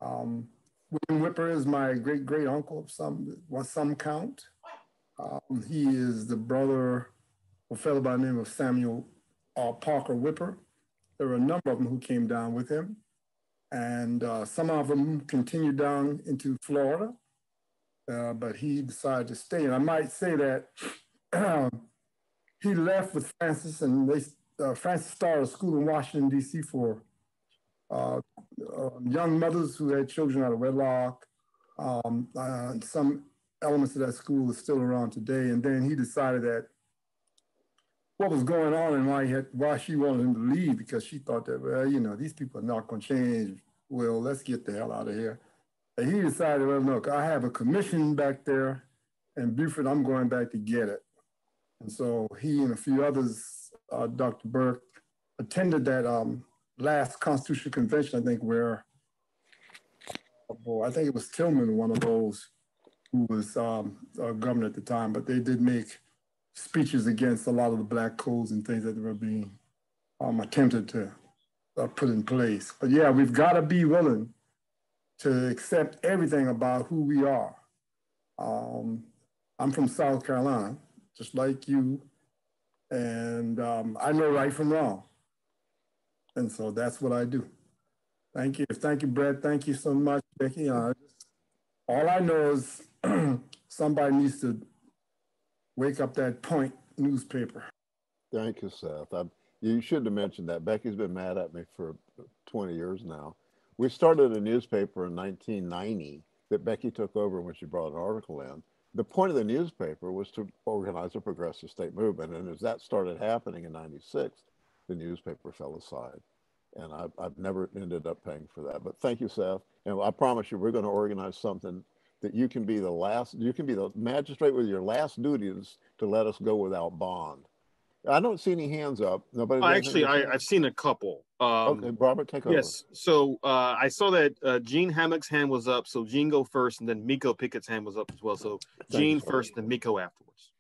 Um, William Whipper is my great great uncle of some was some count. Um, he is the brother of a fellow by the name of Samuel uh, Parker Whipper. There were a number of them who came down with him, and uh, some of them continued down into Florida, uh, but he decided to stay. And I might say that he left with Francis, and they uh, Francis started a school in Washington D.C. for uh, young mothers who had children out of wedlock. Um, uh, some elements of that school is still around today. And then he decided that what was going on and why, had, why she wanted him to leave because she thought that, well, you know, these people are not going to change. Well, let's get the hell out of here. And he decided, well, look, I have a commission back there in Beaufort. I'm going back to get it. And so he and a few others, uh, Dr. Burke, attended that um, last constitutional convention, I think, where oh I think it was Tillman, one of those who was um, governor at the time, but they did make speeches against a lot of the black codes and things that were being um, attempted to uh, put in place. But yeah, we've got to be willing to accept everything about who we are. Um, I'm from South Carolina, just like you, and um, I know right from wrong. And so that's what I do. Thank you. Thank you, Brett. Thank you so much, Becky. Uh, all I know is somebody needs to wake up that point newspaper. Thank you, Seth. I, you shouldn't have mentioned that. Becky's been mad at me for 20 years now. We started a newspaper in 1990 that Becky took over when she brought an article in. The point of the newspaper was to organize a progressive state movement. And as that started happening in 96, the newspaper fell aside. And I've, I've never ended up paying for that. But thank you, Seth. And I promise you, we're going to organize something that you can be the last, you can be the magistrate with your last duties to let us go without bond. I don't see any hands up. Nobody. Uh, actually, I, have seen a couple. Um, okay, Robert, take over. Yes. So uh, I saw that uh, Gene Hammock's hand was up. So Gene go first, and then Miko Pickett's hand was up as well. So Gene first, then Miko afterwards.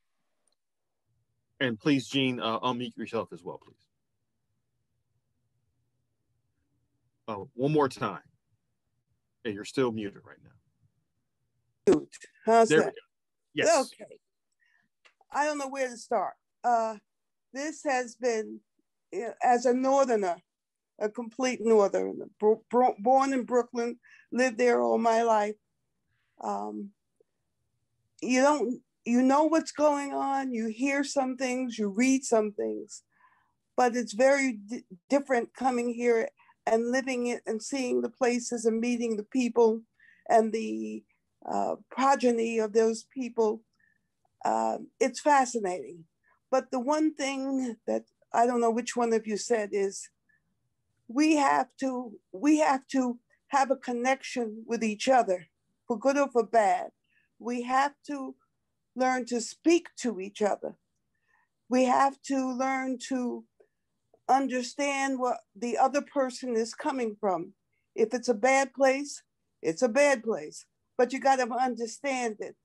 And please, Gene, uh, unmute yourself as well, please. Oh, one more time. Hey, you're still muted right now. How's there that? Yes. Okay. I don't know where to start. Uh, this has been, as a northerner, a complete northerner, born in Brooklyn, lived there all my life. Um, you don't, you know what's going on. You hear some things, you read some things, but it's very different coming here and living it and seeing the places and meeting the people and the uh, progeny of those people. Uh, it's fascinating. But the one thing that I don't know which one of you said is we have to we have to have a connection with each other for good or for bad. We have to learn to speak to each other. We have to learn to understand what the other person is coming from. If it's a bad place, it's a bad place, but you got to understand it.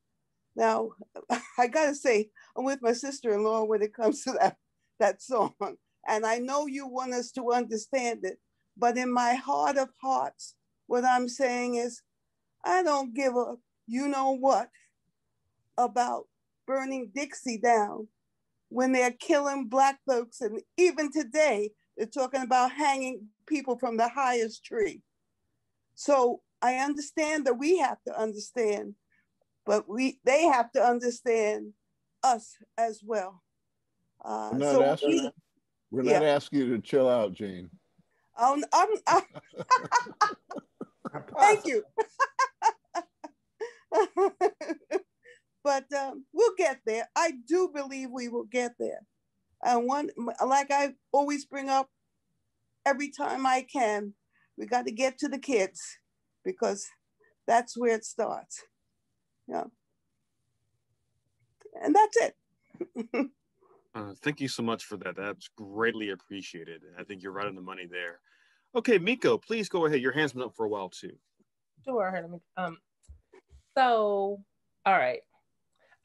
Now, I got to say, I'm with my sister in law when it comes to that, that song. And I know you want us to understand it, but in my heart of hearts, what I'm saying is, I don't give a you know what about burning Dixie down when they're killing Black folks. And even today, they're talking about hanging people from the highest tree. So I understand that we have to understand, but we they have to understand us as well. Uh, we're not, so asking, we, we're not yeah. asking you to chill out, Jean. Um, I'm, I'm thank you. but um, we'll get there. I do believe we will get there. And one, like I always bring up every time I can, we got to get to the kids because that's where it starts. Yeah. And that's it. uh, thank you so much for that. That's greatly appreciated. I think you're right on the money there. Okay, Miko, please go ahead. Your hand's been up for a while too. Sure. Let me, um, so, all right.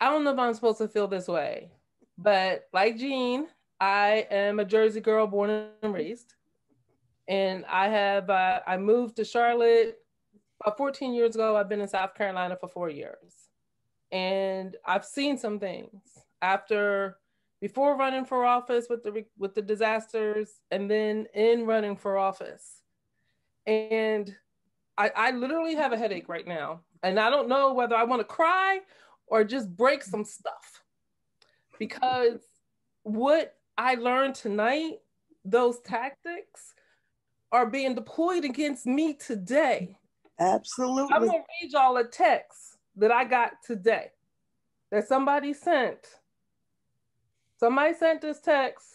I don't know if I'm supposed to feel this way, but like Jean, I am a Jersey girl born and raised. And I have, uh, I moved to Charlotte about 14 years ago. I've been in South Carolina for four years. And I've seen some things after, before running for office with the, with the disasters and then in running for office. And I, I literally have a headache right now. And I don't know whether I want to cry or just break some stuff. Because what I learned tonight, those tactics are being deployed against me today. Absolutely. I'm gonna read y'all a text that I got today that somebody sent. Somebody sent this text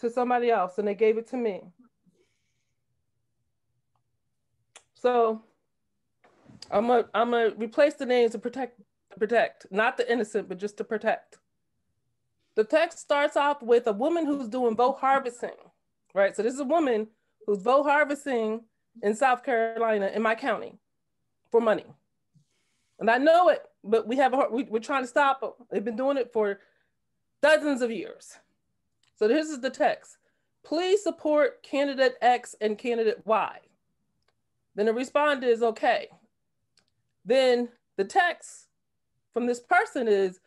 to somebody else and they gave it to me. So I'm gonna I'm gonna replace the names to protect to protect, not the innocent, but just to protect. The text starts off with a woman who's doing vote harvesting, right? So this is a woman who's vote harvesting in South Carolina in my county for money. And I know it, but we have a, we, we're trying to stop them. They've been doing it for dozens of years. So this is the text. Please support candidate X and candidate Y. Then the respond is okay. Then the text from this person is,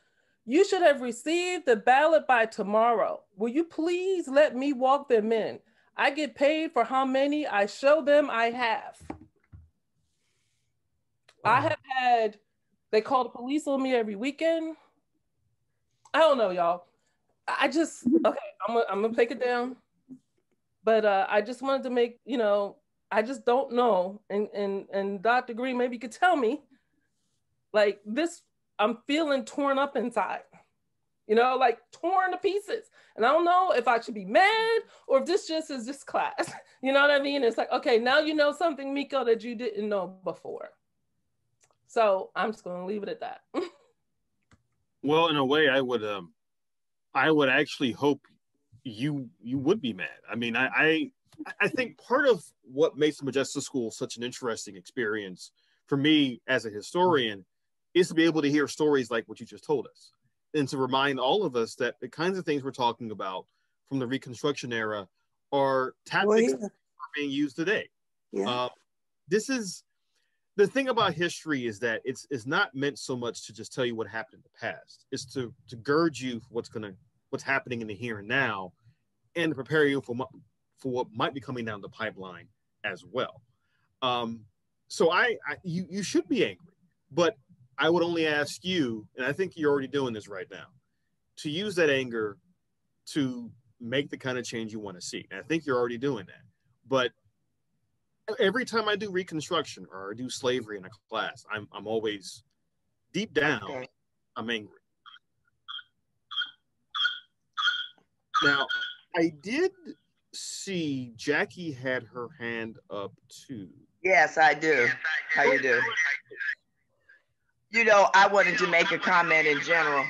you should have received the ballot by tomorrow. Will you please let me walk them in? I get paid for how many I show them I have. Wow. I have had, they call the police on me every weekend. I don't know, y'all. I just, okay, I'm gonna, I'm gonna take it down. But uh, I just wanted to make, you know, I just don't know. And, and, and Dr. Greene, maybe you could tell me, like this I'm feeling torn up inside, you know, like torn to pieces. And I don't know if I should be mad or if this just is this class. You know what I mean? It's like, okay, now you know something, Miko, that you didn't know before. So I'm just going to leave it at that. well, in a way, I would, um, I would actually hope you you would be mad. I mean, I I, I think part of what makes the Modjeska School such an interesting experience for me as a historian is to be able to hear stories like what you just told us and to remind all of us that the kinds of things we're talking about from the Reconstruction era are tactics well, yeah. that are being used today. Yeah. Uh, this is the thing about history is that it's it's not meant so much to just tell you what happened in the past. It's to to gird you for what's gonna what's happening in the here and now, and to prepare you for for what might be coming down the pipeline as well. Um, so I, I you you should be angry, but I would only ask you, and I think you're already doing this right now, to use that anger to make the kind of change you want to see. And I think you're already doing that. But every time I do reconstruction or I do slavery in a class, I'm I'm always deep down, okay. I'm angry. Now, I did see Jackie had her hand up too. Yes, I do. How you do? You know, I wanted to make a comment in general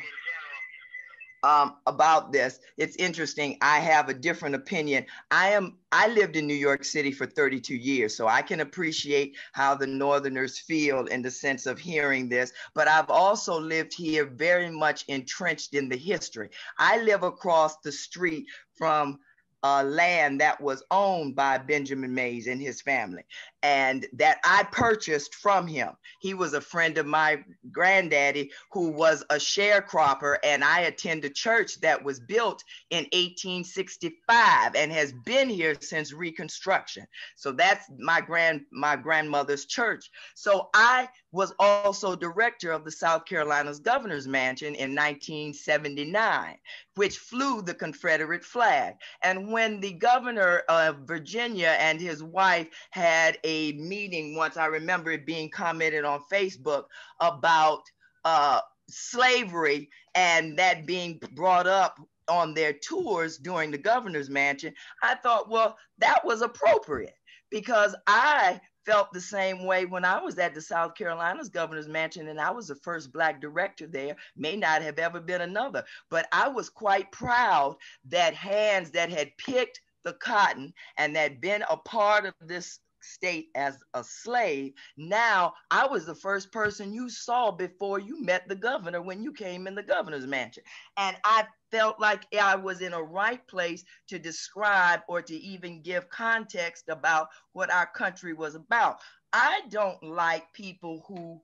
um, about this. It's interesting. I have a different opinion. I am. I lived in New York City for 32 years, so I can appreciate how the Northerners feel in the sense of hearing this. But I've also lived here, very much entrenched in the history. I live across the street from uh, land that was owned by Benjamin Mays and his family, and that I purchased from him. He was a friend of my granddaddy who was a sharecropper, and I attend a church that was built in 1865 and has been here since Reconstruction. So that's my grand my grandmother's church. So I was also director of the South Carolina's Governor's Mansion in 1979, which flew the Confederate flag. And when the governor of Virginia and his wife had a meeting once, I remember it being commented on Facebook about uh, slavery and that being brought up on their tours during the governor's mansion, I thought, well, that was appropriate because I felt the same way when I was at the South Carolina's governor's mansion and I was the first black director there. May not have ever been another, but I was quite proud that hands that had picked the cotton and that been a part of this state as a slave. Now I was the first person you saw before you met the governor when you came in the governor's mansion. And I felt like I was in a right place to describe or to even give context about what our country was about. I don't like people who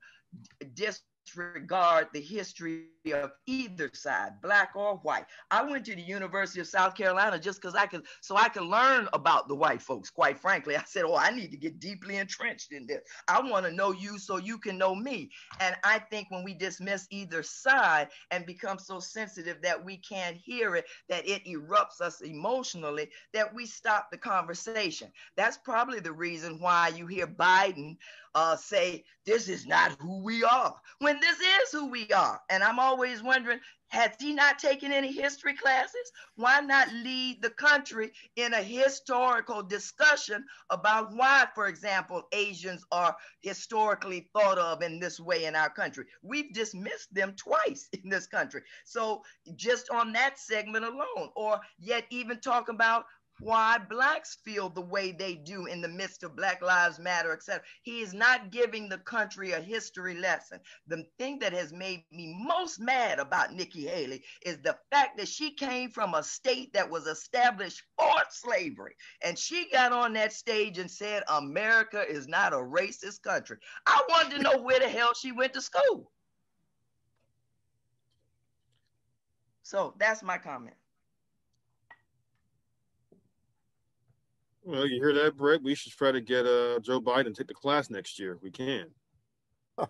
dis disregard the history of either side, black or white. I went to the University of South Carolina just because I could, so I could learn about the white folks. Quite frankly, I said, "Oh, I need to get deeply entrenched in this. I want to know you so you can know me." And I think when we dismiss either side and become so sensitive that we can't hear it, that it erupts us emotionally, that we stop the conversation. That's probably the reason why you hear Biden uh, say this is not who we are when this is who we are. And I'm always wondering, has he not taken any history classes? Why not lead the country in a historical discussion about why, for example, Asians are historically thought of in this way in our country? We've dismissed them twice in this country. So just on that segment alone, or yet even talk about why blacks feel the way they do in the midst of Black Lives Matter, etc. He is not giving the country a history lesson. The thing that has made me most mad about Nikki Haley is the fact that she came from a state that was established for slavery. And she got on that stage and said, America is not a racist country. I wanted to know where the hell she went to school. So that's my comment. Well, you hear that, Brett? We should try to get uh, Joe Biden to take the class next year. We can. no,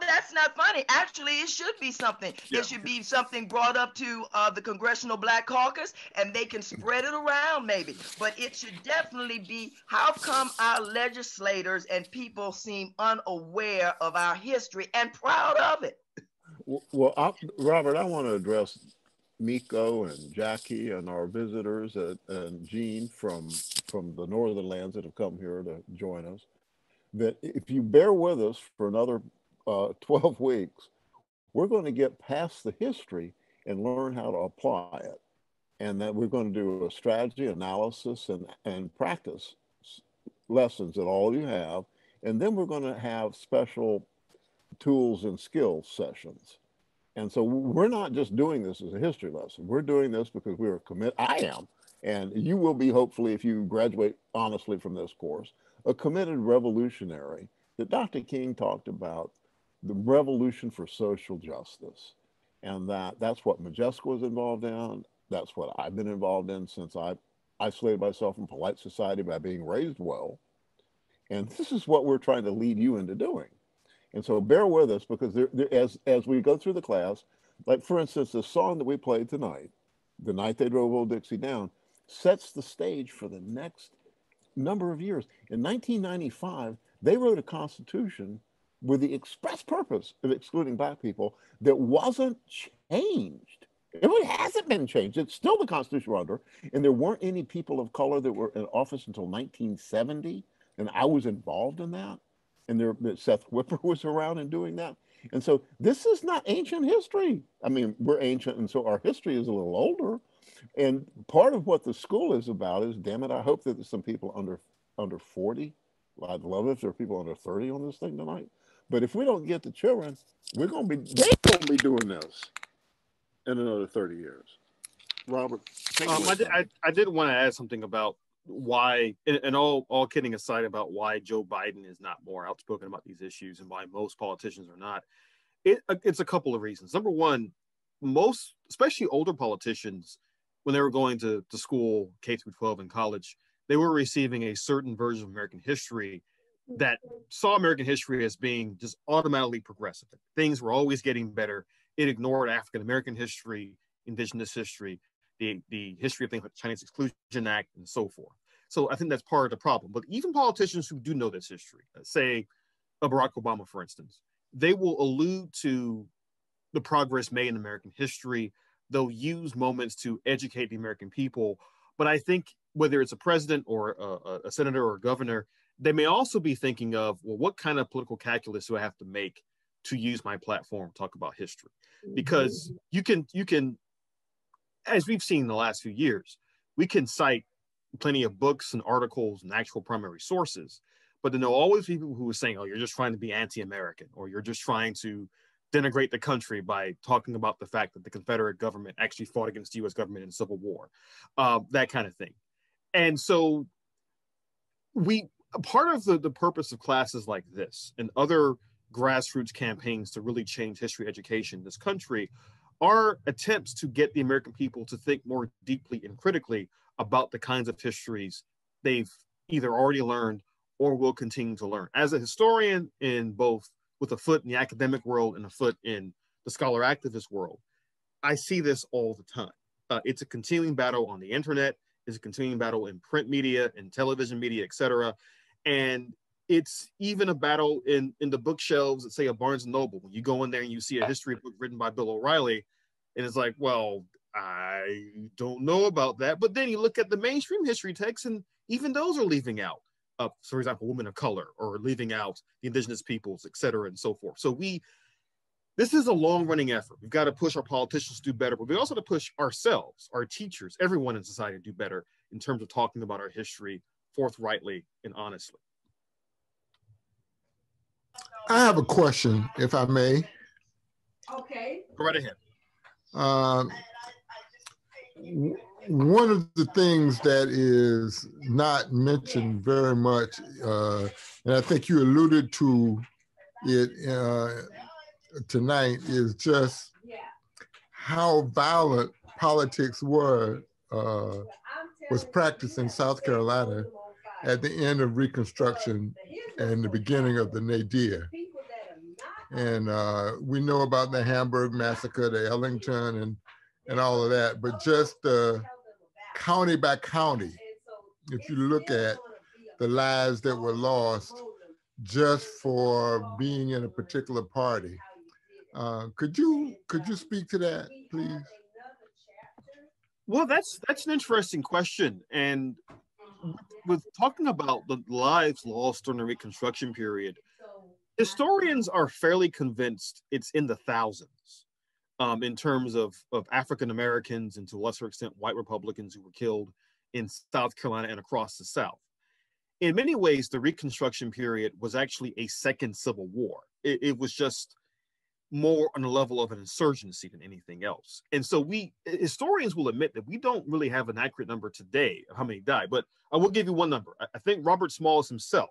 that's not funny. Actually, it should be something. Yeah. It should be something brought up to uh, the Congressional Black Caucus, and they can spread it around, maybe. But it should definitely be how come our legislators and people seem unaware of our history and proud of it? Well, I, Robert, I want to address Miko and Jackie and our visitors and, and Jean from from the northern lands that have come here to join us. That if you bear with us for another uh, 12 weeks, we're going to get past the history and learn how to apply it. And that we're going to do a strategy analysis and, and practice lessons that all you have. And then we're going to have special tools and skills sessions and so we're not just doing this as a history lesson. We're doing this because we are committed. I am, and you will be hopefully if you graduate honestly from this course, a committed revolutionary that Dr. King talked about, the revolution for social justice. And that that's what Modjeska was involved in. That's what I've been involved in since I isolated myself from polite society by being raised well. And this is what we're trying to lead you into doing. And so bear with us because there, there, as, as we go through the class, like for instance, the song that we played tonight, The Night They Drove Old Dixie Down, sets the stage for the next number of years. In 1995, they wrote a constitution with the express purpose of excluding black people that wasn't changed. It hasn't been changed. It's still the Constitution we're under. And there weren't any people of color that were in office until 1970. And I was involved in that and there Seth Whipper was around and doing that. And so this is not ancient history. I mean, we're ancient, and so our history is a little older. And part of what the school is about is, damn it, I hope that there's some people under under 40. I'd love if there are people under 30 on this thing tonight. But if we don't get the children, we're gonna be they're gonna be doing this in another 30 years. Robert? Um, I, did, I, I did want to add something about why, and, and all all kidding aside about why Joe Biden is not more outspoken about these issues and why most politicians are not. It, uh, it's a couple of reasons. Number one, most, especially older politicians, when they were going to, to school, K through 12 and college, they were receiving a certain version of American history that saw American history as being just automatically progressive. Things were always getting better. It ignored African American history, indigenous history, the, the history of things like the Chinese Exclusion Act, and so forth. So I think that's part of the problem. But even politicians who do know this history, uh, say Barack Obama, for instance, they will allude to the progress made in American history. They'll use moments to educate the American people. But I think whether it's a president or a, a senator or a governor, they may also be thinking of, well, what kind of political calculus do I have to make to use my platform to talk about history? Because you can, you can, as we've seen in the last few years, we can cite plenty of books and articles and actual primary sources, but then there'll always be people who are saying, oh, you're just trying to be anti-American, or you're just trying to denigrate the country by talking about the fact that the Confederate government actually fought against the U.S. government in the Civil War, uh, that kind of thing. And so we part of the, the purpose of classes like this and other grassroots campaigns to really change history education in this country are attempts to get the American people to think more deeply and critically about the kinds of histories they've either already learned or will continue to learn. As a historian in both with a foot in the academic world and a foot in the scholar activist world, I see this all the time. Uh, it's a continuing battle on the internet, it's a continuing battle in print media and television media, et cetera and it's even a battle in in the bookshelves at say a Barnes and Noble. When you go in there and you see a history book written by Bill O'Reilly, and it's like, well, I don't know about that. But then you look at the mainstream history texts, and even those are leaving out, uh, for example, women of color, or leaving out the indigenous peoples, et cetera, and so forth. So we, this is a long running effort. We've got to push our politicians to do better, but we also have to push ourselves, our teachers, everyone in society to do better in terms of talking about our history forthrightly and honestly. I have a question, if I may. Okay. Go right ahead. Um, one of the things that is not mentioned very much, uh, and I think you alluded to it uh, tonight, is just how violent politics were uh, was practiced in South Carolina at the end of Reconstruction and the beginning of the Nadir. And uh, we know about the Hamburg massacre, the Ellenton, and and all of that. But just uh, county by county, if you look at the lives that were lost just for being in a particular party, uh, could you could you speak to that, please? Well, that's that's an interesting question, and with talking about the lives lost during the Reconstruction period, historians are fairly convinced it's in the thousands um, in terms of, of African Americans and to a lesser extent white Republicans who were killed in South Carolina and across the South. In many ways, the Reconstruction period was actually a second Civil War. It, it was just more on the level of an insurgency than anything else. And so we historians will admit that we don't really have an accurate number today of how many died, but I will give you one number. I think Robert Smalls himself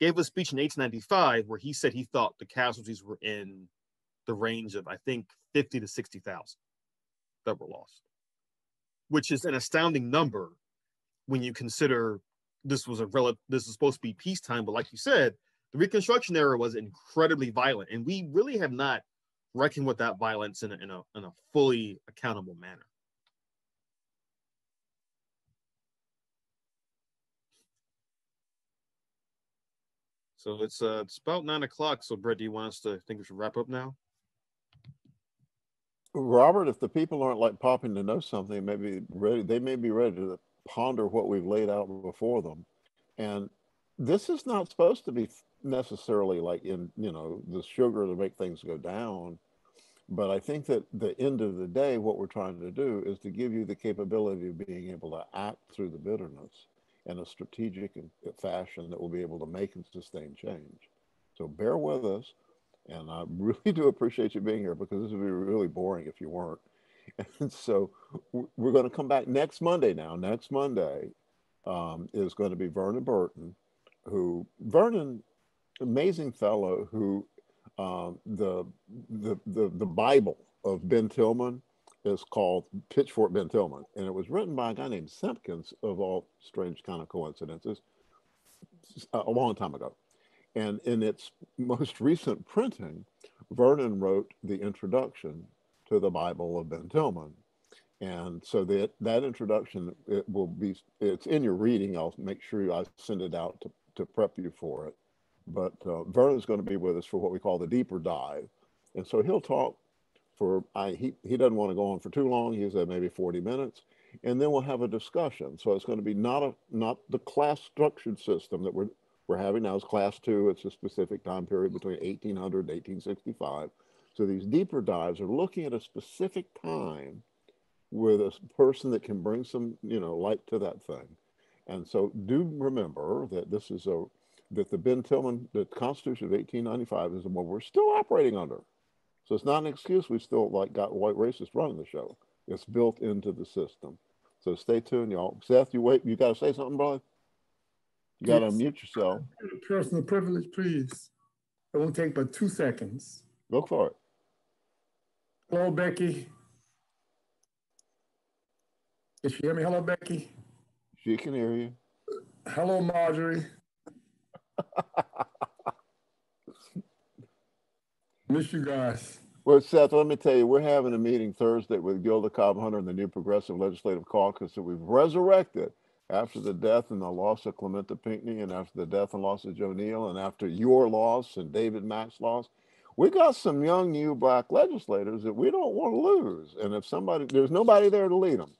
gave a speech in 1895 where he said he thought the casualties were in the range of I think 50 to 60,000 that were lost, which is an astounding number when you consider this was a relative this is supposed to be peacetime, but like you said, the Reconstruction era was incredibly violent, and we really have not reckoned with that violence in a, in a, in a fully accountable manner. So it's uh, it's about nine o'clock. So Brett, do you want us to think we should wrap up now? Robert, if the people aren't like popping to know something, maybe ready, they may be ready to ponder what we've laid out before them. And this is not supposed to be necessarily like in you know the sugar to make things go down but i think that the end of the day what we're trying to do is to give you the capability of being able to act through the bitterness in a strategic fashion that will be able to make and sustain change so bear with us and i really do appreciate you being here because this would be really boring if you weren't And so we're going to come back next Monday now. Next Monday um, is going to be Vernon Burton, who, Vernon, amazing fellow who um, the, the, the, the Bible of Ben Tillman is called Pitchfork Ben Tillman. And it was written by a guy named Simkins, of all strange kind of coincidences, a long time ago. And in its most recent printing, Vernon wrote the introduction to the Bible of Ben Tillman. And so that, that introduction, it will be, it's in your reading. I'll make sure I send it out to, to prep you for it. But uh, Vernon's going to be with us for what we call the deeper dive. And so he'll talk for, I, he, he doesn't want to go on for too long. He said maybe 40 minutes. And then we'll have a discussion. So it's going to be not a, not the class structured system that we're, we're having now is class two. It's a specific time period between 1800 and 1865. So these deeper dives are looking at a specific time with a person that can bring some, you know, light to that thing. And so do remember that this is a, that the Ben Tillman, the Constitution of 1895 is the one we're still operating under. So it's not an excuse. We still like got white racists running the show. It's built into the system. So stay tuned, y'all. Seth, you wait. You got to say something, brother. You got to yes. unmute yourself. Personal privilege, please. It won't take but two seconds. Go for it. Hello, Becky. Can you hear me? Hello, Becky. She can hear you. Hello, Marjorie. Miss you guys. Well, Seth, let me tell you, we're having a meeting Thursday with Gilda Cobb Hunter and the new Progressive Legislative Caucus that we've resurrected after the death and the loss of Clementa Pinckney and after the death and loss of Joe Neal and after your loss and David Mack's loss. We got some young new black legislators that we don't want to lose. And if somebody, there's nobody there to lead them.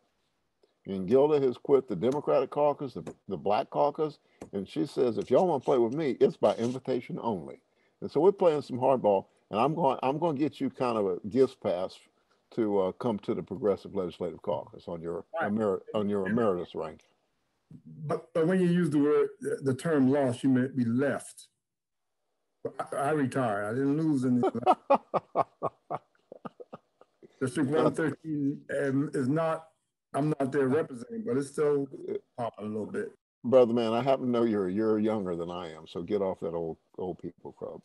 And Gilda has quit the Democratic caucus, the, the Black caucus, and she says, if y'all want to play with me, it's by invitation only. And so we're playing some hardball and I'm going I'm going to get you kind of a gift pass to uh, come to the Progressive Legislative Caucus on your right. emer- on your emeritus rank. But, but when you use the word the term loss, you may be left. I, I retired. I didn't lose any. District 113 um, is not. I'm not there representing, but it's still popping a little bit. Brother man, I happen to know you're you're younger than I am, so get off that old old people club.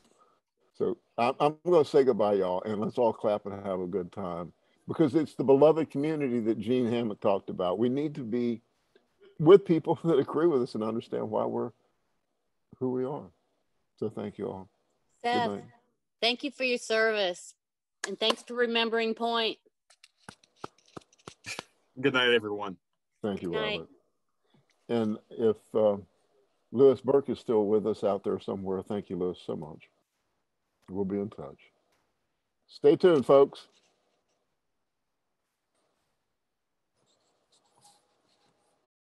So I'm, I'm going to say goodbye, y'all, and let's all clap and have a good time because it's the beloved community that Gene Hammett talked about. We need to be with people that agree with us and understand why we're who we are. So thank you all. Seth, thank you for your service and thanks for remembering Point. Good night, everyone. Thank you, Robert. And if uh, Lewis Burke is still with us out there somewhere, thank you, Lewis, so much. We'll be in touch. Stay tuned, folks.